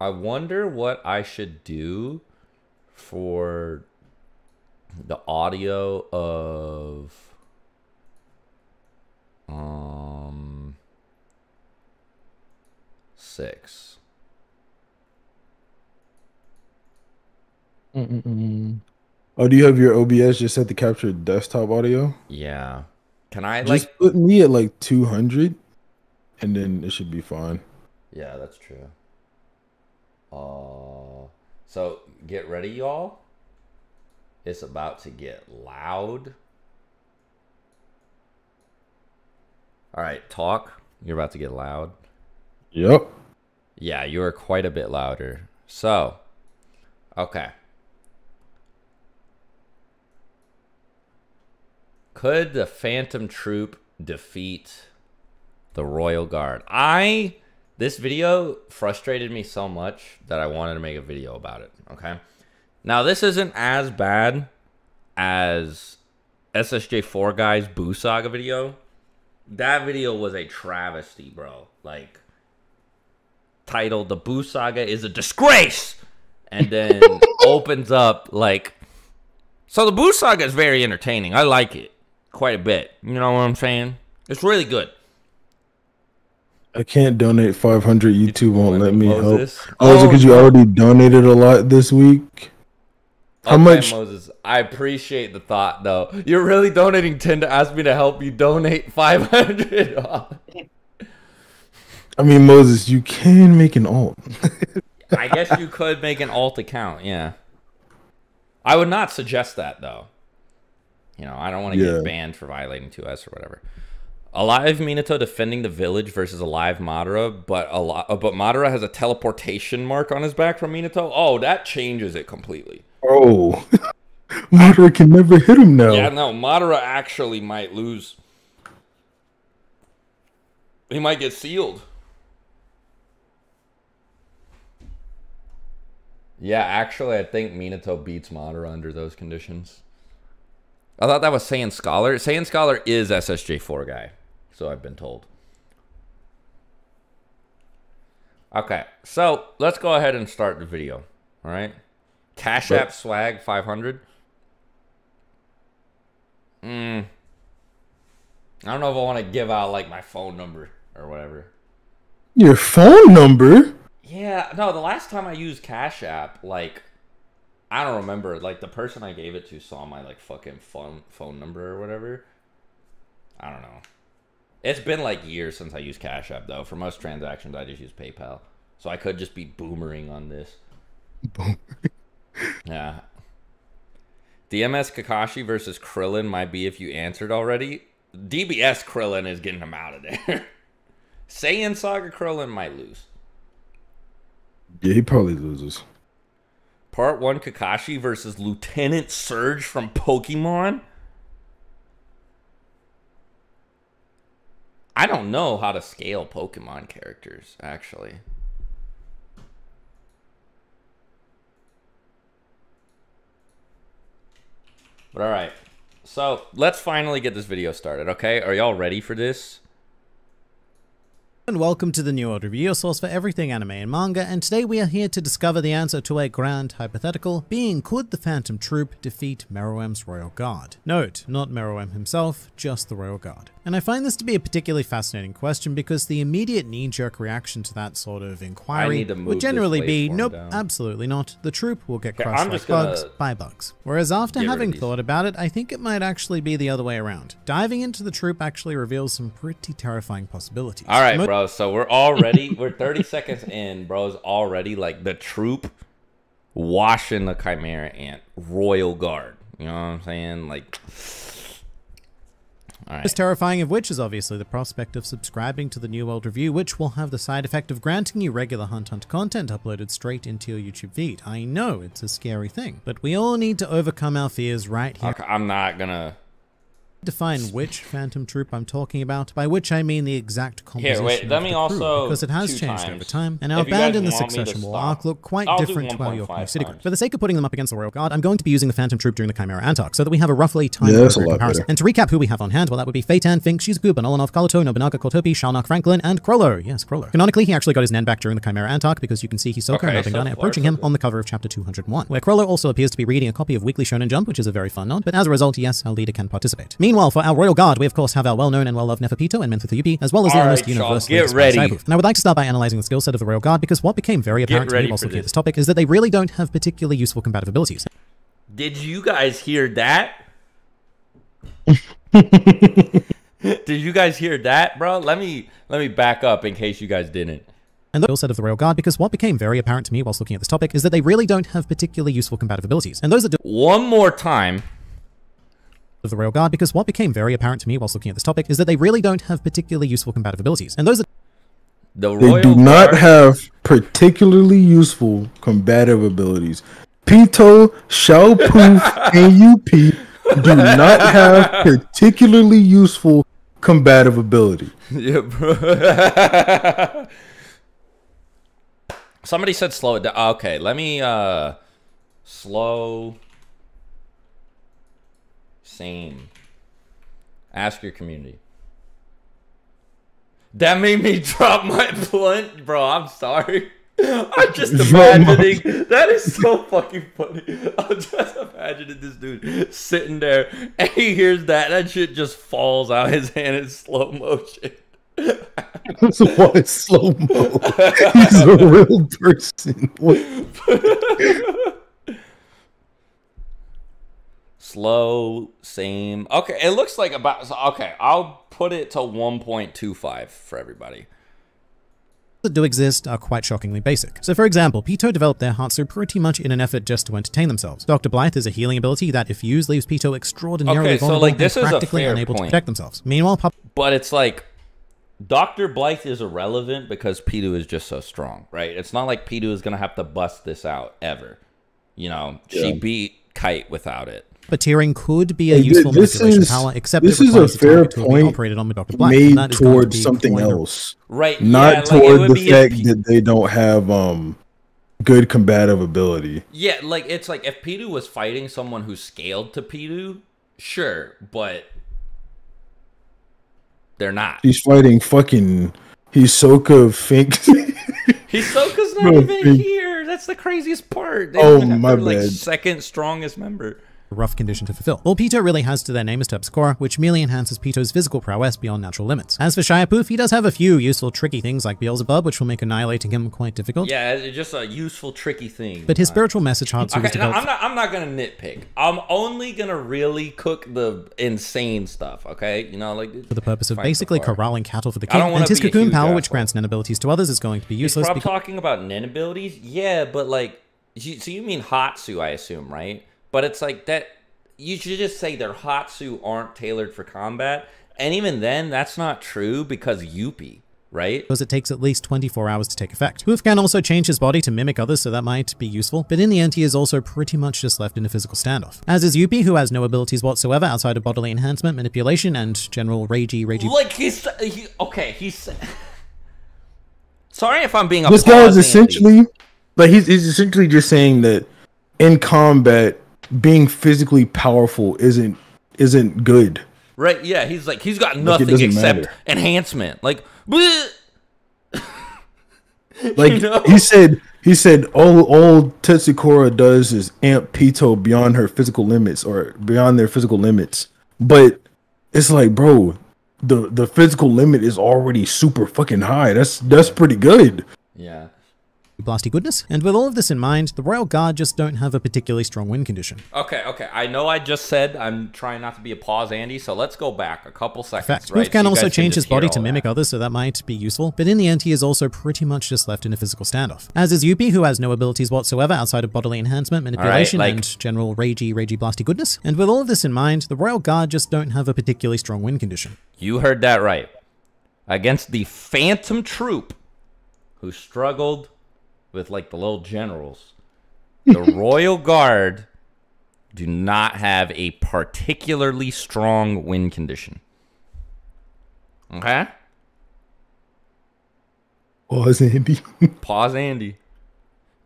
I wonder what I should do for the audio of um 6. Oh, do you have your OBS just set to capture desktop audio? Yeah. Can I Just like put me at like 200, and then it should be fine. Yeah, that's true. Uh so get ready y'all. It's about to get loud. All right, talk. You're about to get loud. Yep. Yeah, you are quite a bit louder. So, okay. Could the Phantom Troop defeat the Royal Guard? I this video frustrated me so much that I wanted to make a video about it, okay? Now, this isn't as bad as SSJ4 guy's Boo Saga video. That video was a travesty, bro. Like titled "The Boo Saga is a disgrace," and then opens up like. So the Boo Saga is very entertaining. I like it quite a bit. You know what I'm saying? It's really good. I can't donate 500. YouTube won't let me close help. this. Oh, is it because you already donated a lot this week? How much- Moses? I appreciate the thought, though. You're really donating ten to ask me to help you donate five hundred. I mean, Moses, you can make an alt. I guess you could make an alt account. Yeah, I would not suggest that though. You know, I don't want to Yeah. get banned for violating 2S or whatever. Alive Minato defending the village versus Alive Madara, but a lot, uh, but Madara has a teleportation mark on his back from Minato. Oh, that changes it completely. Oh, Madara can never hit him now. Yeah, no, Madara actually might lose. He might get sealed. Yeah, actually, I think Minato beats Madara under those conditions. I thought that was Saiyan Scholar. Saiyan Scholar is SSJ4 guy, so I've been told. Okay, so let's go ahead and start the video. All right, Cash App Swag 500. Mm. I don't know if I want to give out like my phone number or whatever. Your phone number? Yeah, no, the last time I used Cash App, like I don't remember, like the person I gave it to saw my like fucking phone phone number or whatever. I don't know. It's been like years since I used Cash App though. For most transactions I just use PayPal. So I could just be boomering on this. Yeah. DMS Kakashi versus Krillin might be if you answered already. DBS Krillin is getting him out of there. Saiyan Saga Krillin might lose. Yeah, he probably loses. Part 1 Kakashi versus Lieutenant Surge from Pokemon? I don't know how to scale Pokemon characters, actually. But alright. So, let's finally get this video started, okay? Are y'all ready for this? And welcome to the New Order, your source for everything anime and manga, and today we are here to discover the answer to a grand hypothetical, being could the Phantom Troop defeat Meruem's Royal Guard? Note, not Meruem himself, just the Royal Guard. And I find this to be a particularly fascinating question because the immediate knee-jerk reaction to that sort of inquiry need to move would generally be, nope, down. absolutely not. The troop will get Okay, crushed like bugs by bugs. Whereas after get rid of having thought about it, I think it might actually be the other way around. Diving into the troop actually reveals some pretty terrifying possibilities. All right, Mo- bro. So we're already we're 30 seconds in, bro's already like the troop washing the Chimera Ant Royal Guard. You know what I'm saying? Like, all Most terrifying of which is obviously the prospect of subscribing to the New World Review, which will have the side effect of granting you regular Hunt Hunt content uploaded straight into your YouTube feed. I know it's a scary thing, but we all need to overcome our fears right here. I'm not gonna. Define which Phantom Troop I'm talking about, by which I mean the exact composition wait, let of me the also because it has changed times. over time, and our If band in the want me to Succession War arc look quite I'll different to our York New City group. For the sake of putting them up against the Royal Guard, I'm going to be using the Phantom Troop during the Chimera Ant arc, so that we have a roughly time Yeah, that's a lot comparison. better. And to recap who we have on hand, well, that would be Feitan, Fink, Shizuku, Bonolenov, Kaluto, Nobunaga, Kortopi, Shalnark, Franklin, and Chrollo. Yes, Chrollo. Canonically, he actually got his Nen back during the Chimera Ant arc because you can see Hisoka Okay, and so Nabangane far, approaching him on the cover of chapter 201, where Chrollo also appears to be reading a copy of Weekly Shonen Jump, which is a very fun nod, but as a result, yes, our leader can participate. Meanwhile, for our Royal Guard, we of course have our well-known and well-loved Neferpito and Menthita Yupi, as well as the All almost right, y'all, universally get despised ready. Saibu. And I would like to start by analyzing the skill set of the Royal Guard because what became very apparent to me whilst for looking at this. this topic is that they really don't have particularly useful combative abilities. Did you guys hear that? Did you guys hear that, bro? Let me let me back up in case you guys didn't. And the skill set of the Royal Guard because what became very apparent to me whilst looking at this topic is that they really don't have particularly useful combative abilities. And those that do One more time. Of the Royal Guard because what became very apparent to me whilst looking at this topic is that they really don't have particularly useful combative abilities. And those that The Royal They Royal do not have particularly useful combative abilities. Pito, Shao Poof, and UP do not have particularly useful combative ability. Yeah, bro. Somebody said slow it down. Okay, let me uh slow same. Ask your community. That made me drop my blunt, bro. I'm sorry. I'm just imagining that is so fucking funny. I'm just imagining this dude sitting there and he hears that. That shit just falls out his hand in slow motion. That's why it's slow mo. He's a real person. What? slow, same. Okay, it looks like about. so- Okay, I'll put it to 1.25 for everybody. that do exist are quite shockingly basic. So for example, Pito developed their Hatsu pretty much in an effort just to entertain themselves. Dr. Blythe is a healing ability that if used leaves Pito extraordinarily Okay, so, vulnerable like, this and is a practically fair unable to protect themselves. Meanwhile, Pup But it's like Dr. Blythe is irrelevant because Pidu is just so strong, right? It's not like Pidu is gonna have to bust this out ever. You know, she beat Kite without it. Puppeteering could be a Hey, useful this manipulation is- power, except this it is a requires the fair to have been point operated on with Dr. Blythe, made and that is going to towards something quite a- else, Right. not yeah, toward would the fact P- that they don't have um good combative ability. Yeah, like it's like if Pidu was fighting someone who scaled to Pidu, sure, but they're not. He's fighting fucking Hisoka Fink. Hisoka's not Bro, even Pink- here. That's the craziest part. They Oh, my their, like bad. second strongest member. Rough condition to fulfill. All Pito really has to their name is Terpsichore, which merely enhances Pito's physical prowess beyond natural limits. As for Shiapoof, he does have a few useful tricky things like Beelzebub, which will make annihilating him quite difficult. Yeah, it's just a useful, tricky thing. But his uh, spiritual message Hatsu was Okay, no, I'm not. I'm not gonna nitpick. I'm only gonna really cook the insane stuff. Okay, you know, like for the purpose of basically corralling cattle for the king, and his cocoon power, which grants nen abilities to others, is going to be useless because talking about nin abilities, yeah, but like, so you mean Hatsu, I assume, right? But it's like that. You should just say their Hatsu aren't tailored for combat, and even then, that's not true because Yuppie, right? Because it takes at least 24 hours to take effect. Hoof can also change his body to mimic others, so that might be useful, but in the end he is also pretty much just left in a physical standoff. As is Yuppie, who has no abilities whatsoever outside of bodily enhancement, manipulation, and general ragey, ragey Like he's he, okay. He's sorry if I'm being this guy is essentially like he's, he's essentially just saying that in combat being physically powerful isn't isn't good right. Yeah, he's like he's got nothing doesn't except matter. enhancement. Like. like know? he said he said all all Terpsichore does is amp Pito beyond her physical limits or beyond their physical limits but it's like bro the the physical limit is already super fucking high that's that's pretty good. Blasty goodness. And with all of this in mind, the Royal Guard just don't have a particularly strong win condition. Okay, okay. I know I just said I'm trying not to be a pause, Andy. So let's go back a couple seconds. fact, right? Hoof can so also change his body to mimic that. others, so that might be useful, but in the end he is also pretty much just left in a physical standoff. As is Yuppie, who has no abilities whatsoever outside of bodily enhancement, manipulation, like- and general ragey, ragey, blasty goodness. And with all of this in mind, the Royal Guard just don't have a particularly strong win condition. You heard that right. Against the Phantom Troop, who struggled with like the little generals, the Royal Guard do not have a particularly strong win condition. Okay? Pause Andy Pause, Andy.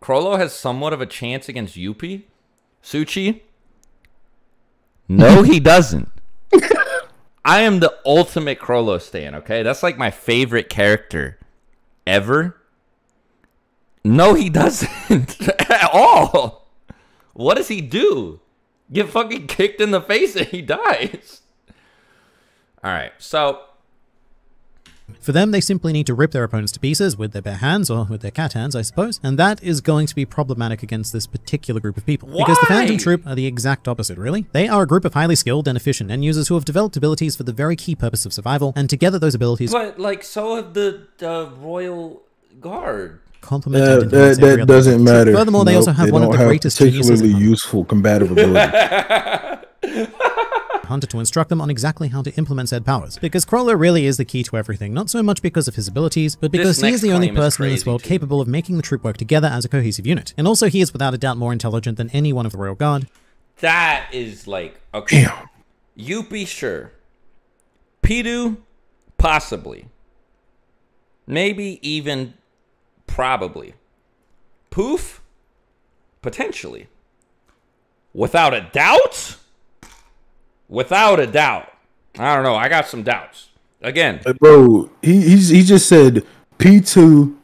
Chrollo has somewhat of a chance against Yuppie. Suchi? No, he doesn't. I am the ultimate Chrollo stan, okay? That's like my favorite character ever. No, he doesn't at all. What does he do? Get fucking kicked in the face and he dies. All right, so For them, they simply need to rip their opponents to pieces with their bare hands, or with their cat hands, I suppose, and that is going to be problematic against this particular group of people. Because the Phantom Troop are the exact opposite, really. They are a group of highly skilled and efficient Nen users who have developed abilities for the very key purpose of survival, and together those abilities But like, so have the uh, royal guard. Complement Uh, and enhance that, every that doesn't ability. matter. Furthermore, they also have they one of don't the greatest geniuses particularly useful combative ability. Hunter to instruct them on exactly how to implement said powers. Because Chrollo really is the key to everything, not so much because of his abilities, but because he is the only person in this world too. capable of making the troop work together as a cohesive unit. And also, he is without a doubt more intelligent than any one of the Royal Guard. That is like okay. Damn. be sure. Pidu, possibly. Maybe even probably. Poof, potentially. Without a doubt? Without a doubt. I don't know. I got some doubts. Again, Bro, he he's, he just said P2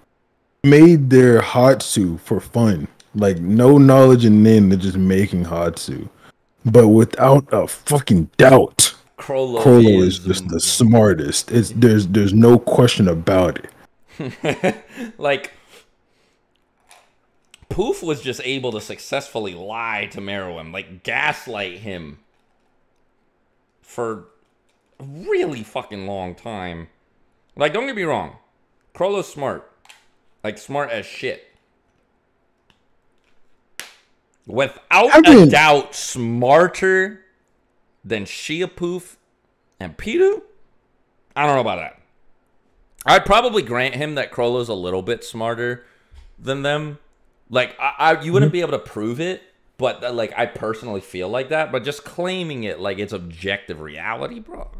made their Hatsu for fun. Like no knowledge and then they're just making Hatsu. But without a fucking doubt, Chrollo, Chrollo is just the smartest. It's there's there's no question about it. like Poof was just able to successfully lie to Meruem, like gaslight him for a really fucking long time. Like, don't get me wrong, Chrollo's smart, like smart as shit. Without I a mean- doubt, smarter than Shia Poof and Pitu. I don't know about that. I'd probably grant him that Chrollo's a little bit smarter than them. Like, I, I you wouldn't be able to prove it, but uh, like, I personally feel like that. But just claiming it like it's objective reality, bro.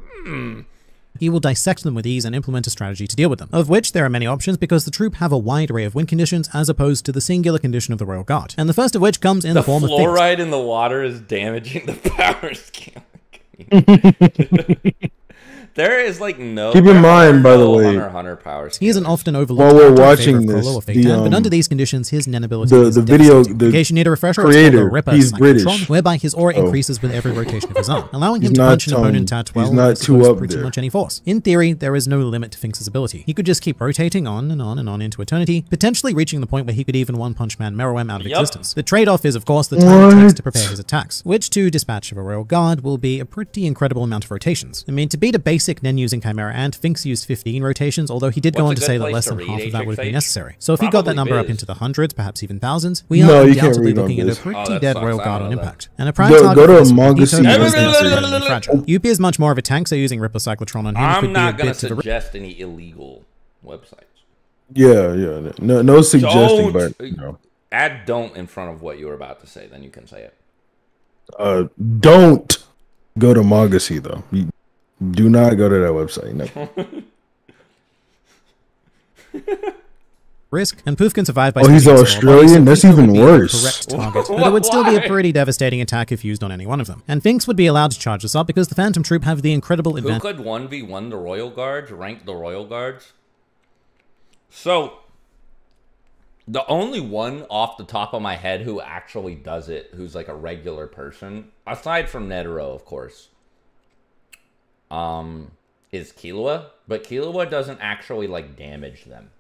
He will dissect them with ease and implement a strategy to deal with them, of which there are many options because the troop have a wide array of win conditions as opposed to the singular condition of the Royal Guard. And the first of which comes in the, The form of fluoride in the water is damaging the power scale. there is like no. Keep in mind, by the way- Hunter x Hunter power He isn't often overlooked While we're watching this, Chrollo or the, Feitan, but um, under these conditions, his Nen ability the- is the video- the In case you need a refresher, creator, a Ripper he's Cyclotron, British. whereby his aura Oh. increases with every rotation of his arm, allowing him to punch an opponent um, at 12 he's not as too to up pretty there. much any force. In theory, there is no limit to Finks' ability. He could just keep rotating on and on and on into eternity, potentially reaching the point where he could even one punch man Meruem out of Yup. existence. The trade-off is, of course, the time it takes to prepare his attacks, which to dispatch of a Royal Guard will be a pretty incredible amount of rotations. I mean, to beat a basic Nen using Chimera Ant, Finks used 15 rotations, although he did go on to say that less than half of that would have been necessary. So if he got that Probably number up into the hundreds, perhaps even thousands, we No, are undoubtedly looking at a pretty Oh, dead sucks. Royal Guard on impact. And a prime Go- target go to for this would be Manga Pito, Scene because Business. he is fragile. UP is much more of a tank, so using Ripper Cyclotron on him could I'm be a not gonna bit suggest any illegal websites. Yeah, yeah. No, no suggesting, Don't- but you know, Add "don't" in front of what you were about to say, then you can say it. uh, don't go to Magacy though. You, do not go to that website. No. risk, and Poof can survive by Oh, he's sticking Australian? That's even worse. Correct target, but it would still be a pretty devastating attack if used on any one of them. And Finks would be allowed to charge us up because the Phantom Troop have the incredible Who advantage. could one v one the Royal Guards? Rank the Royal Guards. So, the only one off the top of my head who actually does it, who's like a regular person, aside from Netero, of course, um, is Killua. But Killua doesn't actually like damage them.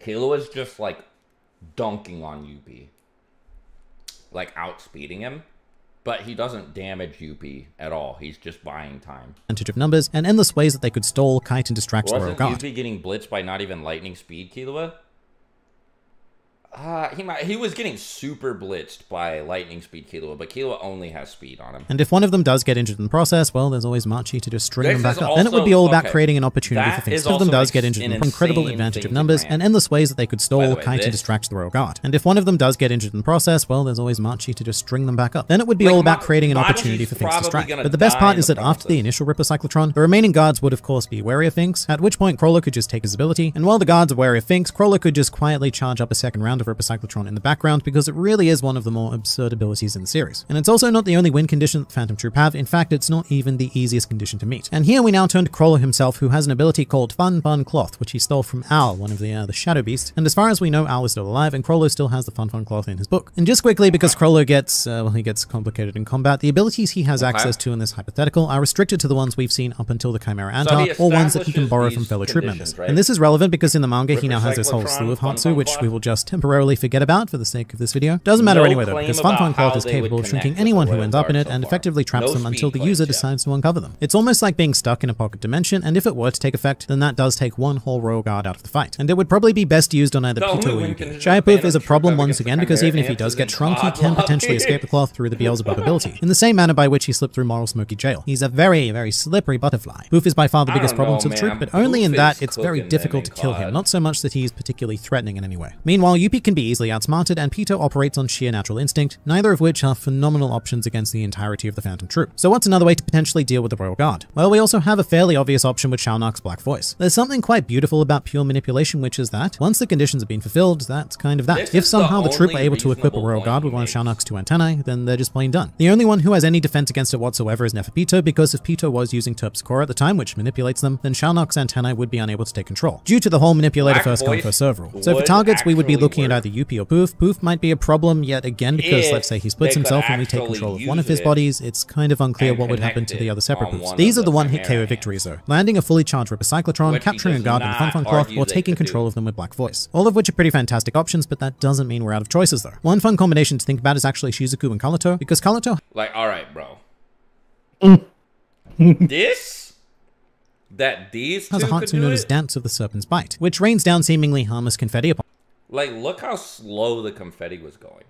Killua's just like dunking on UP, like outspeeding him. But he doesn't damage UP at all. He's just buying time. of numbers and endless ways that they could stall, kite, and distract Wasn't Guard. UP getting blitzed by not even lightning speed, Killua? Uh, he might, he was getting super blitzed by lightning speed Killua, but Killua only has speed on him. And if one of them does get injured in the process, well, there's always Machi to just string This them back up. then it would be all about okay. creating an opportunity for things. If one of them does get injured, insane incredible advantage of numbers and endless ways that they could stall, way, kite, and this- distract the Royal Guard. And if one of them does get injured in the process, well, there's always Machi to just string them back up. Then it would be Like, all about creating an Machi's opportunity for things to gonna But the best part is that after the initial Ripper Cyclotron, the remaining guards would of course be wary of Finks, at which point Chrollo could just take his ability, and while the guards are wary of Finks, Chrollo could just quietly charge up a second round of Ripper Cyclotron in the background because it really is one of the more absurd abilities in the series. And it's also not the only win condition that Phantom Troop have, in fact it's not even the easiest condition to meet. And here we now turn to Chrollo himself who has an ability called Fun Fun Cloth, which he stole from Owl, one of the uh, the Shadow Beasts, and as far as we know Owl is still alive and Chrollo still has the Fun Fun Cloth in his book. And just quickly, because Chrollo gets, uh, well he gets complicated in combat, the abilities he has access to in this hypothetical are restricted to the ones we've seen up until the Chimera So Antar, he or ones that he can borrow from fellow troop members. right? And this is relevant because in the manga he now has this whole slew of Hatsu, which we will just temporarily forget about for the sake of this video. Doesn't matter No anyway though, because Fun Fun Cloth is capable of shrinking anyone who ends up in it so and effectively traps No them until the user yeah. decides to uncover them. It's almost like being stuck in a pocket dimension, and if it were to take effect, then that does take one whole Royal Guard out of the fight. And it would probably be best used on either The Pito or win Yuki. Shiapoof is a problem once again because even if he does get shrunk, he can potentially escape the cloth through the Beelzebub ability, in the same manner by which he slipped through Morel Smoky Jail. He's a very, very slippery butterfly. Poof is by far the biggest problem to the troop, but only in that it's very difficult to kill him, not so much that he is particularly threatening in any way. Meanwhile, Yuppie can be easily outsmarted, and Pito operates on sheer natural instinct, neither of which are phenomenal options against the entirety of the Phantom Troop. So what's another way to potentially deal with the Royal Guard? Well, we also have a fairly obvious option with Shalnark's Black Voice. There's something quite beautiful about pure manipulation, which is that, once the conditions have been fulfilled, that's kind of that. This if is the somehow the, troop are able to equip a Royal Guard with one of makes. Shalnark's two antennae, then they're just plain done. The only one who has any defense against it whatsoever is Neferpito, because if Pito was using Terpsichore at the time, which manipulates them, then Shalnark's antennae would be unable to take control, due to the whole manipulator Black first come first serve rule. So for targets, we would be actually looking at work. either Yuppie or Poof. Poof might be a problem yet again because If let's say he splits himself and we take control of one of his bodies, it's kind of unclear what would happen to the other separate on Poofs. These are the the one-hit KO Chimera victories though, landing a fully charged Ripper Cyclotron, Which capturing a does guard with a Fun Fun Cloth, or taking control do. of them with Black Voice. All of which are pretty fantastic options, but that doesn't mean we're out of choices though. One fun combination to think about is actually Shizuku and Kaluto, because Kaluto Like, all right, bro. this that these has a could Hatsu do known as? Dance of the Serpent's Bite, which rains down seemingly harmless confetti upon Like, look how slow the confetti was going.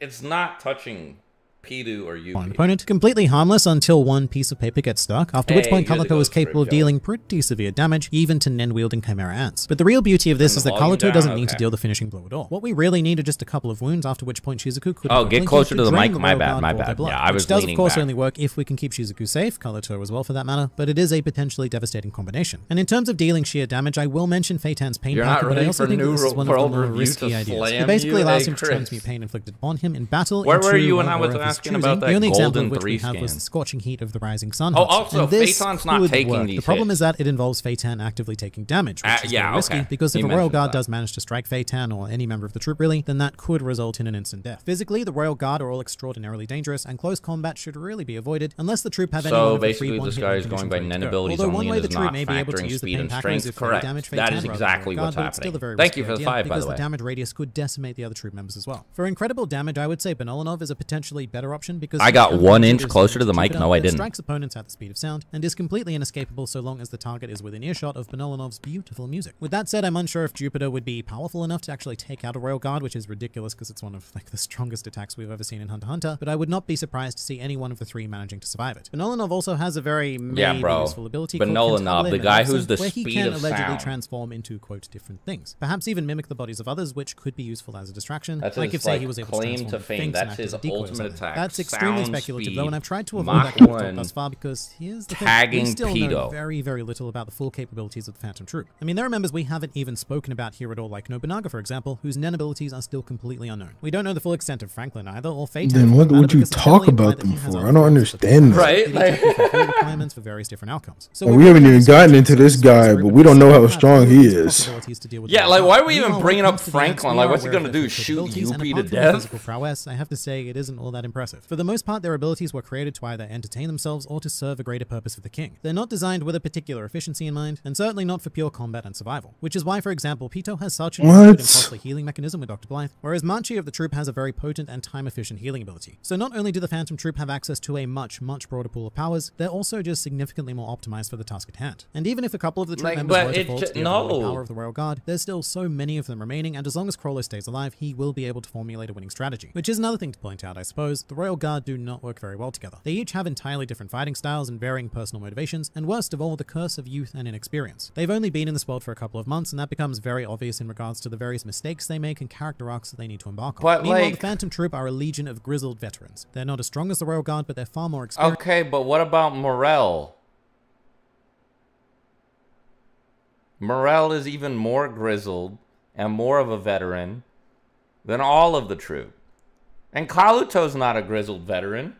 It's not touching Pidu or Yuki. opponent, completely harmless until one piece of paper gets stuck, after which point you're is capable of dealing pretty severe damage, even to Nen-wielding Chimera ants. But the real beauty of this is that Kaluto doesn't need to deal the finishing blow at all. What we really need are just a couple of wounds, after which point Shizuku could Oh, get closer to the mic. My bad, my bad. blood, Yeah, I was which does of course back. only work if we can keep Shizuku safe, Kaluto as well for that matter, but it is a potentially devastating combination. And in terms of dealing sheer damage, I will mention Feitan's pain You're not packet, but I also for think this is one of the more risky ideas. It basically allows him to transmute pain inflicted upon him in battle Where were you when I was or of his asking choosing. about that The only example golden of which we have was the scorching heat of the rising sun. Oh, also, Feitan's not taking work. these The problem hits. is that it involves Feitan actively taking damage, which Uh, is yeah, risky, okay. because if He a Royal Guard that. does manage to strike Feitan or any member of the troop really, then that could result in an instant death. Physically, the Royal Guard are all extraordinarily dangerous, and close combat should really be avoided unless the troop have So any the basically this guy is going by ready to net go. abilities Although only one way is the troop not may be able to factoring use the speed pain and strength. is if they Correct. damage That is exactly what's but it's still a happening. Thank you for the five, by because the damage radius could decimate the other troop members as well. For incredible damage, I would say Bonolenov is a potentially better option because I got one inch closer to the mic. No, I didn't. Strikes opponents at the speed of sound and is completely inescapable so long as the target is within earshot of Bonolenov's beautiful music. With that said, I'm unsure if Jupiter would be powerful enough to actually take out a Royal Guard, which is ridiculous because it's one of like the strongest attacks we've ever seen in Hunter Hunter. But I would not be surprised to see any one of the three managing to survive it. Benolanov also has a very maybe bro. useful ability called the guy who's the where he speed can of allegedly sound. transform into quote different things. Perhaps even mimic the bodies of others, which could be useful as a distraction. That's like his, if say like, he was able claim to to fame. That's his as a decoy or ultimate something. Attack. That's extremely Sound speculative though, and I've tried to avoid Mach that kind of talk one. thus far because here's the thing: we still know very, very little about the full capabilities of the Phantom Troop. I mean, there are members we haven't even spoken about here at all, like Nobunaga, for example, whose Nen abilities are still completely unknown. We don't know the full extent of Franklin either, or Fate. Then what would you talk about them for? I don't understand that. Right, like- requirements for various different outcomes. So Like, we're haven't even gotten into this guy, but we don't know how strong he is. possibilities to deal with Yeah, like, why are we even bringing up comes to the Franklin? Like, what's he gonna do, shoot capabilities, Yuppie to death? Physical prowess, I have to say it isn't all that impressive. For the most part, their abilities were created to either entertain themselves or to serve a greater purpose for the king. They're not designed with a particular efficiency in mind, and certainly not for pure combat and survival. Which is why, for example, Pito has such an What? good and costly healing mechanism with Dr. Blythe, whereas Machi of the troop has a very potent and time-efficient healing ability. So not only do the Phantom Troop have access to a much, much broader pool of powers, they're also just significantly more optimized for the task at hand. And even if a couple of the troop Like, members were to it fall to the no. power of the Royal Guard, there's still so many of them remaining, and as long as Chrollo stays alive, he will be able to formulate a winning strategy. Which is another thing to point out, I suppose. The Royal Guard do not work very well together. They each have entirely different fighting styles and varying personal motivations, and worst of all, the curse of youth and inexperience. They've only been in this world for a couple of months, and that becomes very obvious in regards to the various mistakes they make and character arcs that they need to embark on. But, Meanwhile, like- the Phantom Troop are a legion of grizzled veterans. They're not as strong as the Royal Guard, but they're far more experienced. Okay, but what about Morel? Morel is even more grizzled and more of a veteran than all of the troop. And Kaluto's not a grizzled veteran.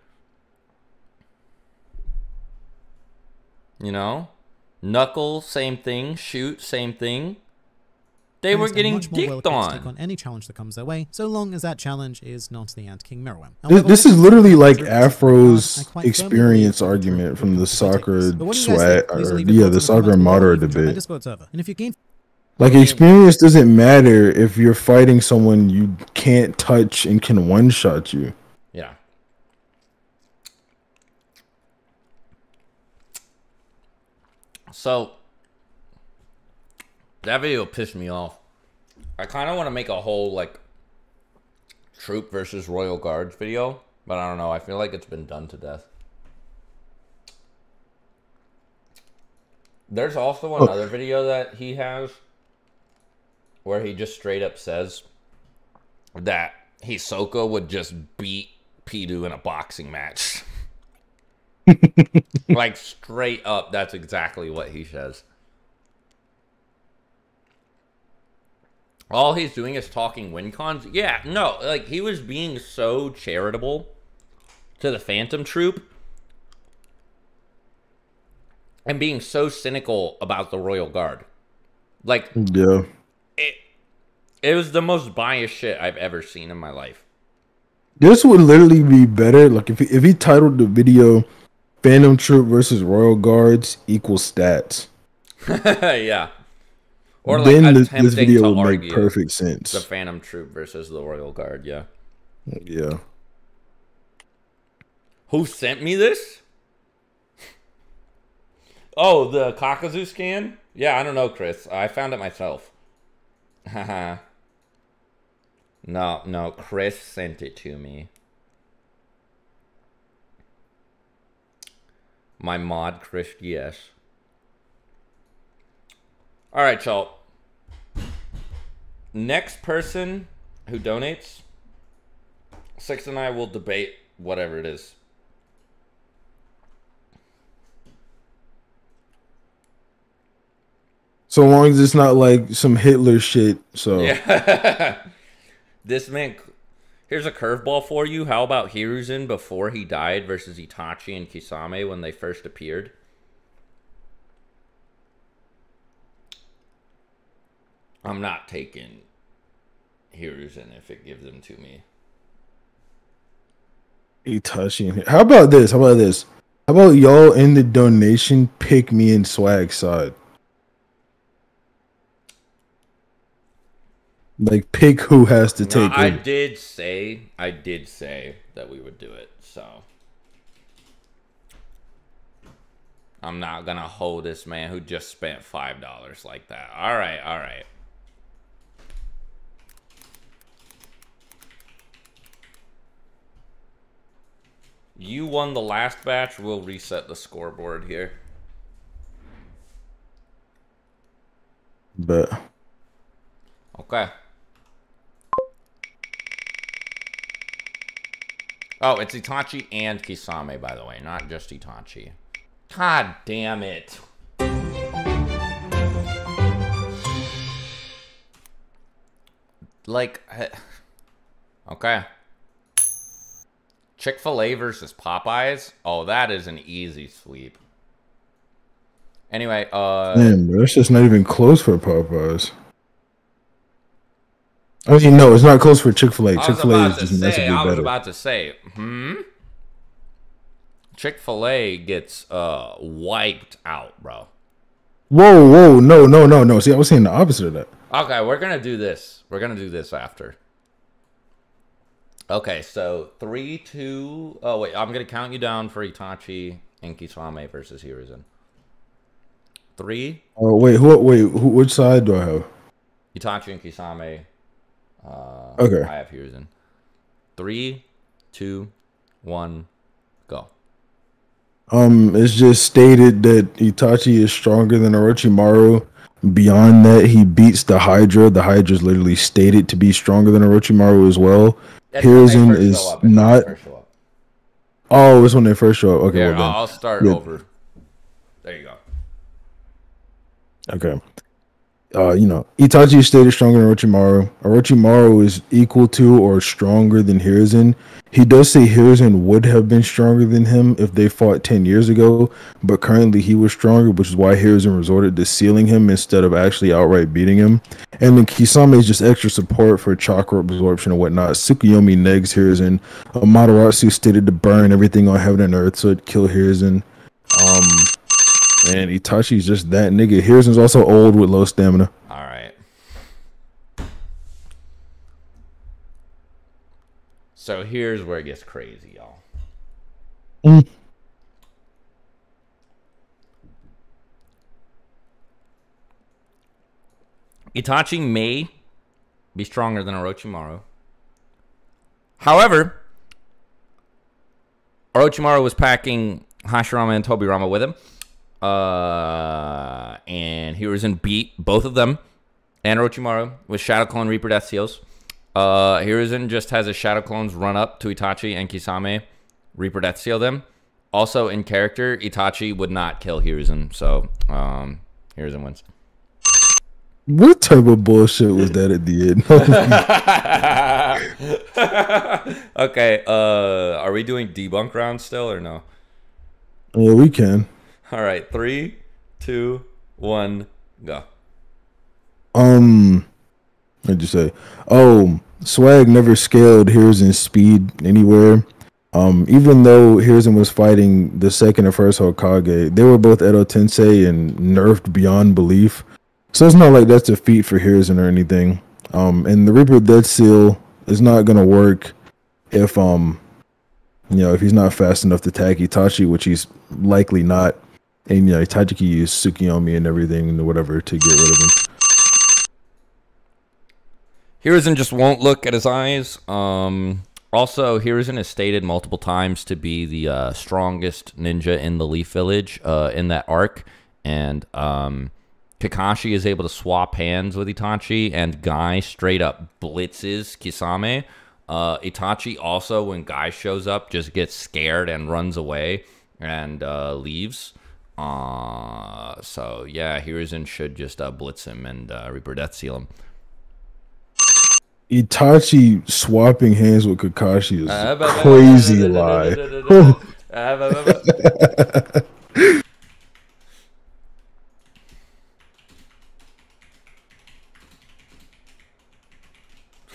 You know? Knuckle, same thing. Shoot, same thing. They were getting much dicked well-equipped take on. on any challenge that comes their way, so long as that challenge is not the Ant King Meruem. This, However, this when is it literally like the Troop, I Afro's experience believe the Troop argument from the soccer this. But what do you guys sweat, or yeah, the soccer comments below modder or even join my debate. And if you're keen Like experience doesn't matter if you're fighting someone you can't touch and can one shot you. Yeah. So that video pissed me off. I kind of want to make a whole like troop versus royal guards video, but I don't know. I feel like it's been done to death. There's also oh. another video that he has where he just straight up says that Hisoka would just beat Pidu in a boxing match. like straight up, that's exactly what he says. All he's doing is talking win cons. Yeah, no, like he was being so charitable to the Phantom Troop and being so cynical about the Royal Guard. Like Yeah. It, was the most biased shit I've ever seen in my life. This would literally be better. Like if he, if he titled the video "Phantom Troop versus Royal Guards equal stats," yeah. Or like then this, this video would make perfect sense. the. Phantom Troop versus the Royal Guard. Yeah. Yeah. Who sent me this? Oh, the Kakuzu scan? Yeah, I don't know, Chris. I found it myself. Haha. No, no, Chris sent it to me. My mod, Chris, yes. All right, so next person who donates, Six and I will debate whatever it is. So long as it's not like some Hitler shit. So Yeah. this man. Here's a curveball for you. How about Hiruzen before he died versus Itachi and Kisame when they first appeared? I'm not taking Hiruzen if it gives them to me. Itachi. How about this? How about this? How about y'all in the donation pick me and swag side? Like pick who has to No, take I it. did say, I did say that we would do it. So I'm not gonna hold this man who just spent five dollars like that. All right, all right. You won the last batch. We'll reset the scoreboard here. But Okay. Oh, it's Itachi and Kisame, by the way, not just Itachi. God damn it. Like, okay. Chick fil A versus Popeyes? Oh, that is an easy sweep. Anyway, uh. that's just not even close for Popeyes. I mean, no, it's not close for Chick Fil A. Chick Fil A is just say, I was better. about to say, hmm. Chick Fil A gets uh wiped out, bro. Whoa, whoa, no, no, no, no. See, I was saying the opposite of that. Okay, we're gonna do this. We're gonna do this after. Okay, so three, two. Oh wait, I'm gonna count you down for Itachi and Kisame versus Hiruzen. Three, Oh wait, who? Wait, who, which side do I have? Itachi and Kisame. Uh, Okay. I have Hiruzen. Three, two, one, go. Um, it's just stated that Itachi is stronger than Orochimaru. Beyond that, he beats the Hydra. The Hydra is literally stated to be stronger than Orochimaru as well. Hiruzen is up, it's when they not. first show up. Oh, it's when they first show up. Okay, Here, well I'll. I'll start Yeah. over. There you go. Okay. Uh, you know, Itachi stated stronger than Orochimaru. Orochimaru is equal to or stronger than Hiruzen. He does say Hiruzen would have been stronger than him if they fought 10 years ago, but currently he was stronger, which is why Hiruzen resorted to sealing him instead of actually outright beating him. And then Kisame is just extra support for chakra absorption and whatnot. Tsukuyomi negs Hiruzen. Amaterasu stated to burn everything on heaven and earth so it'd kill Hiruzen. Um, and Itachi's just that nigga. Hiruzen's also old with low stamina. All right. So here's where it gets crazy, y'all. Mm. Itachi may be stronger than Orochimaru. However, Orochimaru was packing Hashirama and Tobirama with him. Uh, and Hiruzen beat both of them and Orochimaru with Shadow Clone Reaper Death Seals. Uh, Hiruzen just has his Shadow Clones run up to Itachi and Kisame, Reaper Death Seal them. Also, in character, Itachi would not kill Hiruzen, so um, Hiruzen wins. What type of bullshit was that at the end? okay, uh, are we doing debunk round still or no? yeah, we can. All right, three, two, one, go. Um, what'd you say? Oh, Swag never scaled Hiruzen's speed anywhere. Um, even though Hiruzen was fighting the second and first Hokage, they were both Edo Tensei and nerfed beyond belief. So it's not like that's a feat for Hiruzen or anything. Um, and the Reaper Death Seal is not gonna work if um You know, if he's not fast enough to tag Itachi, which he's likely not, and you know, Itachi can use Tsukuyomi and everything and whatever to get rid of him. Hiruzen just won't look at his eyes. Um, also, Hiruzen is stated multiple times to be the uh, strongest ninja in the Leaf Village uh, in that arc, and um, Kakashi is able to swap hands with Itachi, and Guy straight up blitzes Kisame. Uh, Itachi also, when Guy shows up, just gets scared and runs away and uh, leaves. Uh, so yeah, Hiruzen should just uh, blitz him and uh, Reaper Death Seal him. Itachi swapping hands with Kakashi is a crazy lie.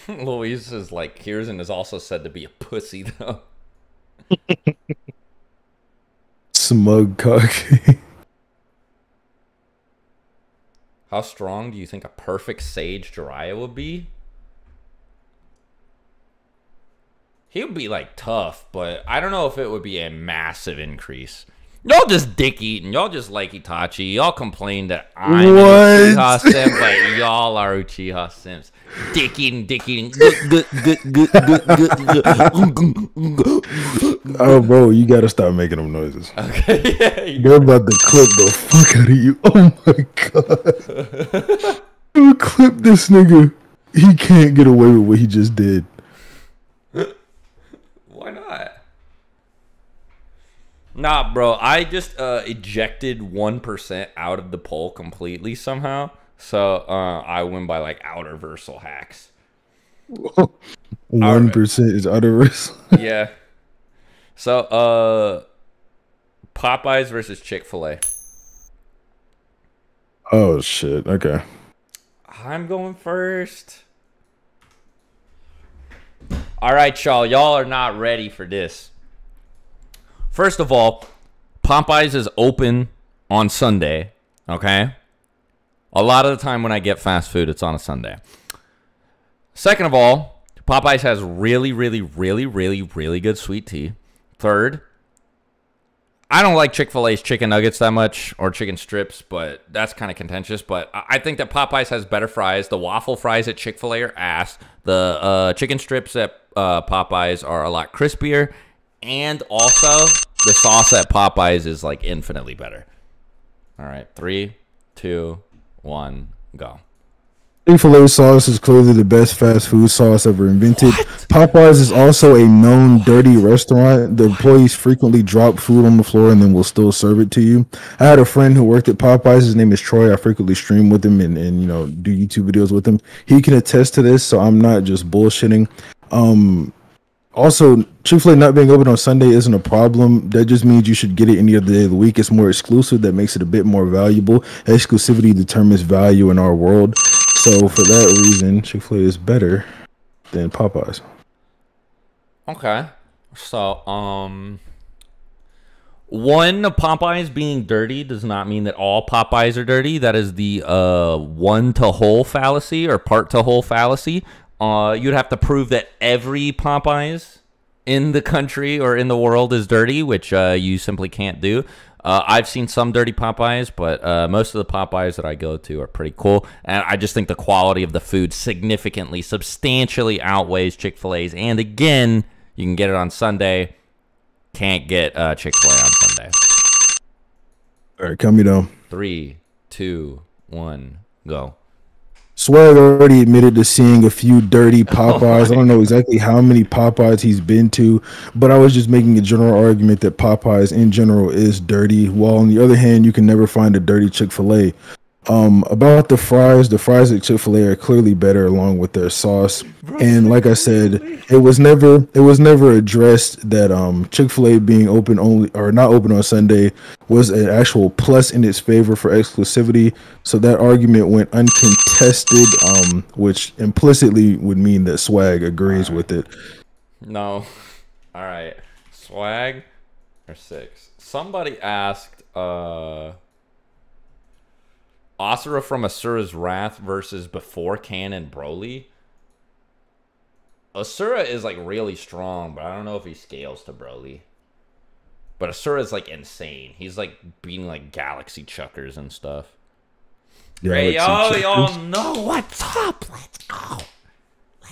Louise is like Hiruzen is also said to be a pussy though. Smug cock. How strong do you think a perfect Sage Jiraiya would be? He would be like tough, but I don't know if it would be a massive increase. Y'all just dick eating. Y'all just like Itachi. Y'all complain that I'm What? Uchiha simp, but y'all are Uchiha simps. Dick eating, dick eating. Oh, bro, you gotta stop making them noises. Okay, yeah, you- They're about to clip the fuck out of you. Oh my god. Dude, clip this nigga. He can't get away with what he just did. Why not? Nah, bro. I just uh, ejected one percent out of the poll completely somehow. So uh, I win by like outer versal hacks. One percent is utter risk. yeah. So uh, Popeyes versus Chick Fil A. Oh shit. Okay. I'm going first. All right, y'all. Y'all are not ready for this. First of all, Popeyes is open on Sunday. Okay. A lot of the time when I get fast food, it's on a Sunday. Second of all, Popeyes has really, really, really, really, really good sweet tea. Third, I don't like Chick fil A's chicken nuggets that much or chicken strips, but that's kind of contentious. But I think that Popeyes has better fries. The waffle fries at Chick fil A are ass. The uh, chicken strips at uh, Popeyes are a lot crispier. And also, the sauce at Popeyes is like infinitely better. All right, three, two, one, go. Chick-fil-A sauce is clearly the best fast food sauce ever invented. Popeyes is also a known dirty restaurant. The employees frequently drop food on the floor and then will still serve it to you. I had a friend who worked at Popeyes. His name is Troy. I frequently stream with him and, and you know do YouTube videos with him. He can attest to this, so I'm not just bullshitting. Um also, Chick-fil-A not being open on Sunday isn't a problem. That just means you should get it any other day of the week. It's more exclusive. That makes it a bit more valuable. Exclusivity determines value in our world. So for that reason, Chick-fil-A is better than Popeyes. Okay. So, um, one Popeyes being dirty does not mean that all Popeyes are dirty. That is the uh one to whole fallacy or part to whole fallacy. Uh, you'd have to prove that every Popeyes in the country or in the world is dirty, which uh, you simply can't do. Uh, I've seen some dirty Popeyes, but uh, most of the Popeyes that I go to are pretty cool. And I just think the quality of the food significantly, substantially outweighs Chick fil A's. And again, you can get it on Sunday. Can't get uh, Chick fil A on Sunday. All right, count me down. Three, two, one, go. Swag already admitted to seeing a few dirty oh Popeyes. I don't know exactly how many Popeyes he's been to, but I was just making a general argument that Popeyes in general is dirty. While on the other hand, you can never find a dirty Chick fil A. Um, about the fries, the fries at Chick fil A are clearly better along with their sauce. And like I said, it was never it was never addressed that um Chick fil A being open only or not open on Sunday was an actual plus in its favor for exclusivity. So that argument went uncontested, um, which implicitly would mean that swag agrees with it. No. All right. Swag or six. Somebody asked uh Asura from Asura's Wrath versus before Can and Broly. Asura is like really strong, but I don't know if he scales to Broly. But Asura is like insane. He's like beating like galaxy chuckers and stuff. Yeah, hey, like yo, some y'all know what's up. Let's go.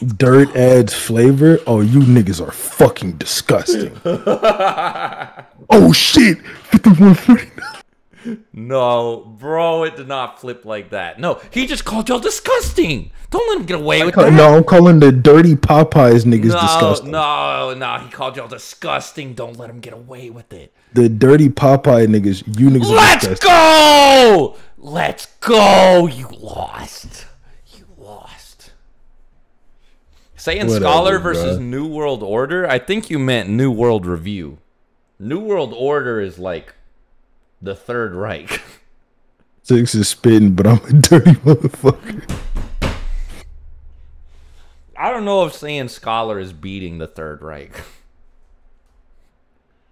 Dirt adds flavor. Oh, you niggas are fucking disgusting. oh shit! 5149. No, bro, it did not flip like that. No, he just called y'all disgusting. Don't let him get away with that. No, I'm calling the dirty Popeyes niggas no, disgusting. no, no, he called y'all disgusting. Don't let him get away with it. The dirty Popeye niggas, you niggas are Let's go! Let's go! You lost. You lost. Saying Whatever, Scholar versus. New World Order? I think you meant New World Review. New World Order is like the Third Reich. Six is spitting, but I'm a dirty motherfucker. I don't know if saying Scholar is beating the Third Reich.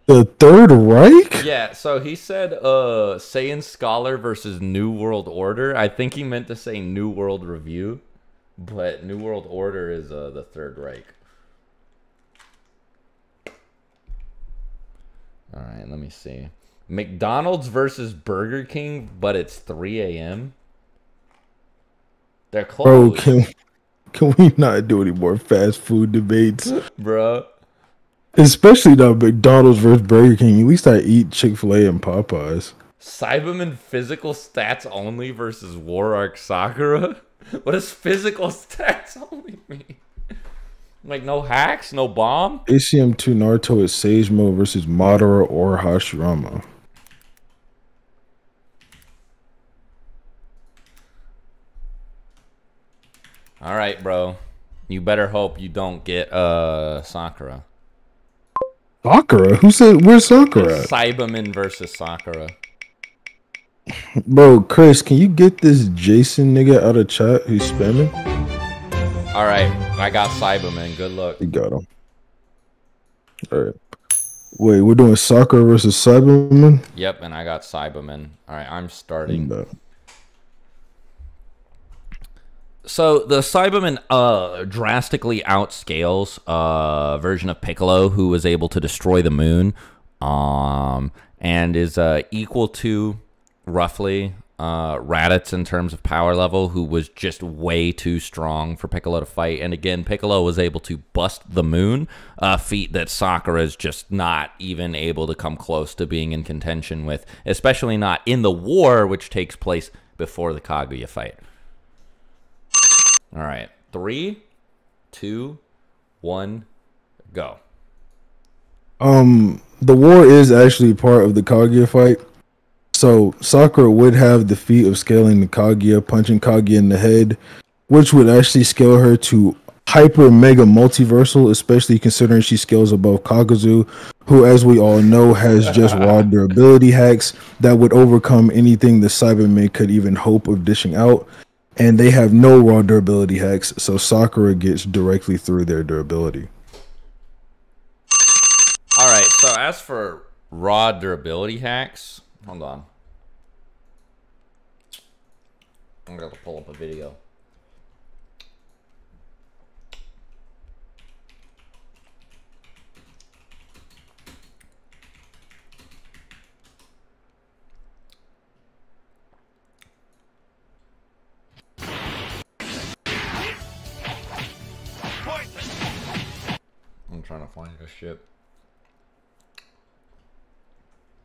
The Third Reich? Yeah, so he said uh Saiyan Scholar versus New World Order. I think he meant to say New World Review, but New World Order is uh the Third Reich. All right, let me see. McDonald's versus Burger King, but it's 3 a.m. They're Bro, closed, can can we not do any more fast food debates? bro. Especially not McDonald's versus Burger King. At least I eat Chick Fil A and Popeyes. Cyberman physical stats only versus War Arc Sakura? What does physical stats only mean? Like no hacks, no bomb? KCM two Naruto is Sage Mode versus Madara or Hashirama. All right, bro. You better hope you don't get uh Sakura. Sakura? Who said where's Sakura? Cyberman versus Sakura. Bro, Chris, can you get this Jason nigga out of chat who's spamming? All right, I got Cyberman. Good luck. You got him. Alright. Wait, we're doing Sakura versus Cyberman? Yep, and I got Cyberman. All right, I'm starting. No. So the Cyberman uh drastically outscales uh version of Piccolo who was able to destroy the moon um and is uh equal to roughly uh Raditz in terms of power level who was just way too strong for Piccolo to fight and again Piccolo was able to bust the moon a feat that Sakura is just not even able to come close to being in contention with especially not in the war which takes place before the Kaguya fight. All right. Three, two, one, go. Um, the war is actually part of the Kaguya fight. So Sakura would have the feat of scaling the Kaguya, punching Kaguya in the head, which would actually scale her to hyper mega multiversal, especially considering she scales above Kakuzu, who, as we all know, has just raw durability hacks that would overcome anything the Cybermen could even hope of dishing out. And they have no raw durability hacks, so Sakura gets directly through their durability. All right. So as for raw durability hacks, hold on. I'm gonna pull up a video. Trying to find this shit.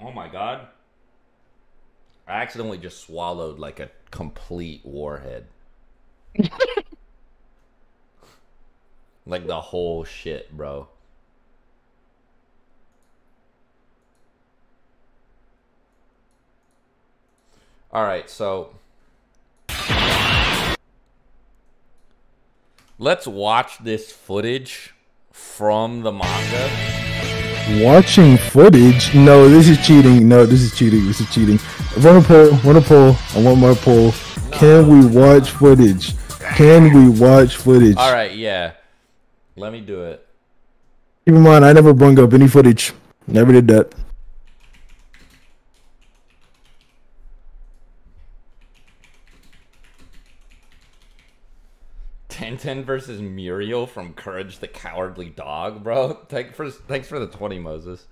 Oh my god. I accidentally just swallowed like a complete warhead. like the whole shit, bro. All right, so let's watch this footage from the manga. Watching footage? No, this is cheating. No, this is cheating. This is cheating. Run a poll. Run a poll. I want my poll. Can we watch footage? Can we watch footage? All right, yeah. Let me do it. Keep in mind, I never brung up any footage. Never did that. Damn. Tenten versus Muriel from Courage the Cowardly Dog, bro. Thanks for thanks for the twenty, Moses.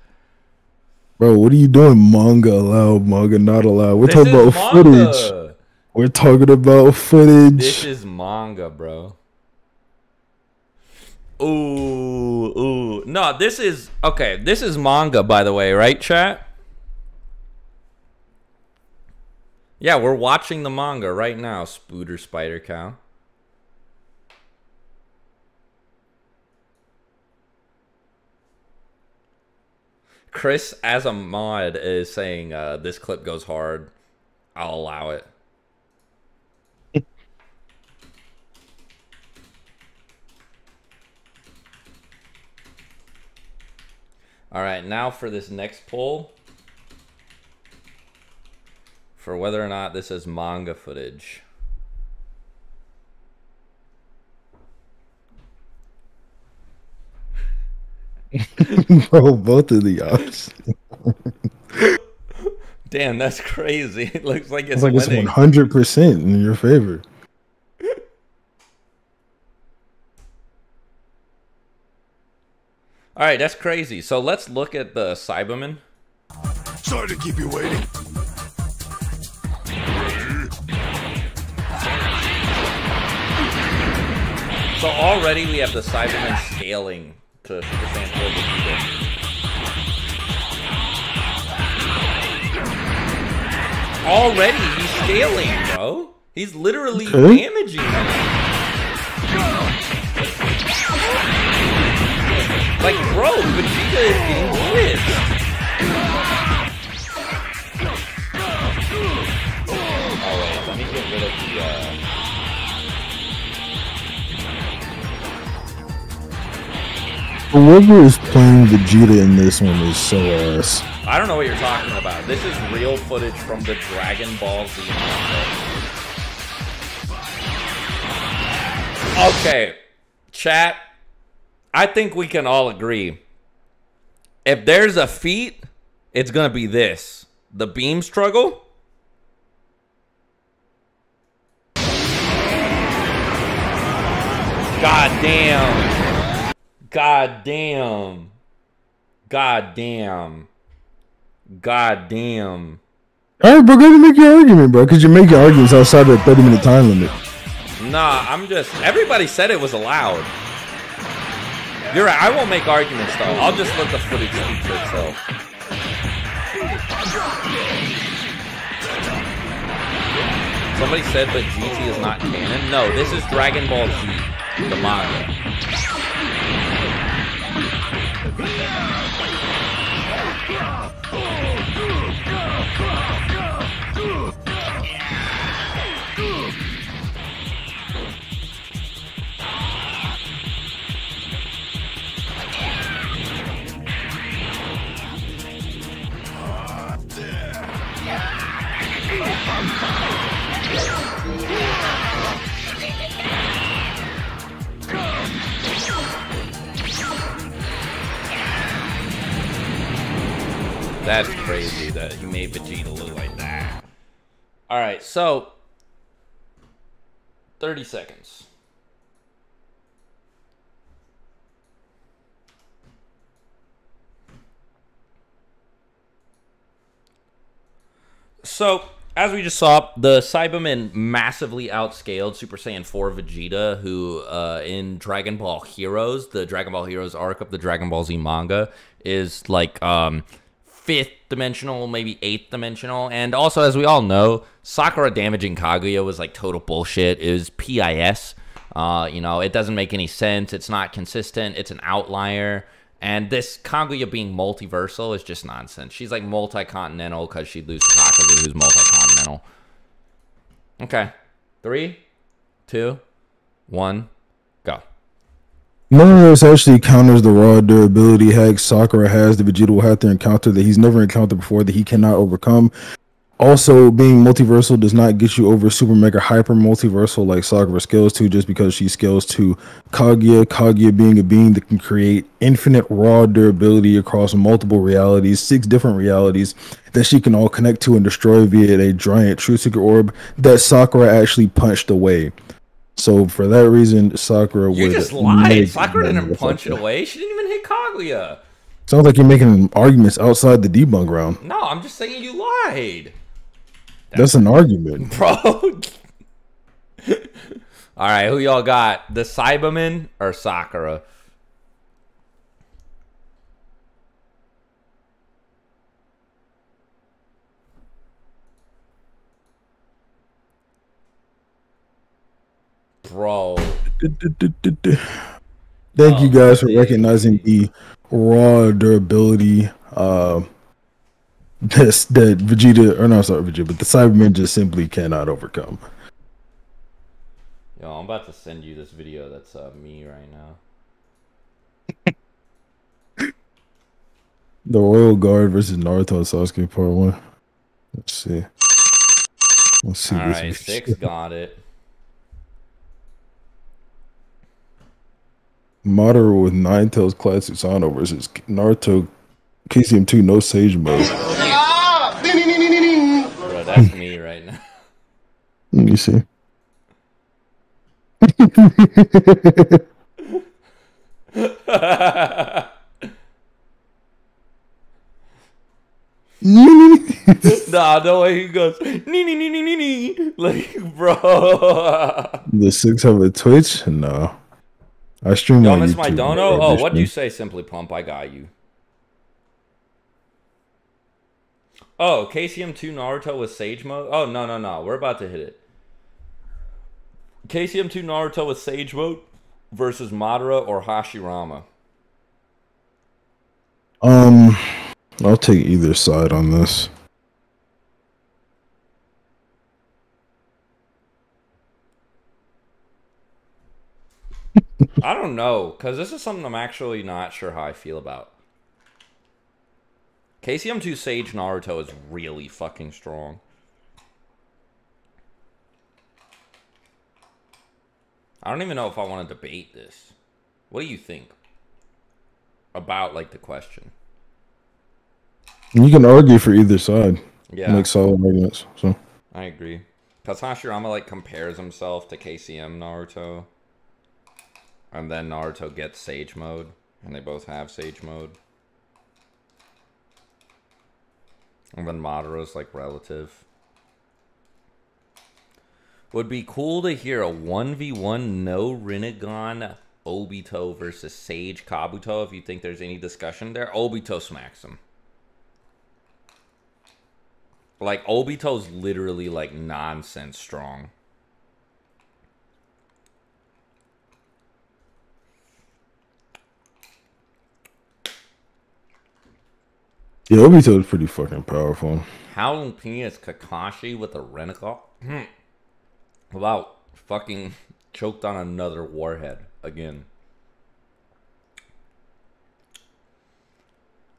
Bro, what are you doing? Manga allowed, manga not allowed. We're This talking about footage. We're talking about footage. This is manga, bro. Ooh, ooh. No, this is okay. This is manga, by the way, right, chat? Yeah, we're watching the manga right now, Spooter Spider Cow. Chris, as a mod, is saying uh, this clip goes hard. I'll allow it. All right, now for this next poll. For whether or not this is manga footage. Bro, both of the options. Damn, that's crazy. It looks like it's It's like it's one hundred percent in your favor. All right, that's crazy. So let's look at the Cyberman. Sorry to keep you waiting. So already we have the Cyberman scaling to Super Saiyan 4 Vegeta. Already he's scaling, bro. He's literally Okay. damaging him. Like, bro, Vegeta is getting blitzed. Alright, let me get rid of the, uh... Whoever is playing Vegeta in this one is so ass. I don't know what you're talking about. This is real footage from the Dragon Ball Z manga. Okay, chat. I think we can all agree. If there's a feat, it's gonna be this: the beam struggle. God damn. God damn. God damn. God damn. All right, bro, go ahead and make your argument, bro, because you're making arguments outside of the 30 minute time limit. Nah, I'm just. Everybody said it was allowed. You're right. I won't make arguments though. I'll just let the footage speak for itself. Somebody said, but GT is not canon. No, this is Dragon Ball Z, the manga. That's crazy that he made Vegeta look like that. All right, so 30 seconds. So, as we just saw, the Cybermen massively outscaled Super Saiyan 4 Vegeta, who uh, in Dragon Ball Heroes, the Dragon Ball Heroes arc of the Dragon Ball Z manga, is like um, fifth dimensional, maybe eighth dimensional. And also, as we all know, Sakura damaging Kaguya was like total bullshit. It was PIS. Uh, you know, it doesn't make any sense. It's not consistent. It's an outlier. And this Kaguya being multiversal is just nonsense. She's like multi-continental because she'd lose to Kakuzu, who's multi-continental. Okay. Three, two, one. This actually counters the raw durability hack Sakura has the Vegeta will have to encounter that he's never encountered before that he cannot overcome. Also, being multiversal does not get you over super mega hyper multiversal like Sakura scales to just because she scales to Kaguya. Kaguya being a being that can create infinite raw durability across multiple realities, six different realities that she can all connect to and destroy via a giant Truth Seeking Orb that Sakura actually punched away. So for that reason, Sakura You would just lied. Sakura didn't punch it away. She didn't even hit Kaguya. Sounds like you're making arguments outside the debunk round. No, I'm just saying you lied. That's an argument. Bro. All right, who y'all got? The Cyberman or Sakura? Bro. Thank you Oh, guys for yeah. recognizing the raw durability uh this that Vegeta or no sorry Vegeta, but the Cybermen just simply cannot overcome. Yo, I'm about to send you this video that's uh, me right now. The Royal Guard versus Naruto Sasuke Part One. Let's see. Let's see. All right, six got it. Madara with Nine Tails clad Susanoo versus Naruto KCM2 No Sage Mode. Bro, that's me right now. Let me see. nah, the way he goes, nee, nee, nee, nee, nee, nee. Like, bro. the six have a Twitch? No. I stream Y'all on YouTube. my dono? Oh, what do you say, Simply Pump? I got you. Oh, KCM2 Naruto with Sage mode? Oh, no, no, no. We're about to hit it. KCM2 Naruto with Sage mode versus Madara or Hashirama. Um, I'll take either side on this. I don't know, because this is something I'm actually not sure how I feel about. KCM2 Sage Naruto is really fucking strong. I don't even know if I want to debate this. What do you think about like the question? You can argue for either side. Yeah, Make solid arguments. So I agree. Because Hashirama like compares himself to KCM Naruto. And then Naruto gets Sage mode. And they both have Sage mode. And then Madara's like relative. Would be cool to hear a 1v1 no Rinnegan Obito versus Sage Kabuto if you think there's any discussion there. Obito smacks him. Like Obito's literally like nonsense strong. Yeah, Obito is pretty fucking powerful. How is Kakashi with a? Hmm. About fucking choked on another warhead again.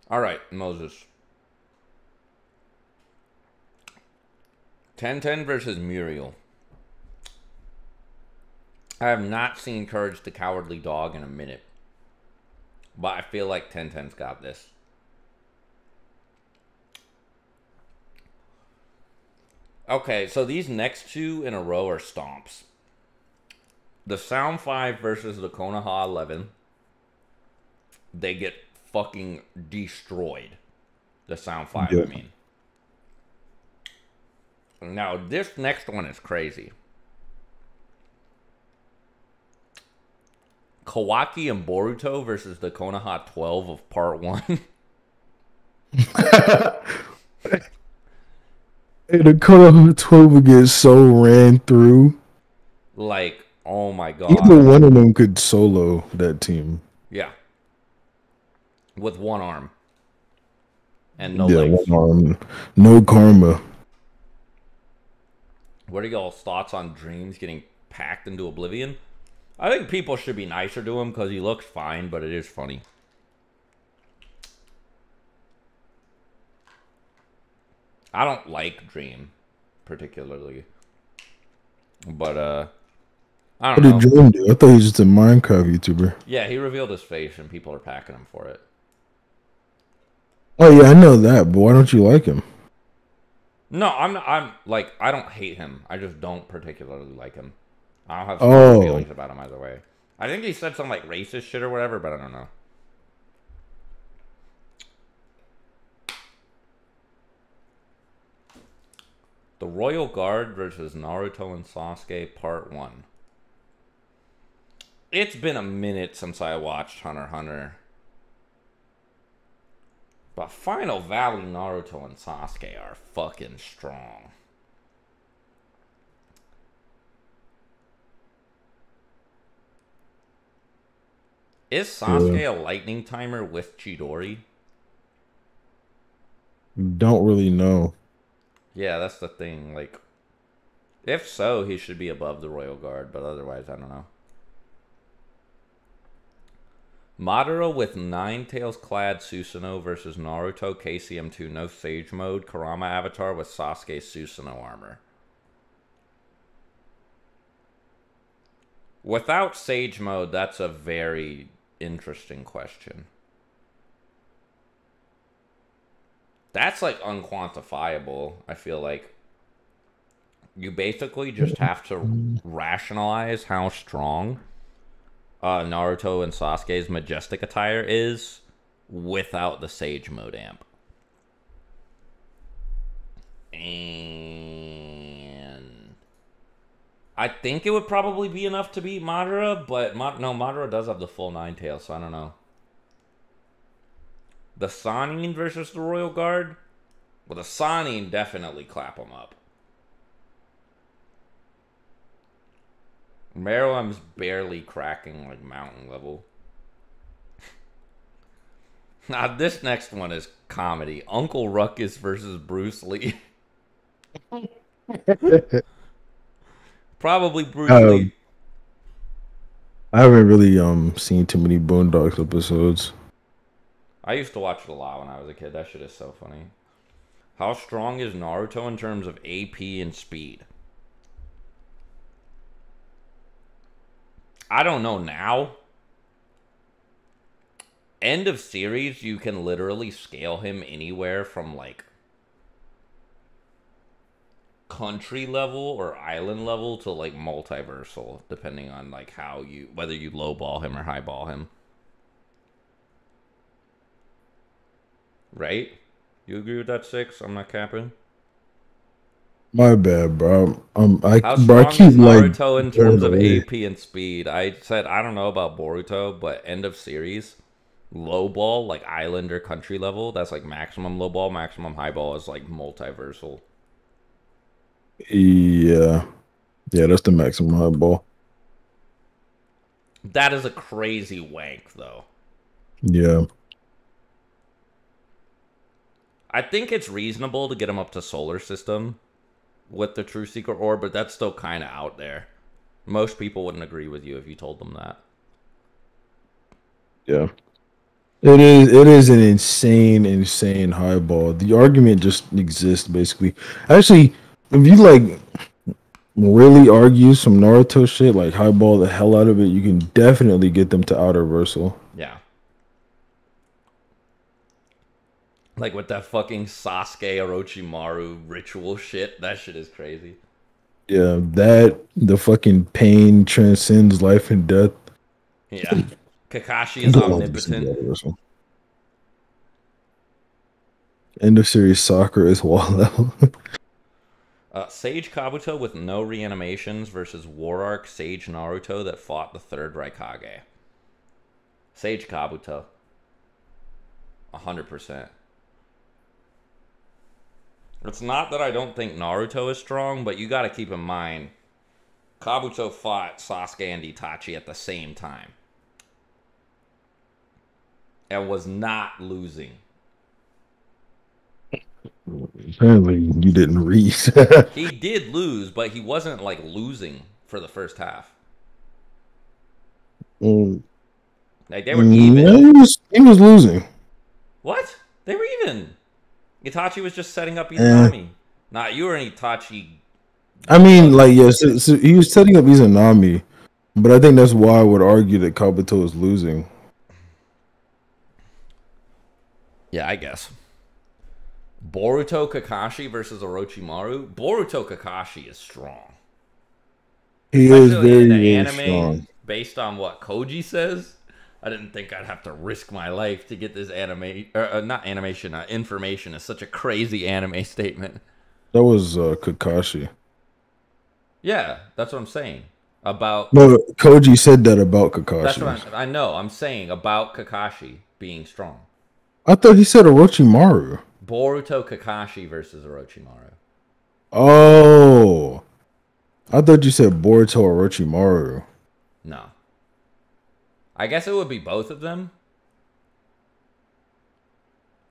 All right, Moses. Tenten versus Muriel. I have not seen Courage the Cowardly Dog in a minute. But I feel like Tenten's got this. Okay, so these next two in a row are stomps. The Sound 5 versus the Konoha 11. They get fucking destroyed. The Sound 5, Yeah. I mean. Now, this next one is crazy. Kawaki and Boruto versus the Konoha 12 of part 1. The Konoha 12 would get so ran through. like, oh my god. Either one of them could solo that team. Yeah. With one arm. And no yeah, legs. one arm, no karma. What are y'all's thoughts on Dreams getting packed into oblivion? I think people should be nicer to him because he looks fine, but it is funny. I don't like Dream particularly. But uh I What don't know. did Dream do? I thought he was just a Minecraft YouTuber. Yeah, he revealed his face and people are packing him for it. Oh yeah, I know that, but why don't you like him? No, I'm not, I'm like I don't hate him. I just don't particularly like him. I don't have strong Oh. feelings about him either way. I think he said some like racist shit or whatever, but I don't know. The Royal Guard versus Naruto and Sasuke Part 1. It's been a minute since I watched Hunter x Hunter. But Final Valley Naruto and Sasuke are fucking strong. Is Sasuke a lightning timer with Chidori? Don't really know. Yeah, that's the thing. Like, if so, he should be above the Royal Guard, but otherwise, I don't know. Madara with Nine Tails clad Susanoo versus Naruto KCM2 no Sage mode Kurama avatar with Sasuke Susanoo armor. Without Sage mode, that's a very interesting question. That's like unquantifiable. I feel like you basically just have to rationalize how strong uh, Naruto and Sasuke's majestic attire is without the Sage mode amp. And I think it would probably be enough to beat Madara, but Ma- no, Madara does have the full nine tails, so I don't know. The Sannin versus the Royal Guard? Well, the Sannin definitely clap them up. Meruem's barely cracking like mountain level. now this next one is comedy. Uncle Ruckus versus Bruce Lee. Probably Bruce Um, Lee. I haven't really um seen too many Boondocks episodes. I used to watch it a lot when I was a kid. That shit is so funny. How strong is Naruto in terms of AP and speed? I don't know now. End of series, you can literally scale him anywhere from like country level or island level to like multiversal, depending on like how you whether you lowball him or highball him. Right? You agree with that six? I'm not capping. My bad, bro. Um, I How bro, I keep like Naruto in terms of away. AP and speed? I said I don't know about Boruto, but end of series, low ball like island or country level. That's like maximum low ball, maximum high ball is like multiversal. Yeah, yeah, that's the maximum high ball. That is a crazy wank though. Yeah, I think it's reasonable to get him up to solar system with the Truth Seeking Orb, but that's still kind of out there. Most people wouldn't agree with you if you told them that. yeah. It is. It is an insane, insane high ball. The argument just exists basically. Actually, if you like really argue some Naruto shit, like highball the hell out of it, you can definitely get them to outer versal. Yeah. Like with that fucking Sasuke Orochimaru ritual shit. That shit is crazy. Yeah, that the fucking pain transcends life and death. Yeah. Kakashi is omnipotent. End of series Sakura is wall level. Uh, Sage Kabuto with no reanimations versus War Arc Sage Naruto that fought the third Raikage. Sage Kabuto. 100%. It's not that I don't think Naruto is strong, but you gotta keep in mind Kabuto fought Sasuke and Itachi at the same time. And was not losing. Apparently, you didn't read. He did lose, but he wasn't like losing for the first half. Mm, Like they were even. he was he was losing. What? They were even. Itachi was just setting up Eh. Izanami. Not you or an Itachi. I mean, like yes, so, so he was setting up Izanami, but I think that's why I would argue that Kabuto is losing. Yeah, I guess. Boruto Kakashi versus Orochimaru. Boruto Kakashi is strong. He is very, very anime, strong. based on what Koji says. I didn't think I'd have to risk my life to get this anime, or uh, not animation, uh, information. It's such a crazy anime statement. That was uh, Kakashi. Yeah, that's what I'm saying about. No, Koji said that about Kakashi. That's what I'm, I know. I'm saying about Kakashi being strong. I thought he said Orochimaru. Boruto Kakashi versus Orochimaru. Oh, I thought you said Boruto Orochimaru. No. I guess it would be both of them.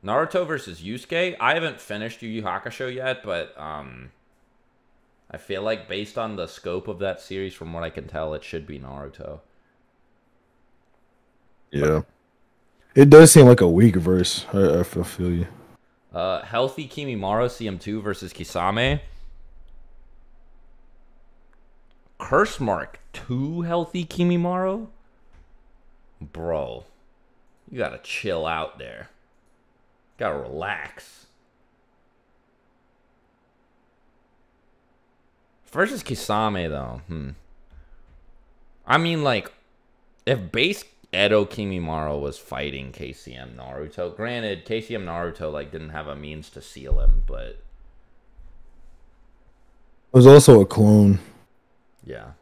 Naruto versus Yusuke. I haven't finished Yu Yu Hakusho yet, but um, I feel like based on the scope of that series, from what I can tell, it should be Naruto. Yeah, it does seem like a weak verse. I, I f- I feel you. Uh, Healthy Kimimaro CM2 versus Kisame. Curse Mark 2 Healthy Kimimaro? Bro, you gotta chill out there. Gotta relax. Versus Kisame, though. Hmm. I mean, like, if base Edo Kimimaro was fighting KCM Naruto, granted, KCM Naruto like didn't have a means to seal him, but It was also a clone. yeah.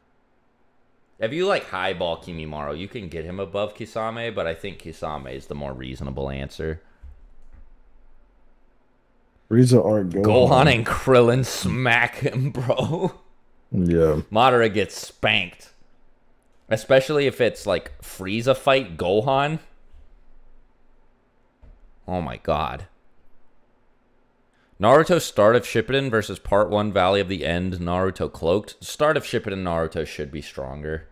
If you like highball Kimimaro, you can get him above Kisame, but I think Kisame is the more reasonable answer. Frieza art Gohan. Gohan and Krillin smack him, bro. Yeah, Madara gets spanked. Especially if it's like Frieza fight Gohan. Oh my god. Naruto Start of Shippuden versus Part 1 Valley of the End Naruto Cloaked. Start of Shippuden Naruto should be stronger.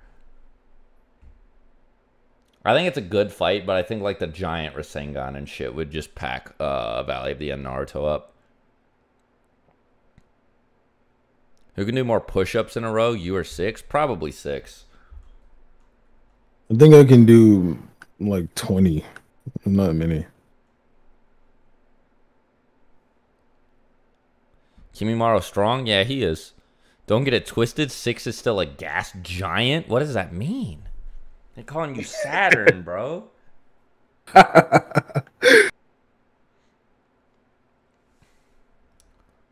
I think it's a good fight, but I think like the giant Rasengan and shit would just pack uh Valley of the End Naruto up. Who can do more push-ups in a row? You or six? Probably six. I think I can do like twenty. Not many. Kimimaro strong? Yeah, he is. Don't get it twisted. Six is still a gas giant. What does that mean? They're calling you Saturn, bro.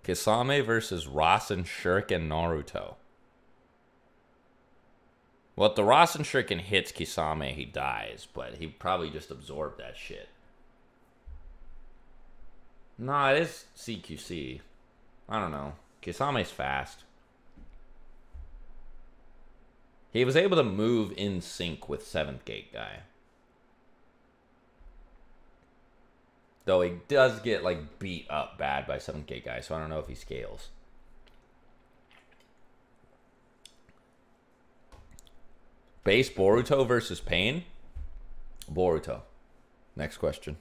Kisame versus Rasen Shuriken Naruto. Well, if the Rasen Shuriken hits Kisame, he dies, but he probably just absorbed that shit. Nah, it is CQC. I don't know. Kisame's fast. He was able to move in sync with Seventh Gate guy. Though he does get like beat up bad by Seventh Gate guy, so I don't know if he scales. Base Boruto versus Pain? Boruto. Next question.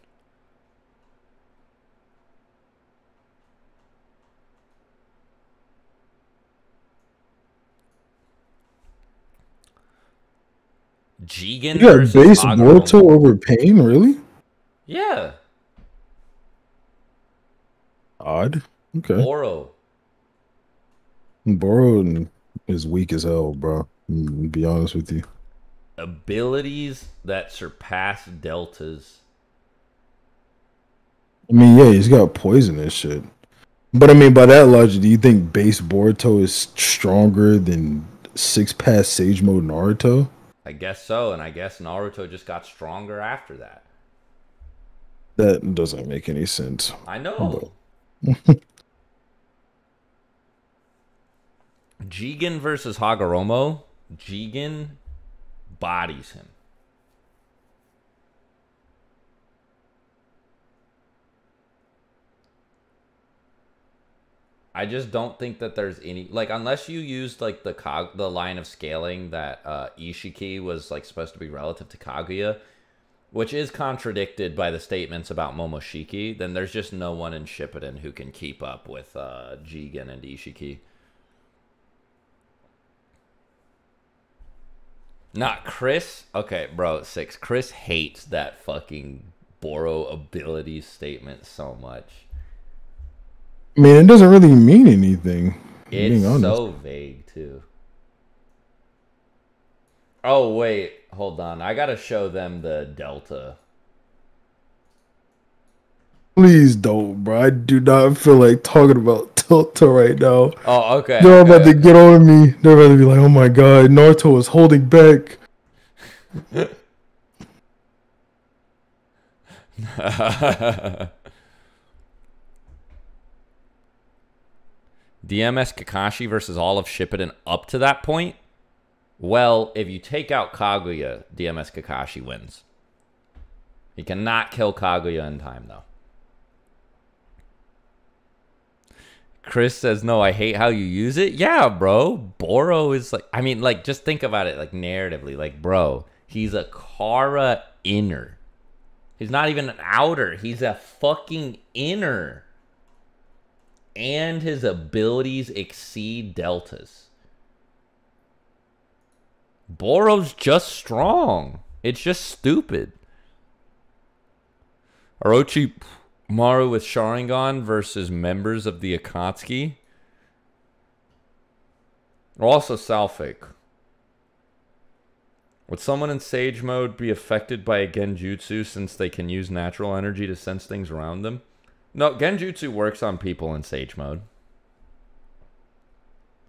Jigen You got base. Boruto over Pain, really? Yeah. Odd. Okay. Oro. Boro is weak as hell, bro. Mm, be honest with you. Abilities that surpass deltas. I mean, yeah, he's got poison and shit. But I mean, by that logic, do you think base Boruto is stronger than Six Paths Sage Mode Naruto? I guess so, and I guess Naruto just got stronger after that. That doesn't make any sense. I know. Jigen versus Hagoromo. Jigen bodies him. I just don't think that there's any like unless you used like the cog the line of scaling that uh, Ishiki was like supposed to be relative to Kaguya, which is contradicted by the statements about Momoshiki, then there's just no one in Shippuden who can keep up with uh, Jigen and Ishiki. Not Chris. Okay, bro, six. Chris hates that fucking Boro abilities statement so much. I mean, it doesn't really mean anything. It's so vague too. Oh wait, hold on. I gotta show them the delta. Please don't, bro. I do not feel like talking about Delta right now. Oh, okay. They're about okay. to get on me. They're about to be like, "Oh my god, Naruto is holding back." DMS Kakashi versus all of Shippuden up to that point? Well, if you take out Kaguya, DMS Kakashi wins. He cannot kill Kaguya in time, though. Chris says, no, I hate how you use it. Yeah, bro. Boro is like, I mean, like, just think about it, like, narratively. Like, bro, he's a Kara inner. He's not even an outer. He's a fucking inner. And his abilities exceed deltas. Boro's just strong. It's just stupid. Orochi Maru with Sharingan versus members of the Akatsuki. Also Salfake. Would someone in Sage mode be affected by a Genjutsu since they can use natural energy to sense things around them? No, Genjutsu works on people in Sage mode.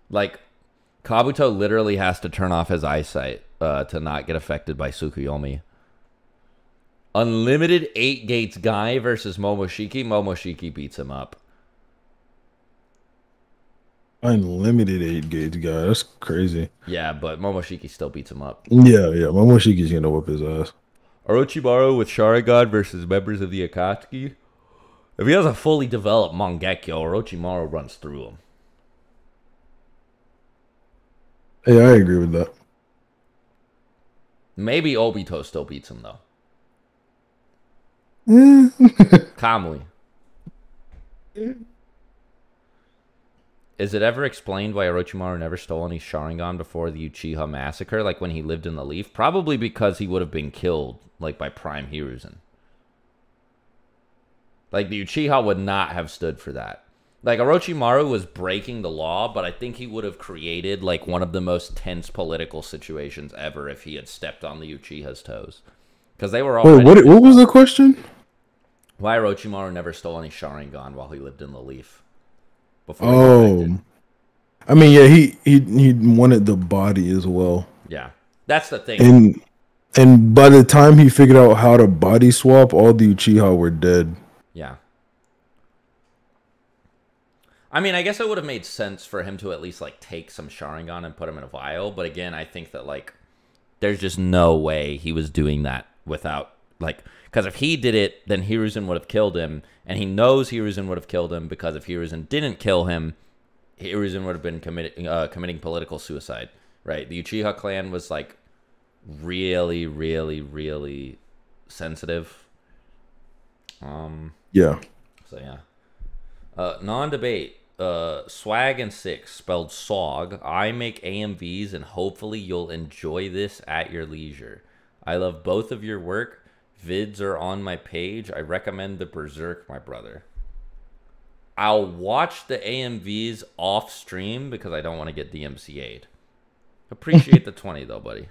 Like, Kabuto literally has to turn off his eyesight uh, to not get affected by Tsukuyomi. Unlimited 8 gates guy versus Momoshiki. Momoshiki beats him up. Unlimited eight gates guy. That's crazy. Yeah, but Momoshiki still beats him up. Yeah, yeah. Momoshiki's gonna whip his ass. Orochimaru with Sharingan versus members of the Akatsuki. If he has a fully developed Mangekyo, Orochimaru runs through him. Yeah, I agree with that. Maybe Obito still beats him though. Calmly. Is it ever explained why Orochimaru never stole any Sharingan before the Uchiha massacre, like when he lived in the Leaf? Probably because he would have been killed, like by Prime Hiruzen. Like the Uchiha would not have stood for that. Like Orochimaru was breaking the law, but I think he would have created like one of the most tense political situations ever if he had stepped on the Uchiha's toes. Because they were all Wait, what? What was the question? why Orochimaru never stole any Sharingan while he lived in the Leaf. Before he got affected. Oh, I mean, yeah, he he he wanted the body as well, yeah, that's the thing. and and by the time he figured out how to body swap, all the Uchiha were dead. Yeah. I mean, I guess it would have made sense for him to at least like take some Sharingan and put him in a vial, but again, I think that like there's just no way he was doing that without like because if he did it, then Hiruzen would have killed him, and he knows Hiruzen would have killed him because if Hiruzen didn't kill him, Hiruzen would have been committing uh, committing political suicide. Right? The Uchiha clan was like really, really, really sensitive. Um. Yeah, So yeah. Uh, non-debate. Uh, swag and six spelled SOG. I make AMVs and hopefully you'll enjoy this at your leisure. I love both of your work. Vids are on my page. I recommend the Berserk, my brother. I'll watch the AMVs off stream because I don't want to get DMCA'd. Appreciate the 20 though, buddy.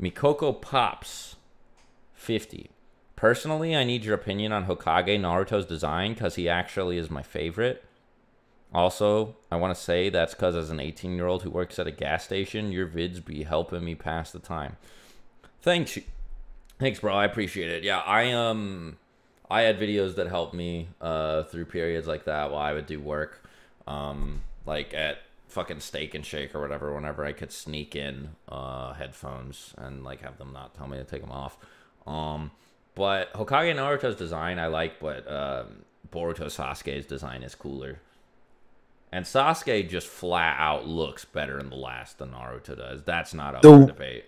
Mikoko Pops 50. Personally, I need your opinion on Hokage Naruto's design because he actually is my favorite. Also, I want to say that's because as an 18 year old who works at a gas station, your vids be helping me pass the time. Thanks, thanks, bro. I appreciate it. Yeah, I um, I had videos that helped me uh through periods like that while I would do work, um, like at fucking Steak and Shake or whatever. Whenever I could sneak in uh headphones and like have them not tell me to take them off. Um, but Hokage Naruto's design I like, but um, Boruto Sasuke's design is cooler. And Sasuke just flat out looks better in the last than Naruto does. That's not up The- for debate.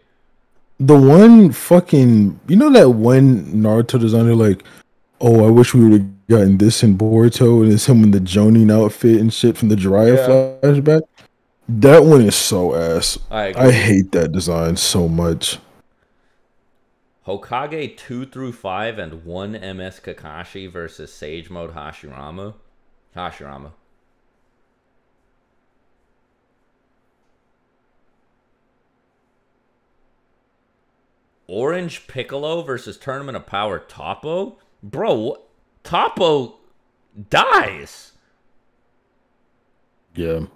the one fucking you know that one Naruto designer like, oh, I wish we would have gotten this in Boruto, and it's him in the Jonin outfit and shit from the Jiraiya flashback. That one is so ass. I agree. I hate that design so much. Hokage 2 through 5 and 1 MS Kakashi versus Sage Mode Hashirama. Hashirama. Orange Piccolo versus Tournament of Power Topo? Bro, Topo dies. Yeah.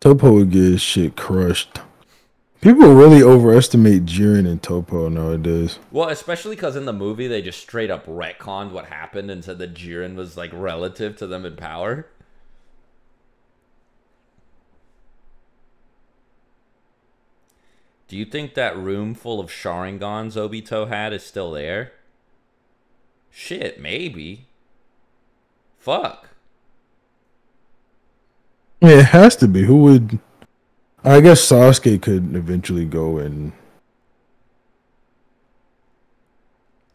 Topo would get shit crushed. People really overestimate Jiren and Topo nowadays. Well, especially because in the movie they just straight up retconned what happened and said that Jiren was like relative to them in power. Do you think that room full of Sharingans Obito had is still there? Shit, maybe. Fuck. It has to be. Who would? I guess Sasuke could eventually go and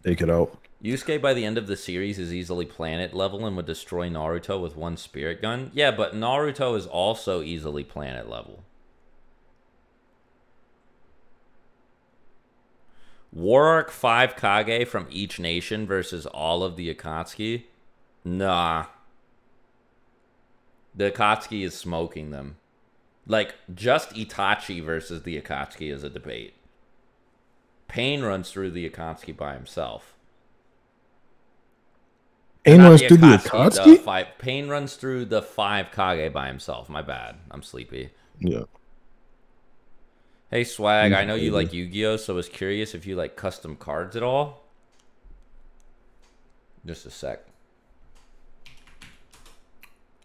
take it out. Yusuke by the end of the series is easily planet level and would destroy Naruto with one spirit gun. Yeah, but Naruto is also easily planet level. War Arc 5 Kage from each nation versus all of the Akatsuki? Nah. The Akatsuki is smoking them. Like, just Itachi versus the Akatsuki is a debate. Pain runs through the Akatsuki by himself. Ain Not runs through the Akatsuki, five, Pain runs through the five Kage by himself. My bad. I'm sleepy. Yeah. Hey Swag, I mm, know you like Yu-Gi-Oh, so I was curious if you like custom cards at all. Just a sec.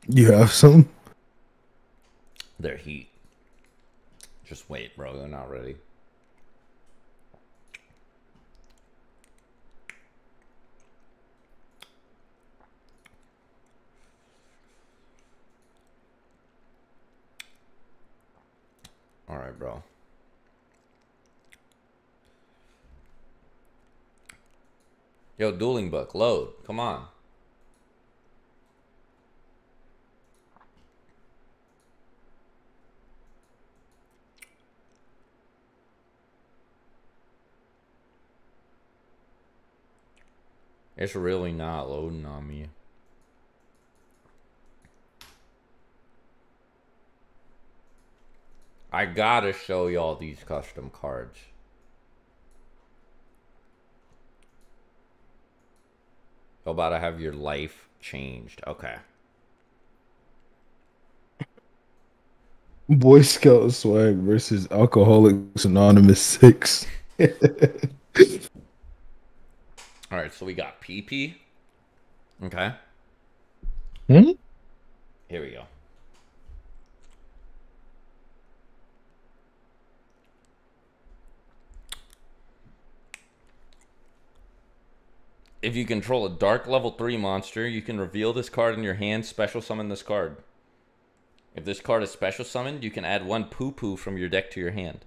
You have some? They're heat. Just wait, bro. They're not ready. All right, bro. Yo, dueling book, load. Come on. It's really not loading on me. I gotta show y'all these custom cards. You're about to have your life changed. Okay. Boy Scout swag versus Alcoholics Anonymous six. All right, so we got PP. Okay. Hmm? Here we go. If you control a dark level 3 monster, you can reveal this card in your hand, special summon this card. If this card is special summoned, you can add one poo poo from your deck to your hand.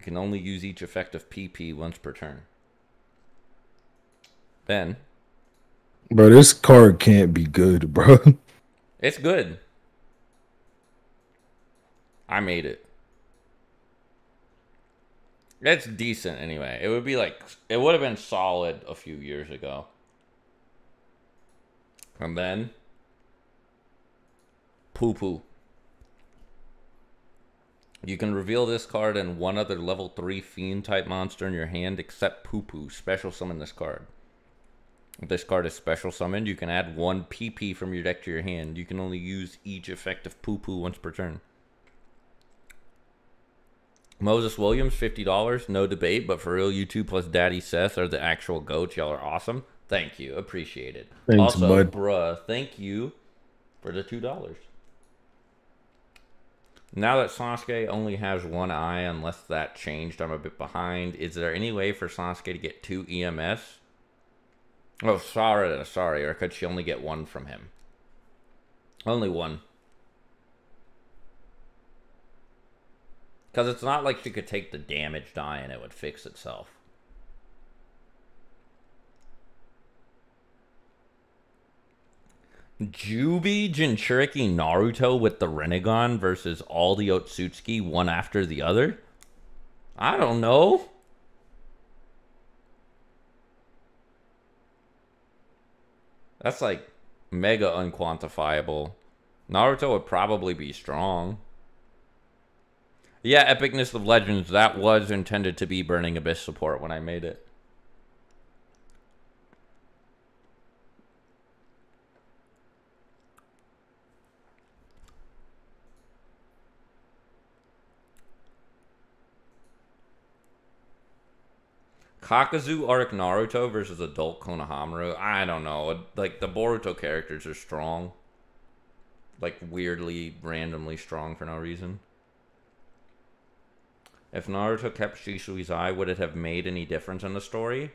You can only use each effect of PP once per turn. Then, Bro, this card can't be good, bro. It's good. I made it. It's decent anyway. It would be like it would have been solid a few years ago. And then poo poo. You can reveal this card and one other level 3 fiend type monster in your hand except poo poo. Special summon this card. If this card is special summoned, you can add one PP from your deck to your hand. You can only use each effect of poo poo once per turn. Moses Williams, $50. No debate, but for real, you two plus Daddy Seth are the actual goats. Y'all are awesome. Thank you. Appreciate it. Thanks, also, bud. bruh, thank you for the $2. Now that Sasuke only has one eye, unless that changed, I'm a bit behind. Is there any way for Sasuke to get two EMS? Oh, sorry, sorry. Or could she only get one from him? Only one. Because it's not like she could take the damage die and it would fix itself. Jubi Jinchuriki Naruto with the Rinnegan versus all the Otsutsuki one after the other? I don't know. That's like mega unquantifiable. Naruto would probably be strong. Yeah, Epicness of Legends, that was intended to be Burning Abyss support when I made it. Kakuzu arc Naruto versus adult Konohamaru. I don't know. Like the Boruto characters are strong. Like weirdly, randomly strong for no reason. If Naruto kept Shisui's eye, would it have made any difference in the story?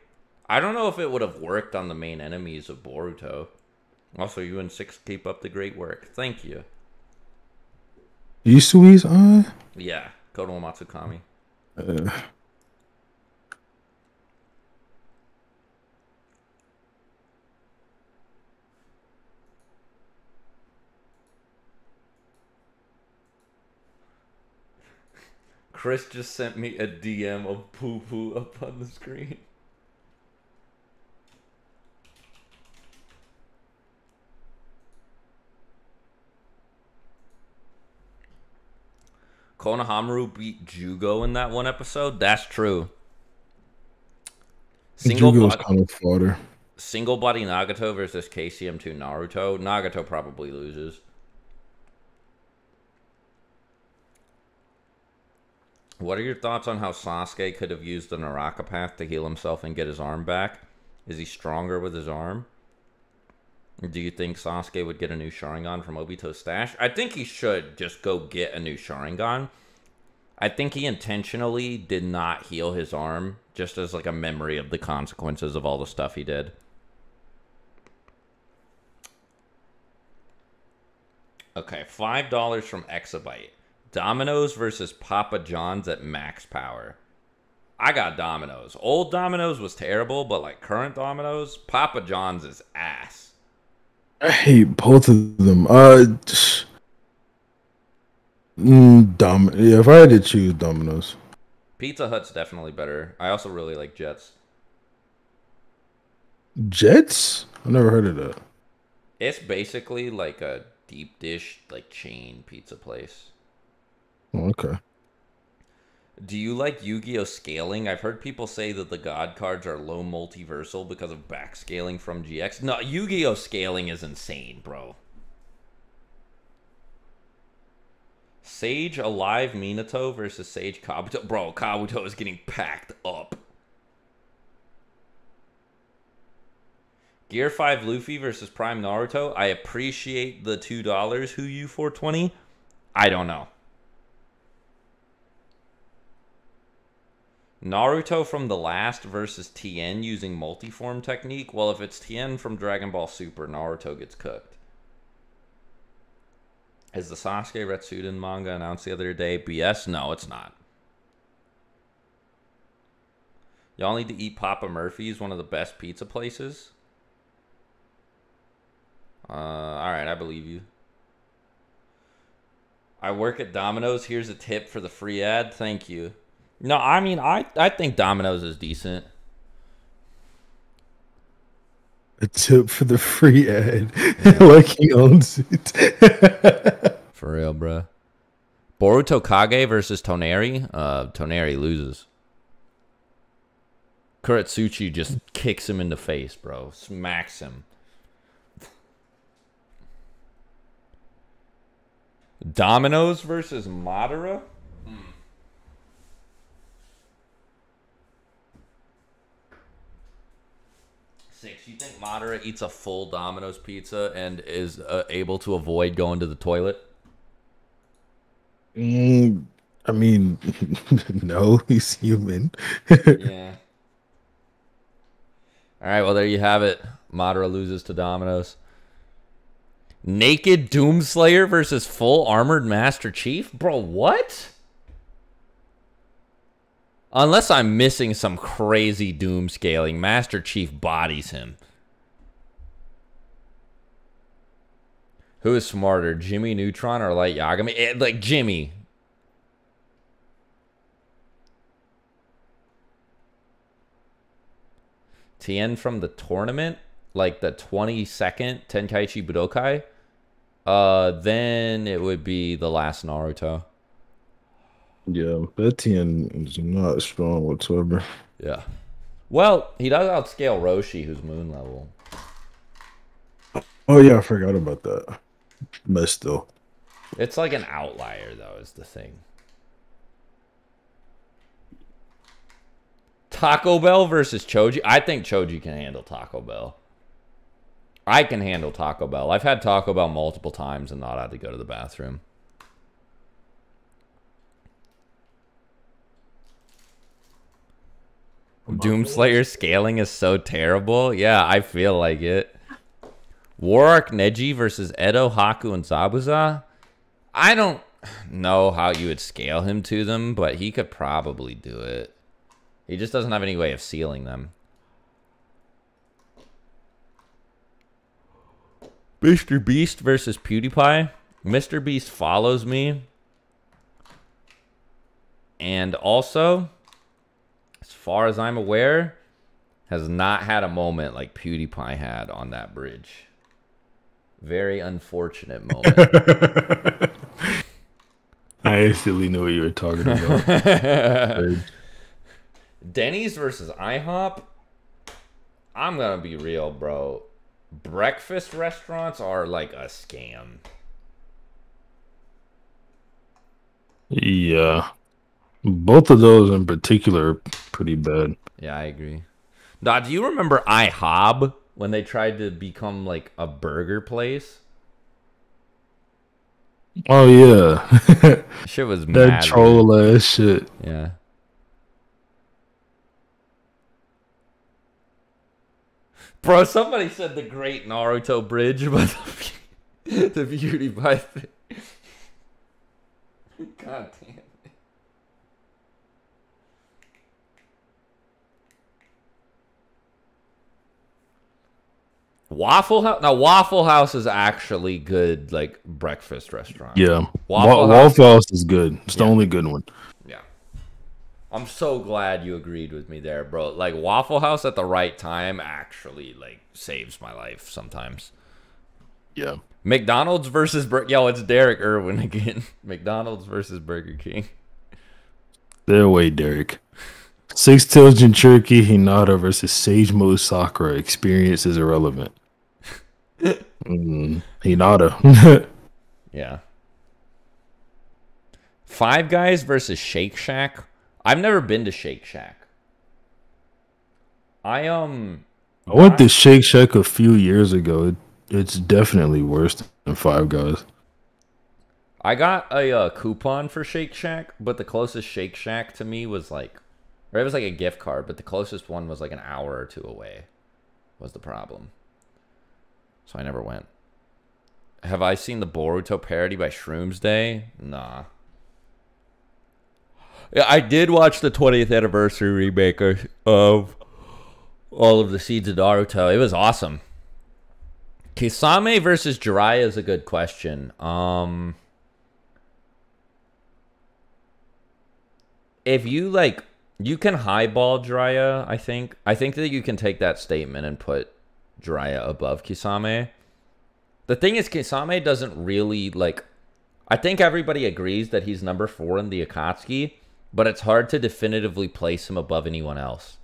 I don't know if it would have worked on the main enemies of Boruto. Also, you and Six keep up the great work. Thank you. Isui's eye? Yeah, Konoha Matsukami. Uh, Chris just sent me a DM of poo poo up on the screen. Konohamaru beat Jugo in that one episode. That's true. Single Jugo's body, kind of fodder. single body Nagato versus KCM2 Naruto. Nagato probably loses. What are your thoughts on how Sasuke could have used the Naraka path to heal himself and get his arm back? Is he stronger with his arm? Do you think Sasuke would get a new Sharingan from Obito's stash? I think he should just go get a new Sharingan. I think he intentionally did not heal his arm just as like a memory of the consequences of all the stuff he did. Okay, $5 from Exabyte. Domino's versus Papa John's at max power. I got Domino's. Old Domino's was terrible, but like current Domino's, Papa John's is ass. I hate both of them. Uh, just- mm, Dom. Yeah, if I had to choose Domino's, Pizza Hut's definitely better. I also really like Jets. Jets. I never heard of that. It's basically like a deep dish like chain pizza place. Oh, okay. Do you like Yu-Gi-Oh scaling? I've heard people say that the God cards are low multiversal because of backscaling from GX. No, Yu-Gi-Oh scaling is insane, bro. Sage Alive Minato versus Sage Kabuto. Bro, Kabuto is getting packed up. Gear 5 Luffy versus Prime Naruto. I appreciate the $2 who you 420. I don't know. Naruto from the last versus Tien using multiform technique. Well, if it's Tien from Dragon Ball Super, Naruto gets cooked. Is the Sasuke Retsuden manga announced the other day? BS? No, it's not. Y'all need to eat Papa Murphy's, one of the best pizza places. Uh, all right, I believe you. I work at Domino's. Here's a tip for the free ad. Thank you. No, I mean I I think Domino's is decent. A tip for the free ad, like he owns it. For real, bro. Boruto Kage versus Toneri. Uh, Toneri loses. Kurotsuchi just kicks him in the face, bro. Smacks him. Dominoes versus Madara? Six. You think Madara eats a full Domino's pizza and is uh, able to avoid going to the toilet? Mm, I mean, no, he's human. yeah. All right, well there you have it. Madara loses to Domino's. Naked Doomslayer versus full armored Master Chief? Bro, what? Unless I'm missing some crazy doom scaling, Master Chief bodies him. Who is smarter, Jimmy Neutron or Light Yagami? Eh, like Jimmy. Tien from the tournament, like the 22nd Tenkaichi Budokai, uh, then it would be the last Naruto. Yeah, Betian is not strong whatsoever. Yeah. Well, he does outscale Roshi, who's moon level. Oh yeah, I forgot about that. But still, It's like an outlier, though, is the thing. Taco Bell versus Choji. I think Choji can handle Taco Bell. I can handle Taco Bell. I've had Taco Bell multiple times and not had to go to the bathroom. Doomslayer scaling is so terrible. Yeah, I feel like it. War Arc Neji versus Edo, Haku, and Zabuza. I don't know how you would scale him to them, but he could probably do it. He just doesn't have any way of sealing them. Mr. Beast versus PewDiePie. Mr. Beast follows me. And also, as far as I'm aware, has not had a moment like PewDiePie had on that bridge. Very unfortunate moment. I instantly knew what you were talking about. Denny's versus IHOP. I'm gonna be real, bro. Breakfast restaurants are like a scam. yeah, both of those in particular are pretty bad. Yeah, I agree. Now, do you remember IHOB when they tried to become like a burger place? Oh yeah, Shit was that mad. weird. troll ass shit. Yeah. Bro, somebody said the great Naruto bridge, but the, the beauty by thing. God damn it. Waffle House. Now, Waffle House is actually good, like breakfast restaurant. Yeah, Waffle Waffle, House- House is good. It's the only good one. Yeah. I'm so glad you agreed with me there, bro. Like Waffle House at the right time actually like saves my life sometimes. Yeah, McDonald's versus Bur- Yo, it's Derek Irwin again. McDonald's versus Burger King. They're away, Derek. Six Tails Jinchuriki Hinata versus Sage Mode Sakura. Experience is irrelevant. mm, Hinata. Yeah. Five Guys versus Shake Shack. I've never been to Shake Shack. I um I went to Shake Shack a few years ago. It, it's definitely worse than Five Guys. I got a uh, coupon for Shake Shack, but the closest Shake Shack to me was like, or it was like a gift card, but the closest one was like an hour or two away. Was the problem? So I never went. Have I seen the Boruto parody by Shrooms Day? Nah. Yeah, I did watch the 20th anniversary remake of- all of the Seeds of Naruto. It was awesome. Kisame versus Jiraiya is a good question. Um. if you like you can highball Jiraiya, I think. I think that you can take that statement and put Jiraiya above Kisame. The thing is Kisame doesn't really like I think everybody agrees that he's number 4 in the Akatsuki, but it's hard to definitively place him above anyone else.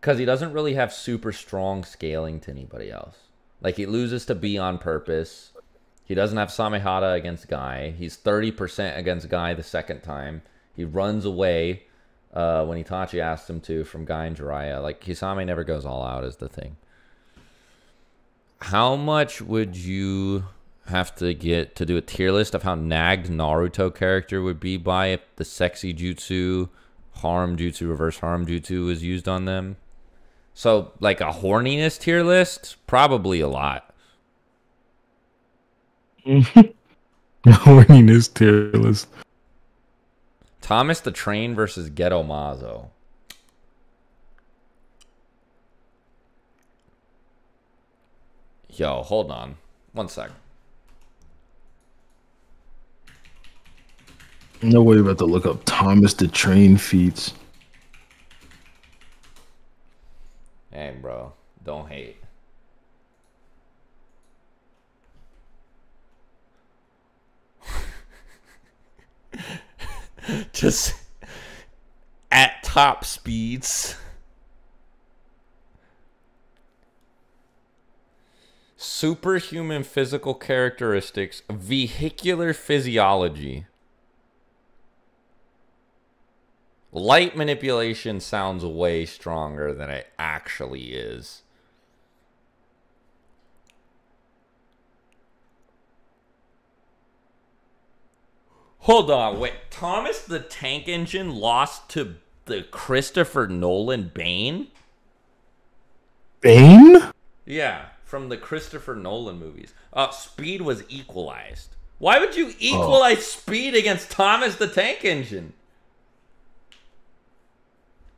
Cuz he doesn't really have super strong scaling to anybody else. Like he loses to B on purpose. He doesn't have Samehada against Guy. He's 30% against Guy the second time. He runs away uh, when Itachi asked him to from Guy and Jiraiya. Like, Kisame never goes all out, is the thing. How much would you have to get to do a tier list of how nagged Naruto character would be by if the sexy jutsu, harem jutsu, reverse harem jutsu was used on them? So, like a horniness tier list? Probably a lot. Mm-hmm. Horniness tier list. Thomas the Train versus Ghetto Mazo. Yo, hold on. One sec. No way about to look up Thomas the Train feats. Hey, bro. Don't hate. Just at top speeds. Superhuman physical characteristics, vehicular physiology. Light manipulation sounds way stronger than it actually is. Hold on, wait. Thomas the Tank Engine lost to the Christopher Nolan Bane? Bane? Yeah, from the Christopher Nolan movies. Uh, speed was equalized. Why would you equalize speed against Thomas the Tank Engine?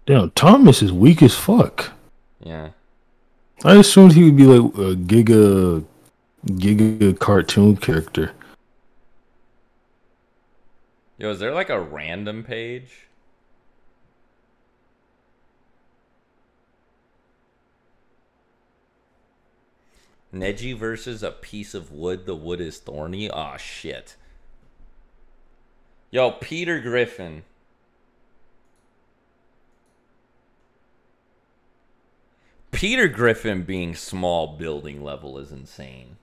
Damn, Thomas is weak as fuck. Yeah. I assumed he would be like a giga, giga cartoon character. Yo, is there like a random page? Neji versus a piece of wood. The wood is thorny. Aw, shit. Yo, Peter Griffin. Peter Griffin being small building level is insane.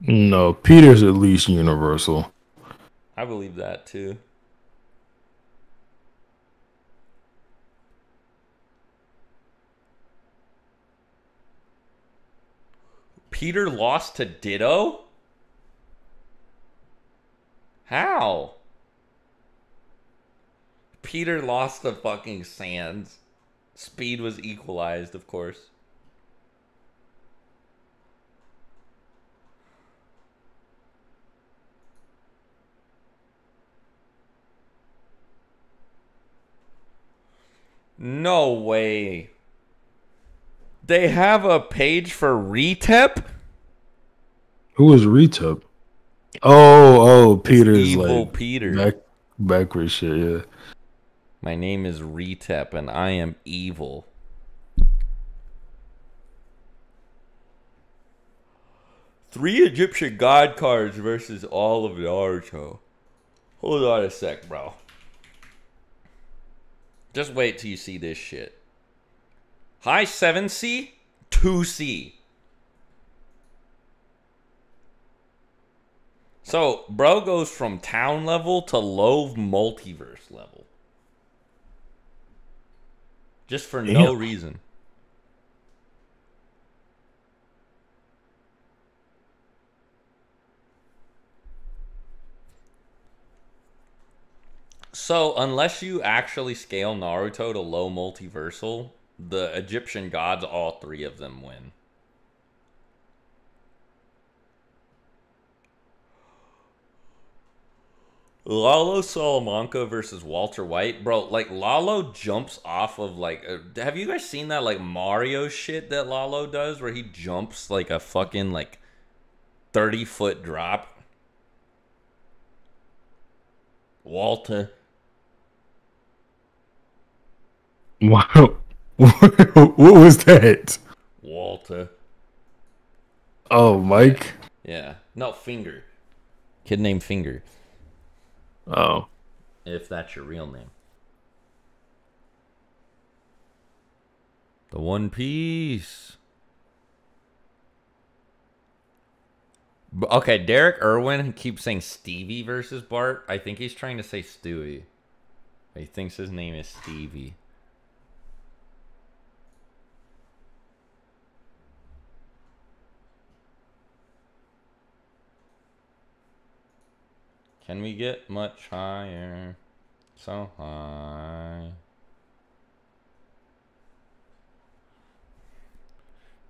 No, Peter's at least universal. I believe that too. Peter lost to Ditto? How? Peter lost to fucking Sands. Speed was equalized, of course. No way. They have a page for Retep? Who is Retub? Oh, oh, Peter's Evil like Peter. back backwards shit. Yeah. My name is Retep and I am evil. Three Egyptian god cards versus all of Naruto. Hold on a sec, bro. Just wait till you see this shit. High 7C, 2C. So, bro goes from town level to low multiverse level. Just for no reason. So, unless you actually scale Naruto to low multiversal, the Egyptian gods, all three of them win. Lalo Salamanca versus Walter White, bro. Like Lalo jumps off of like. uh have you guys seen that like Mario shit that Lalo does, where he jumps like a fucking like thirty foot drop? Walter. Wow. what was that? Walter. Oh, Mike. Yeah. No, Finger. Kid named Finger. Oh. If that's your real name. The One Piece. Okay, Derek Irwin keeps saying Stevie versus Bart. I think he's trying to say Stewie. He thinks his name is Stevie. Can we get much higher? So high.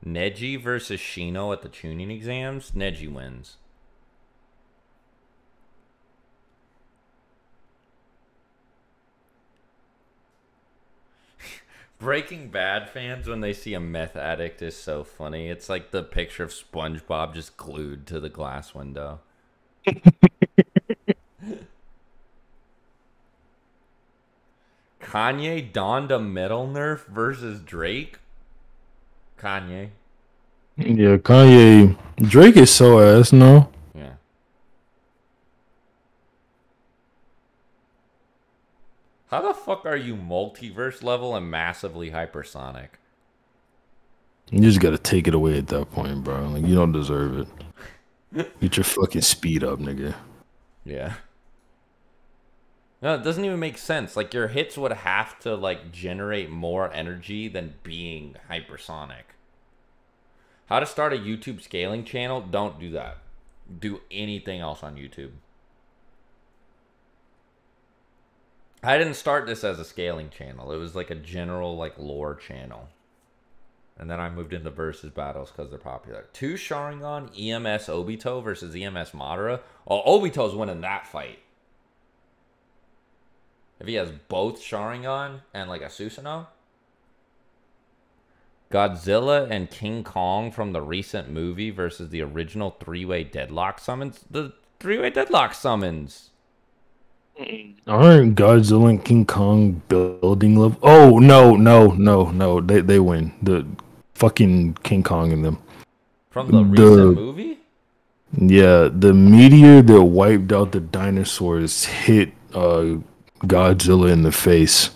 Neji versus Shino at the Chunin exams. Neji wins. Breaking Bad fans, when they see a meth addict, is so funny. It's like the picture of SpongeBob just glued to the glass window. Kanye Donda Metal Nerf versus Drake? Kanye. Yeah, Kanye. Drake is so ass, no? Yeah. How the fuck are you multiverse level and massively hypersonic? You just gotta take it away at that point, bro. Like, you don't deserve it. Get your fucking speed up, nigga. Yeah. No, it doesn't even make sense. Like your hits would have to like generate more energy than being hypersonic. How to start a YouTube scaling channel? Don't do that. Do anything else on YouTube. I didn't start this as a scaling channel. It was like a general like lore channel. And then I moved into versus battles because they're popular. Two Sharingan, EMS Obito versus EMS Madara. Oh, Obito's winning that fight. If he has both Sharingan and like a Susanoo. Godzilla and King Kong from the recent movie versus the original three-way deadlock summons. The three-way deadlock summons. Aren't Godzilla and King Kong building level? Oh no, no, no, no. They they win. The fucking King Kong and them. From the The- recent movie? Yeah, the meteor that wiped out the dinosaurs hit uh Godzilla in the face,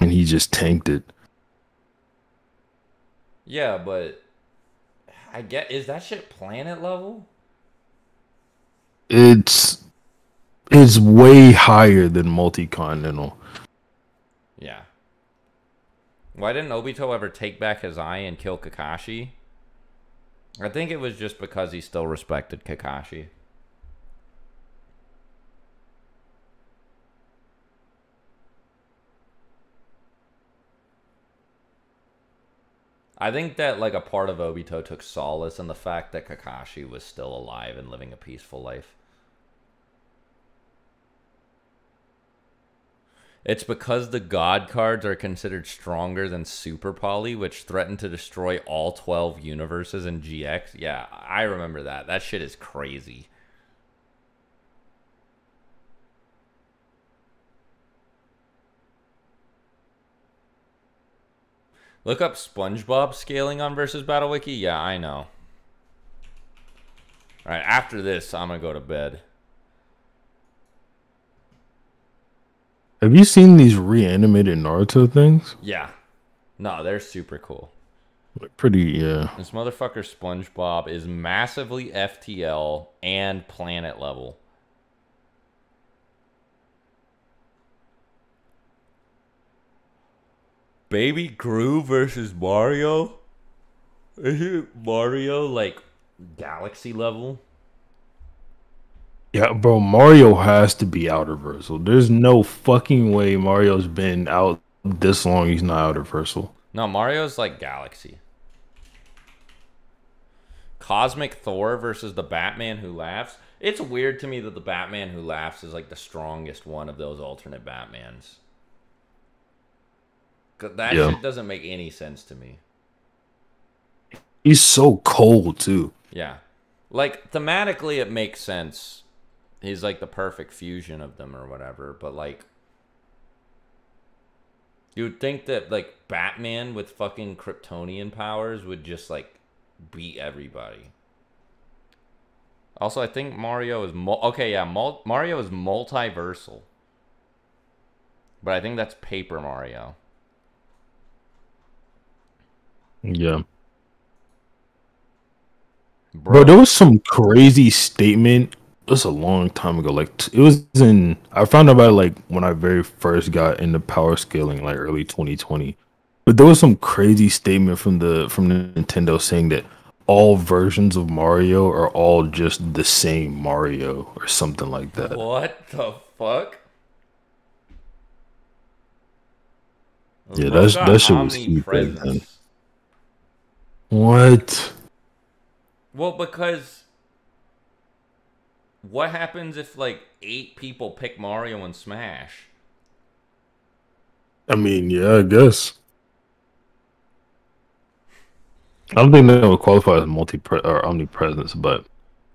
and he just tanked it. Yeah, but I get is that shit planet level? It's it's way higher than multi-continental. Yeah. Why didn't Obito ever take back his eye and kill Kakashi? I think it was just because he still respected Kakashi. I think that like a part of Obito took solace in the fact that Kakashi was still alive and living a peaceful life. It's because the God cards are considered stronger than Super Poly, which threatened to destroy all 12 universes in GX. Yeah, I remember that. That shit is crazy. Look up SpongeBob scaling on versus Battle Wiki. Yeah, I know. All right, after this, I'm going to go to bed. Have you seen these reanimated Naruto things? Yeah. No, they're super cool. Pretty, yeah. This motherfucker SpongeBob is massively FTL and planet level. Baby Gru versus Mario? Is it Mario like galaxy level? Yeah, bro, Mario has to be out of Versal. There's no fucking way Mario's been out this long. He's not out of Versal. No, Mario's like galaxy. Cosmic Thor versus the Batman who laughs. It's weird to me that the Batman who laughs is like the strongest one of those alternate Batmans. 'Cause That Yeah. shit doesn't make any sense to me. He's so cold too. Yeah. Like thematically it makes sense. He's like the perfect fusion of them or whatever, but like you would think that like Batman with fucking Kryptonian powers would just like beat everybody. Also, I think Mario is mul- okay. Yeah, mul- Mario is multiversal, but I think that's Paper Mario. Yeah. Bro, there was some crazy statement. It was a long time ago. Like it was in. I found out about it like when I very first got into power scaling, like early 2020. But there was some crazy statement from the from Nintendo saying that all versions of Mario are all just the same Mario or something like that. What the fuck? Yeah, Bro that's- got that shit was heat back then. omnipresence. What? Well, because what happens if like eight people pick Mario and Smash? I mean, yeah, I guess. I don't think that would qualify as multi or omnipresence, but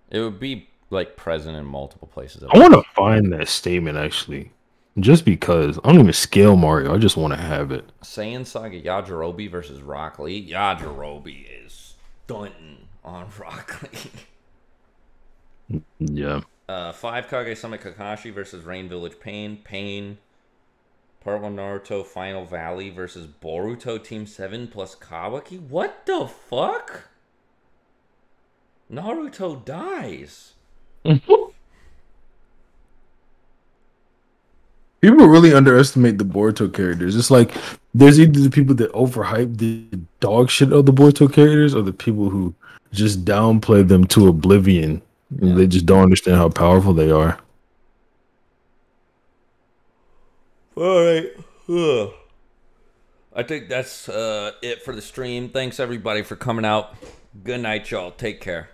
It would be like present in multiple places. I want to find that statement actually, just because I don't even scale Mario. I just want to have it. Saiyan Saga Yajirobe versus Rock Lee. Yajirobe is stunting on Rock Lee. Yeah, Uh, five Kage Summit Kakashi versus Rain Village Pain. Pain. Part 1 Naruto Final Valley versus Boruto Team 7 plus Kawaki? What the fuck? Naruto dies. People really underestimate the Boruto characters. It's like there's either the people that overhype the dog shit of the Boruto characters, or the people who just downplay them to oblivion. Yeah. They just don't understand how powerful they are. All right. Ugh. I think that's uh, it for the stream. Thanks everybody for coming out. Good night, y'all. Take care.